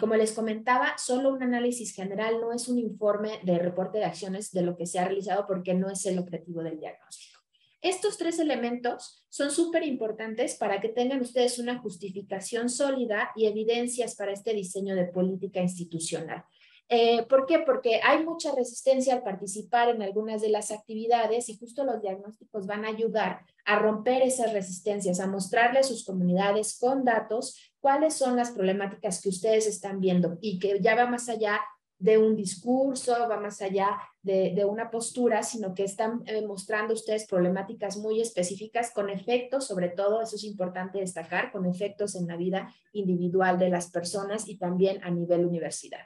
como les comentaba, solo un análisis general no es un informe de reporte de acciones de lo que se ha realizado porque no es el objetivo del diagnóstico. Estos tres elementos son súper importantes para que tengan ustedes una justificación sólida y evidencias para este diseño de política institucional. Eh, ¿Por qué? Porque hay mucha resistencia al participar en algunas de las actividades y justo los diagnósticos van a ayudar a romper esas resistencias, a mostrarle a sus comunidades con datos cuáles son las problemáticas que ustedes están viendo y que ya va más allá de un discurso, va más allá de, una postura, sino que están eh, mostrando ustedes problemáticas muy específicas con efectos, sobre todo, eso es importante destacar, con efectos en la vida individual de las personas y también a nivel universidad.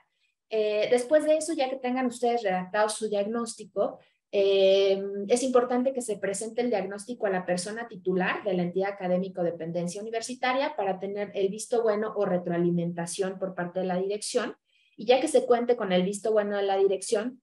Eh, después de eso, ya que tengan ustedes redactado su diagnóstico, eh, es importante que se presente el diagnóstico a la persona titular de la entidad académico dependencia universitaria para tener el visto bueno o retroalimentación por parte de la dirección. Y ya que se cuente con el visto bueno de la dirección,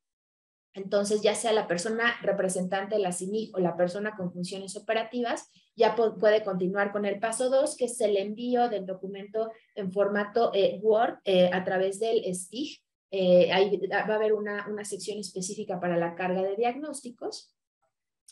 Entonces, ya sea la persona representante de la CIMIG o la persona con funciones operativas, ya puede continuar con el paso 2, que es el envío del documento en formato eh, Word a través del STIG. Eh, ahí va a haber una, una sección específica para la carga de diagnósticos.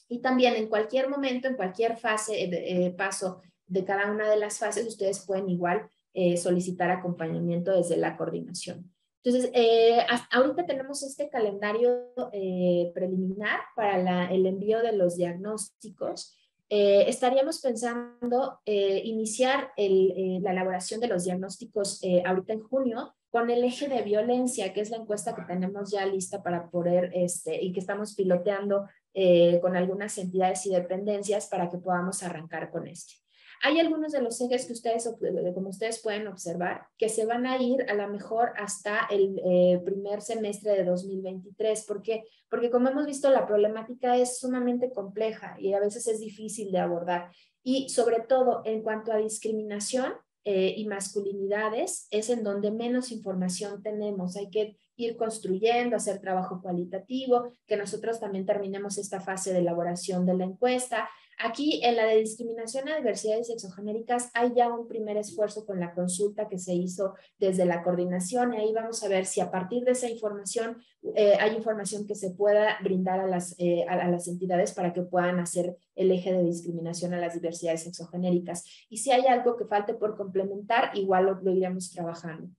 Y también en cualquier momento, en cualquier fase, paso de cada una de las fases, ustedes pueden igual solicitar acompañamiento desde la coordinación. Entonces, eh, ahorita tenemos este calendario eh, preliminar para el envío de los diagnósticos. Eh, estaríamos pensando iniciar la elaboración de los diagnósticos ahorita en junio con el eje de violencia, que es la encuesta que tenemos ya lista para poder, este, y que estamos piloteando con algunas entidades y dependencias para que podamos arrancar con este. Hay algunos de los ejes que ustedes, como ustedes pueden observar, que se van a ir a lo mejor hasta el eh, primer semestre de 2023. ¿Por qué? Porque como hemos visto, la problemática es sumamente compleja y a veces es difícil de abordar. Y sobre todo en cuanto a discriminación eh, y masculinidades, es en donde menos información tenemos. Hay que ir construyendo, hacer trabajo cualitativo, que nosotros también terminemos esta fase de elaboración de la encuesta, Aquí en la de discriminación a diversidades sexogenéricas hay ya un primer esfuerzo con la consulta que se hizo desde la coordinación y ahí vamos a ver si a partir de esa información eh, hay información que se pueda brindar a las, eh, a, las entidades para que puedan hacer el eje de discriminación a las diversidades sexogenéricas. Y si hay algo que falte por complementar, igual lo, iremos trabajando.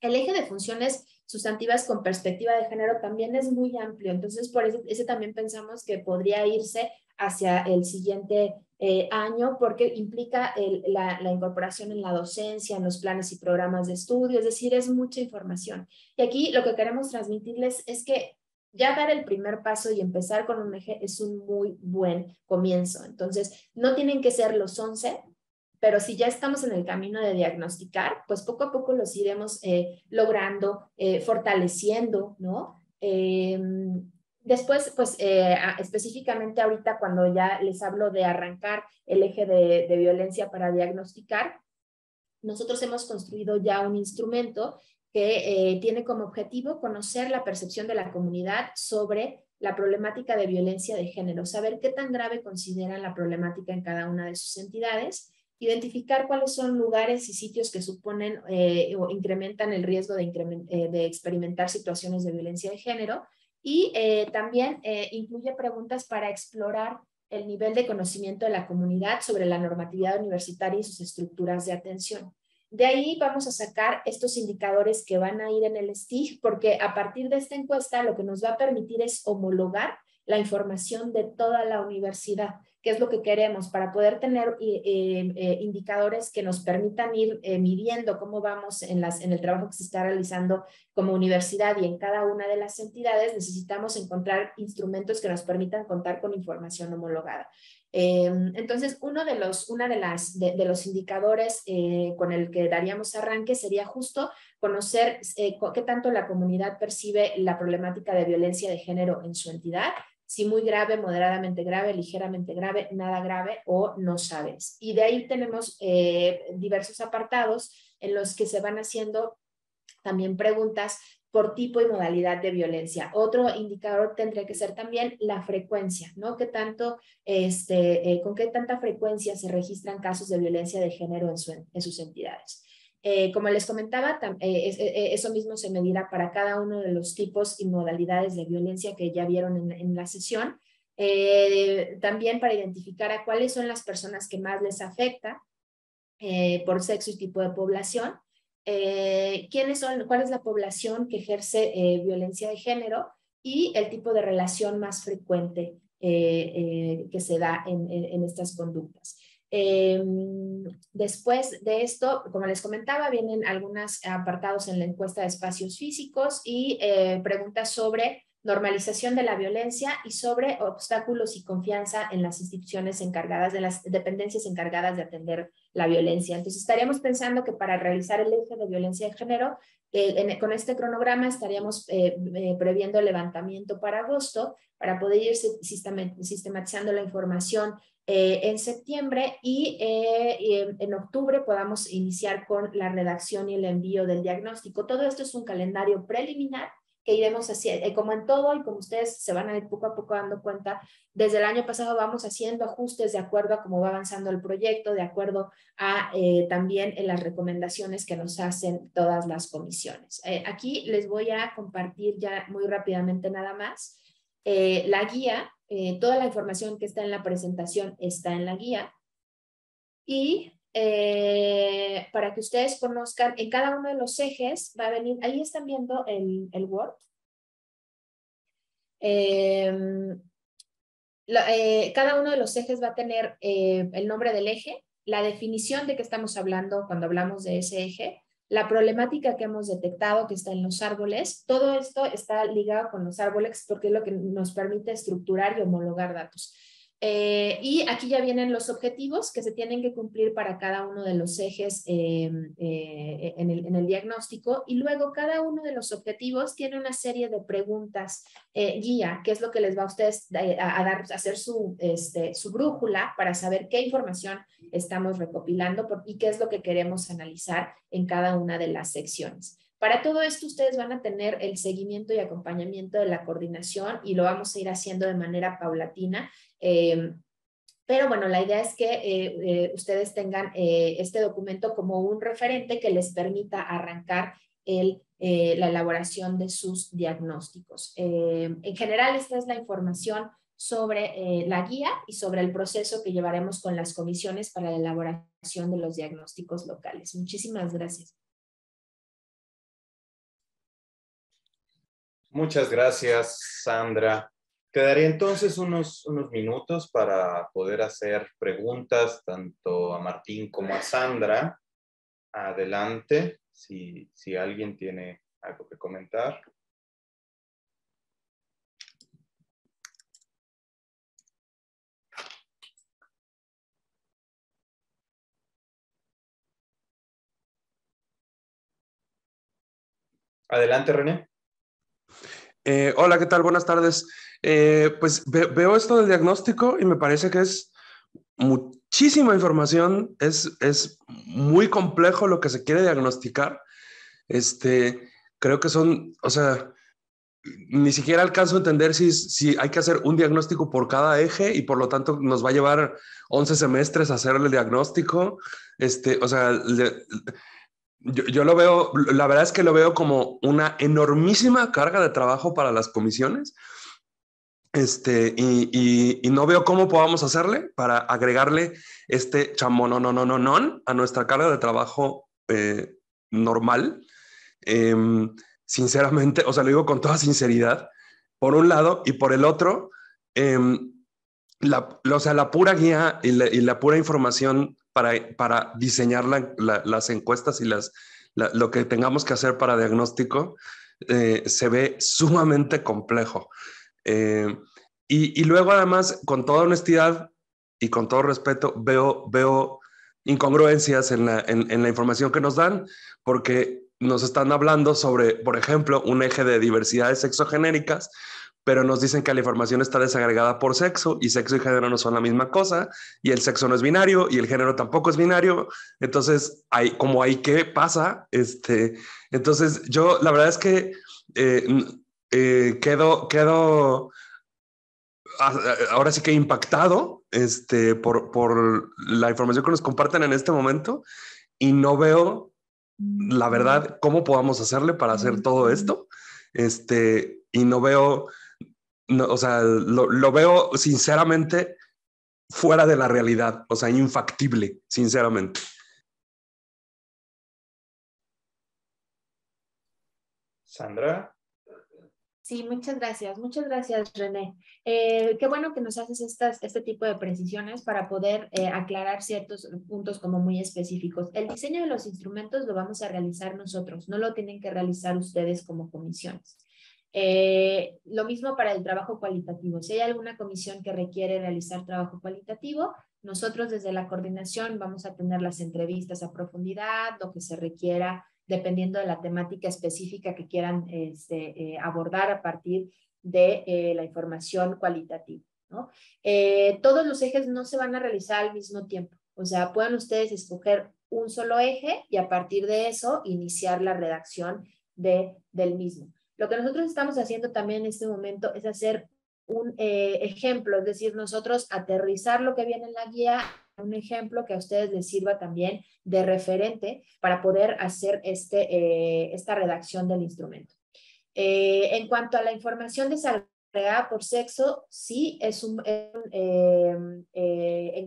El eje de funciones sustantivas con perspectiva de género también es muy amplio, entonces por eso ese también pensamos que podría irse hacia el siguiente eh, año porque implica la, incorporación en la docencia, en los planes y programas de estudio, es decir, es mucha información. Y aquí lo que queremos transmitirles es que ya dar el primer paso y empezar con un eje es un muy buen comienzo. Entonces, no tienen que ser los 11, pero si ya estamos en el camino de diagnosticar, pues poco a poco los iremos eh, logrando, eh, fortaleciendo, ¿no? Después, pues eh, específicamente ahorita cuando ya les hablo de arrancar el eje de, violencia para diagnosticar, nosotros hemos construido ya un instrumento que eh, tiene como objetivo conocer la percepción de la comunidad sobre la problemática de violencia de género, saber qué tan grave consideran la problemática en cada una de sus entidades, identificar cuáles son lugares y sitios que suponen eh, o incrementan el riesgo de, de experimentar situaciones de violencia de género y eh, también eh, incluye preguntas para explorar el nivel de conocimiento de la comunidad sobre la normatividad universitaria y sus estructuras de atención. De ahí vamos a sacar estos indicadores que van a ir en el STIG, porque a partir de esta encuesta lo que nos va a permitir es homologar la información de toda la universidad qué es lo que queremos para poder tener eh, eh, eh, indicadores que nos permitan ir midiendo cómo vamos en, las, en el trabajo que se está realizando como universidad y en cada una de las entidades, necesitamos encontrar instrumentos que nos permitan contar con información homologada. entonces, uno de los, una de, las, de, los indicadores con el que daríamos arranque sería justo conocer qué tanto la comunidad percibe la problemática de violencia de género en su entidad si muy grave, moderadamente grave, ligeramente grave, nada grave o no sabes. Y de ahí tenemos eh, diversos apartados en los que se van haciendo también preguntas por tipo y modalidad de violencia. Otro indicador tendría que ser también la frecuencia, ¿no? ¿Qué tanto, este, eh, con qué tanta frecuencia se registran casos de violencia de género en, en sus entidades? Eh, como les comentaba, eh, eh, eso mismo se medirá para cada uno de los tipos y modalidades de violencia que ya vieron en, la sesión. también para identificar a cuáles son las personas que más les afecta por sexo y tipo de población. quiénes son, cuál es la población que ejerce violencia de género y el tipo de relación más frecuente que se da en estas conductas. Em, después de esto, como les comentaba, vienen algunos apartados en la encuesta de espacios físicos y eh, preguntas sobre normalización de la violencia y sobre obstáculos y confianza en las instituciones encargadas, de las dependencias encargadas de atender la violencia. Entonces, estaríamos pensando que para realizar el eje de violencia de género, eh, con este cronograma estaríamos eh, previendo el levantamiento para agosto para poder ir sistematizando la información eh, en septiembre y, eh, en, octubre podamos iniciar con la redacción y el envío del diagnóstico. Todo esto es un calendario preliminar que iremos haciendo, eh, como en todo y como ustedes se van a ir poco a poco dando cuenta, desde el año pasado vamos haciendo ajustes de acuerdo a cómo va avanzando el proyecto, de acuerdo a eh, también en las recomendaciones que nos hacen todas las comisiones. Eh, aquí les voy a compartir ya muy rápidamente nada más la guía, toda la información que está en la presentación está en la guía y eh, para que ustedes conozcan, en cada uno de los ejes va a venir, ahí están viendo el, el Word. Em, eh, cada uno de los ejes va a tener eh, el nombre del eje, la definición de qué estamos hablando cuando hablamos de ese eje, la problemática que hemos detectado que está en los árboles. Todo esto está ligado con los árboles porque es lo que nos permite estructurar y homologar datos. Eh, y aquí ya vienen los objetivos que se tienen que cumplir para cada uno de los ejes eh, eh, en, el, diagnóstico. Y luego cada uno de los objetivos tiene una serie de preguntas guía, que es lo que les va a ustedes a, dar, a hacer su, este, su brújula para saber qué información estamos recopilando y qué es lo que queremos analizar en cada una de las secciones. Para todo esto, ustedes van a tener el seguimiento y acompañamiento de la coordinación y lo vamos a ir haciendo de manera paulatina. Eh, pero bueno, la idea es que eh, eh, ustedes tengan este documento como un referente que les permita arrancar la elaboración de sus diagnósticos. en general, esta es la información sobre la guía y sobre el proceso que llevaremos con las comisiones para la elaboración de los diagnósticos locales. Muchísimas gracias. Muchas gracias, Sandra. Quedaría entonces unos, unos minutos para poder hacer preguntas tanto a Martín como a Sandra. Adelante, si, si alguien tiene algo que comentar. Adelante, René. Eh, hola, ¿qué tal? Buenas tardes. Eh, pues veo esto del diagnóstico y me parece que es muchísima información, es, es muy complejo lo que se quiere diagnosticar. Este, creo que son, o sea, ni siquiera alcanzo a entender si, si hay que hacer un diagnóstico por cada eje y por lo tanto nos va a llevar 11 semestres a hacer el diagnóstico. Este, o sea, yo, lo veo, la verdad es que lo veo como una enormísima carga de trabajo para las comisiones. Este, y, no veo cómo podamos hacerle para agregarle este no a nuestra carga de trabajo eh, normal. Em, sinceramente, o sea, lo digo con toda sinceridad, por un lado, y por el otro, em, la, o sea, la pura guía y la pura información para, diseñar las encuestas y las, lo que tengamos que hacer para diagnóstico eh, se ve sumamente complejo. Eh, y, luego además, con toda honestidad y con todo respeto, veo, veo incongruencias en la, en la información que nos dan, porque nos están hablando sobre, por ejemplo, un eje de diversidades sexogenéricas, pero nos dicen que la información está desagregada por sexo y sexo y género no son la misma cosa y el sexo no es binario y el género tampoco es binario. Entonces, hay, como hay que pasa, este, entonces yo la verdad es que eh, eh, quedo, quedo ahora sí que impactado este, por, por la información que nos comparten en este momento y no veo la verdad cómo podamos hacerle para hacer todo esto. Este, y no veo no, o sea, lo, veo sinceramente fuera de la realidad, o sea, infactible, sinceramente. Sandra. Sí, muchas gracias, muchas gracias René. Eh, qué bueno que nos haces estas, este tipo de precisiones para poder eh, aclarar ciertos puntos como muy específicos. El diseño de los instrumentos lo vamos a realizar nosotros, no lo tienen que realizar ustedes como comisiones. Eh, lo mismo para el trabajo cualitativo. Si hay alguna comisión que requiere realizar trabajo cualitativo, nosotros desde la coordinación vamos a tener las entrevistas a profundidad, lo que se requiera, dependiendo de la temática específica que quieran este, eh, abordar a partir de eh, la información cualitativa. todos los ejes no se van a realizar al mismo tiempo. O sea, pueden ustedes escoger un solo eje y a partir de eso iniciar la redacción de, del mismo. Lo que nosotros estamos haciendo también en este momento es hacer un eh, ejemplo, es decir, nosotros aterrizar lo que viene en la guía, un ejemplo que a ustedes les sirva también de referente para poder hacer este, eh, esta redacción del instrumento. Eh, en cuanto a la información desagregada por sexo, sí es un, en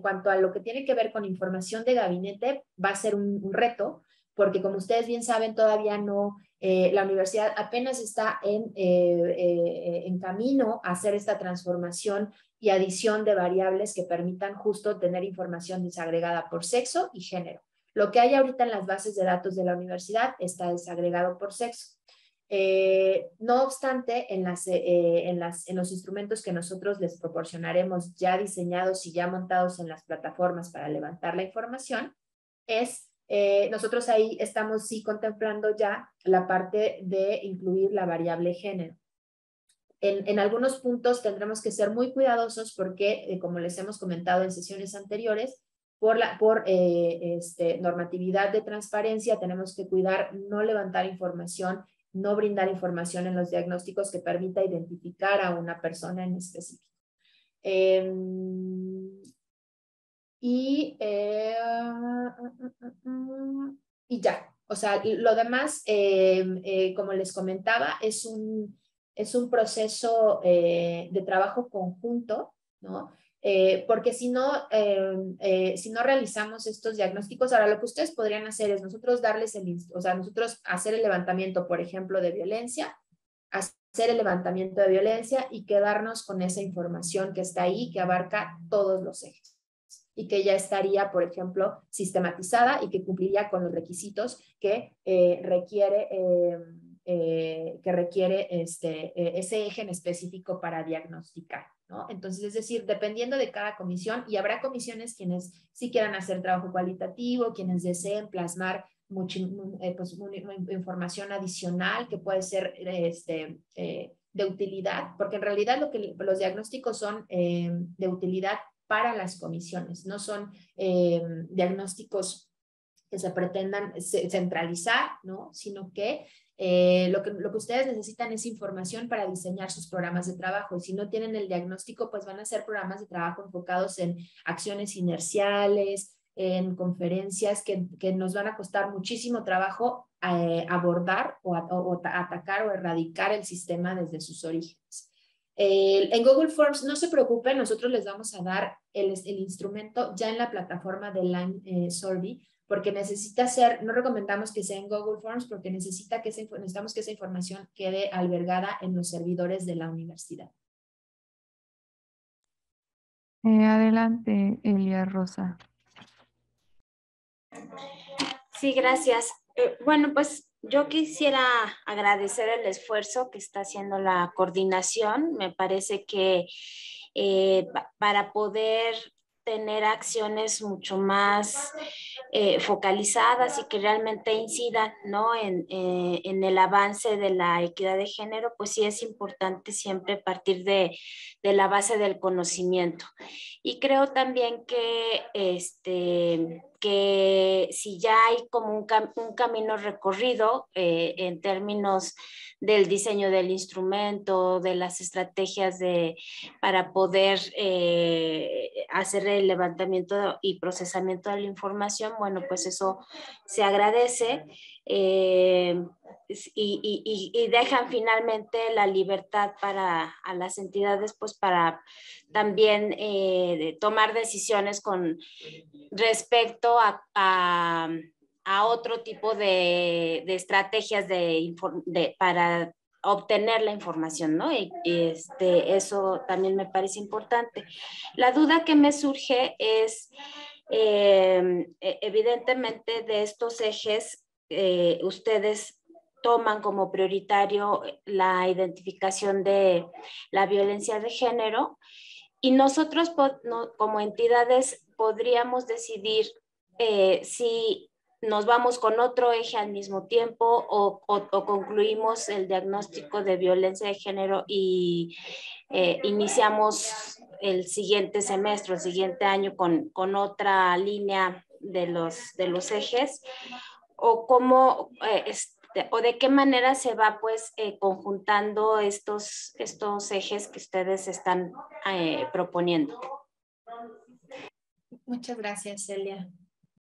cuanto a lo que tiene que ver con información de gabinete, va a ser un reto, porque como ustedes bien saben, todavía no eh, la universidad apenas está en, eh, eh, en camino a hacer esta transformación y adición de variables que permitan justo tener información desagregada por sexo y género. Lo que hay ahorita en las bases de datos de la universidad está desagregado por sexo. no obstante, en, las, en, las, en los instrumentos que nosotros les proporcionaremos ya diseñados y ya montados en las plataformas para levantar la información, es eh, nosotros ahí estamos sí contemplando ya la parte de incluir la variable género. En, algunos puntos tendremos que ser muy cuidadosos porque, eh, como les hemos comentado en sesiones anteriores, por, la, por eh, este, normatividad de transparencia tenemos que cuidar no levantar información, no brindar información en los diagnósticos que permita identificar a una persona en específico. Em, y, eh, y ya. O sea, lo demás, eh, eh, como les comentaba, es un, es un proceso de trabajo conjunto, ¿no? porque si no, si no realizamos estos diagnósticos, ahora lo que ustedes podrían hacer es nosotros darles el, o sea, nosotros hacer el levantamiento, por ejemplo, de violencia, hacer el levantamiento de violencia y quedarnos con esa información que está ahí, que abarca todos los ejes y que ya estaría, por ejemplo, sistematizada y que cumpliría con los requisitos que eh, requiere, eh, eh, que requiere este, ese eje en específico para diagnosticar. ¿no? Entonces, es decir, dependiendo de cada comisión, y habrá comisiones quienes sí quieran hacer trabajo cualitativo, quienes deseen plasmar pues, información adicional que puede ser este, de utilidad, porque en realidad lo que los diagnósticos son de utilidad para las comisiones. No son eh, diagnósticos que se pretendan centralizar, ¿no? sino que, eh, lo que lo que ustedes necesitan es información para diseñar sus programas de trabajo. Y si no tienen el diagnóstico, pues van a ser programas de trabajo enfocados en acciones inerciales, en conferencias que, que nos van a costar muchísimo trabajo eh, abordar o, o atacar o erradicar el sistema desde sus orígenes en Google Forms, no se preocupen, nosotros les vamos a dar el, el instrumento ya en la plataforma de Line eh, Survey, porque necesita ser, no recomendamos que sea en Google Forms, porque necesita que necesitamos que esa información quede albergada en los servidores de la universidad. Eh, adelante, Elia Rosa. Sí, gracias. Eh, bueno, pues yo quisiera agradecer el esfuerzo que está haciendo la coordinación. Me parece que eh, para poder tener acciones mucho más eh, focalizadas y que realmente incidan ¿no? en, eh, en, el avance de la equidad de género, pues sí es importante siempre partir de, de la base del conocimiento. Y creo también que este, que si ya hay como un, camino recorrido eh, en términos del diseño del instrumento, de las estrategias de, para poder eh, hacer el levantamiento y procesamiento de la información, bueno, pues eso se agradece. Eh, y, dejan finalmente la libertad para a las entidades pues para también eh, tomar decisiones con respecto a, a, otro tipo de, de estrategias de, para obtener la información, ¿no? Y, este, eso también me parece importante. La duda que me surge es, eh, e, evidentemente, de estos ejes, eh, ustedes toman como prioritario la identificación de la violencia de género y nosotros como entidades podríamos decidir eh, si nos vamos con otro eje al mismo tiempo o, concluimos el diagnóstico de violencia de género y eh, iniciamos el siguiente semestre, el siguiente año con, con otra línea de los, de los ejes o cómo eh, o de qué manera se va pues eh, conjuntando estos, estos ejes que ustedes están eh, proponiendo. Muchas gracias, Celia.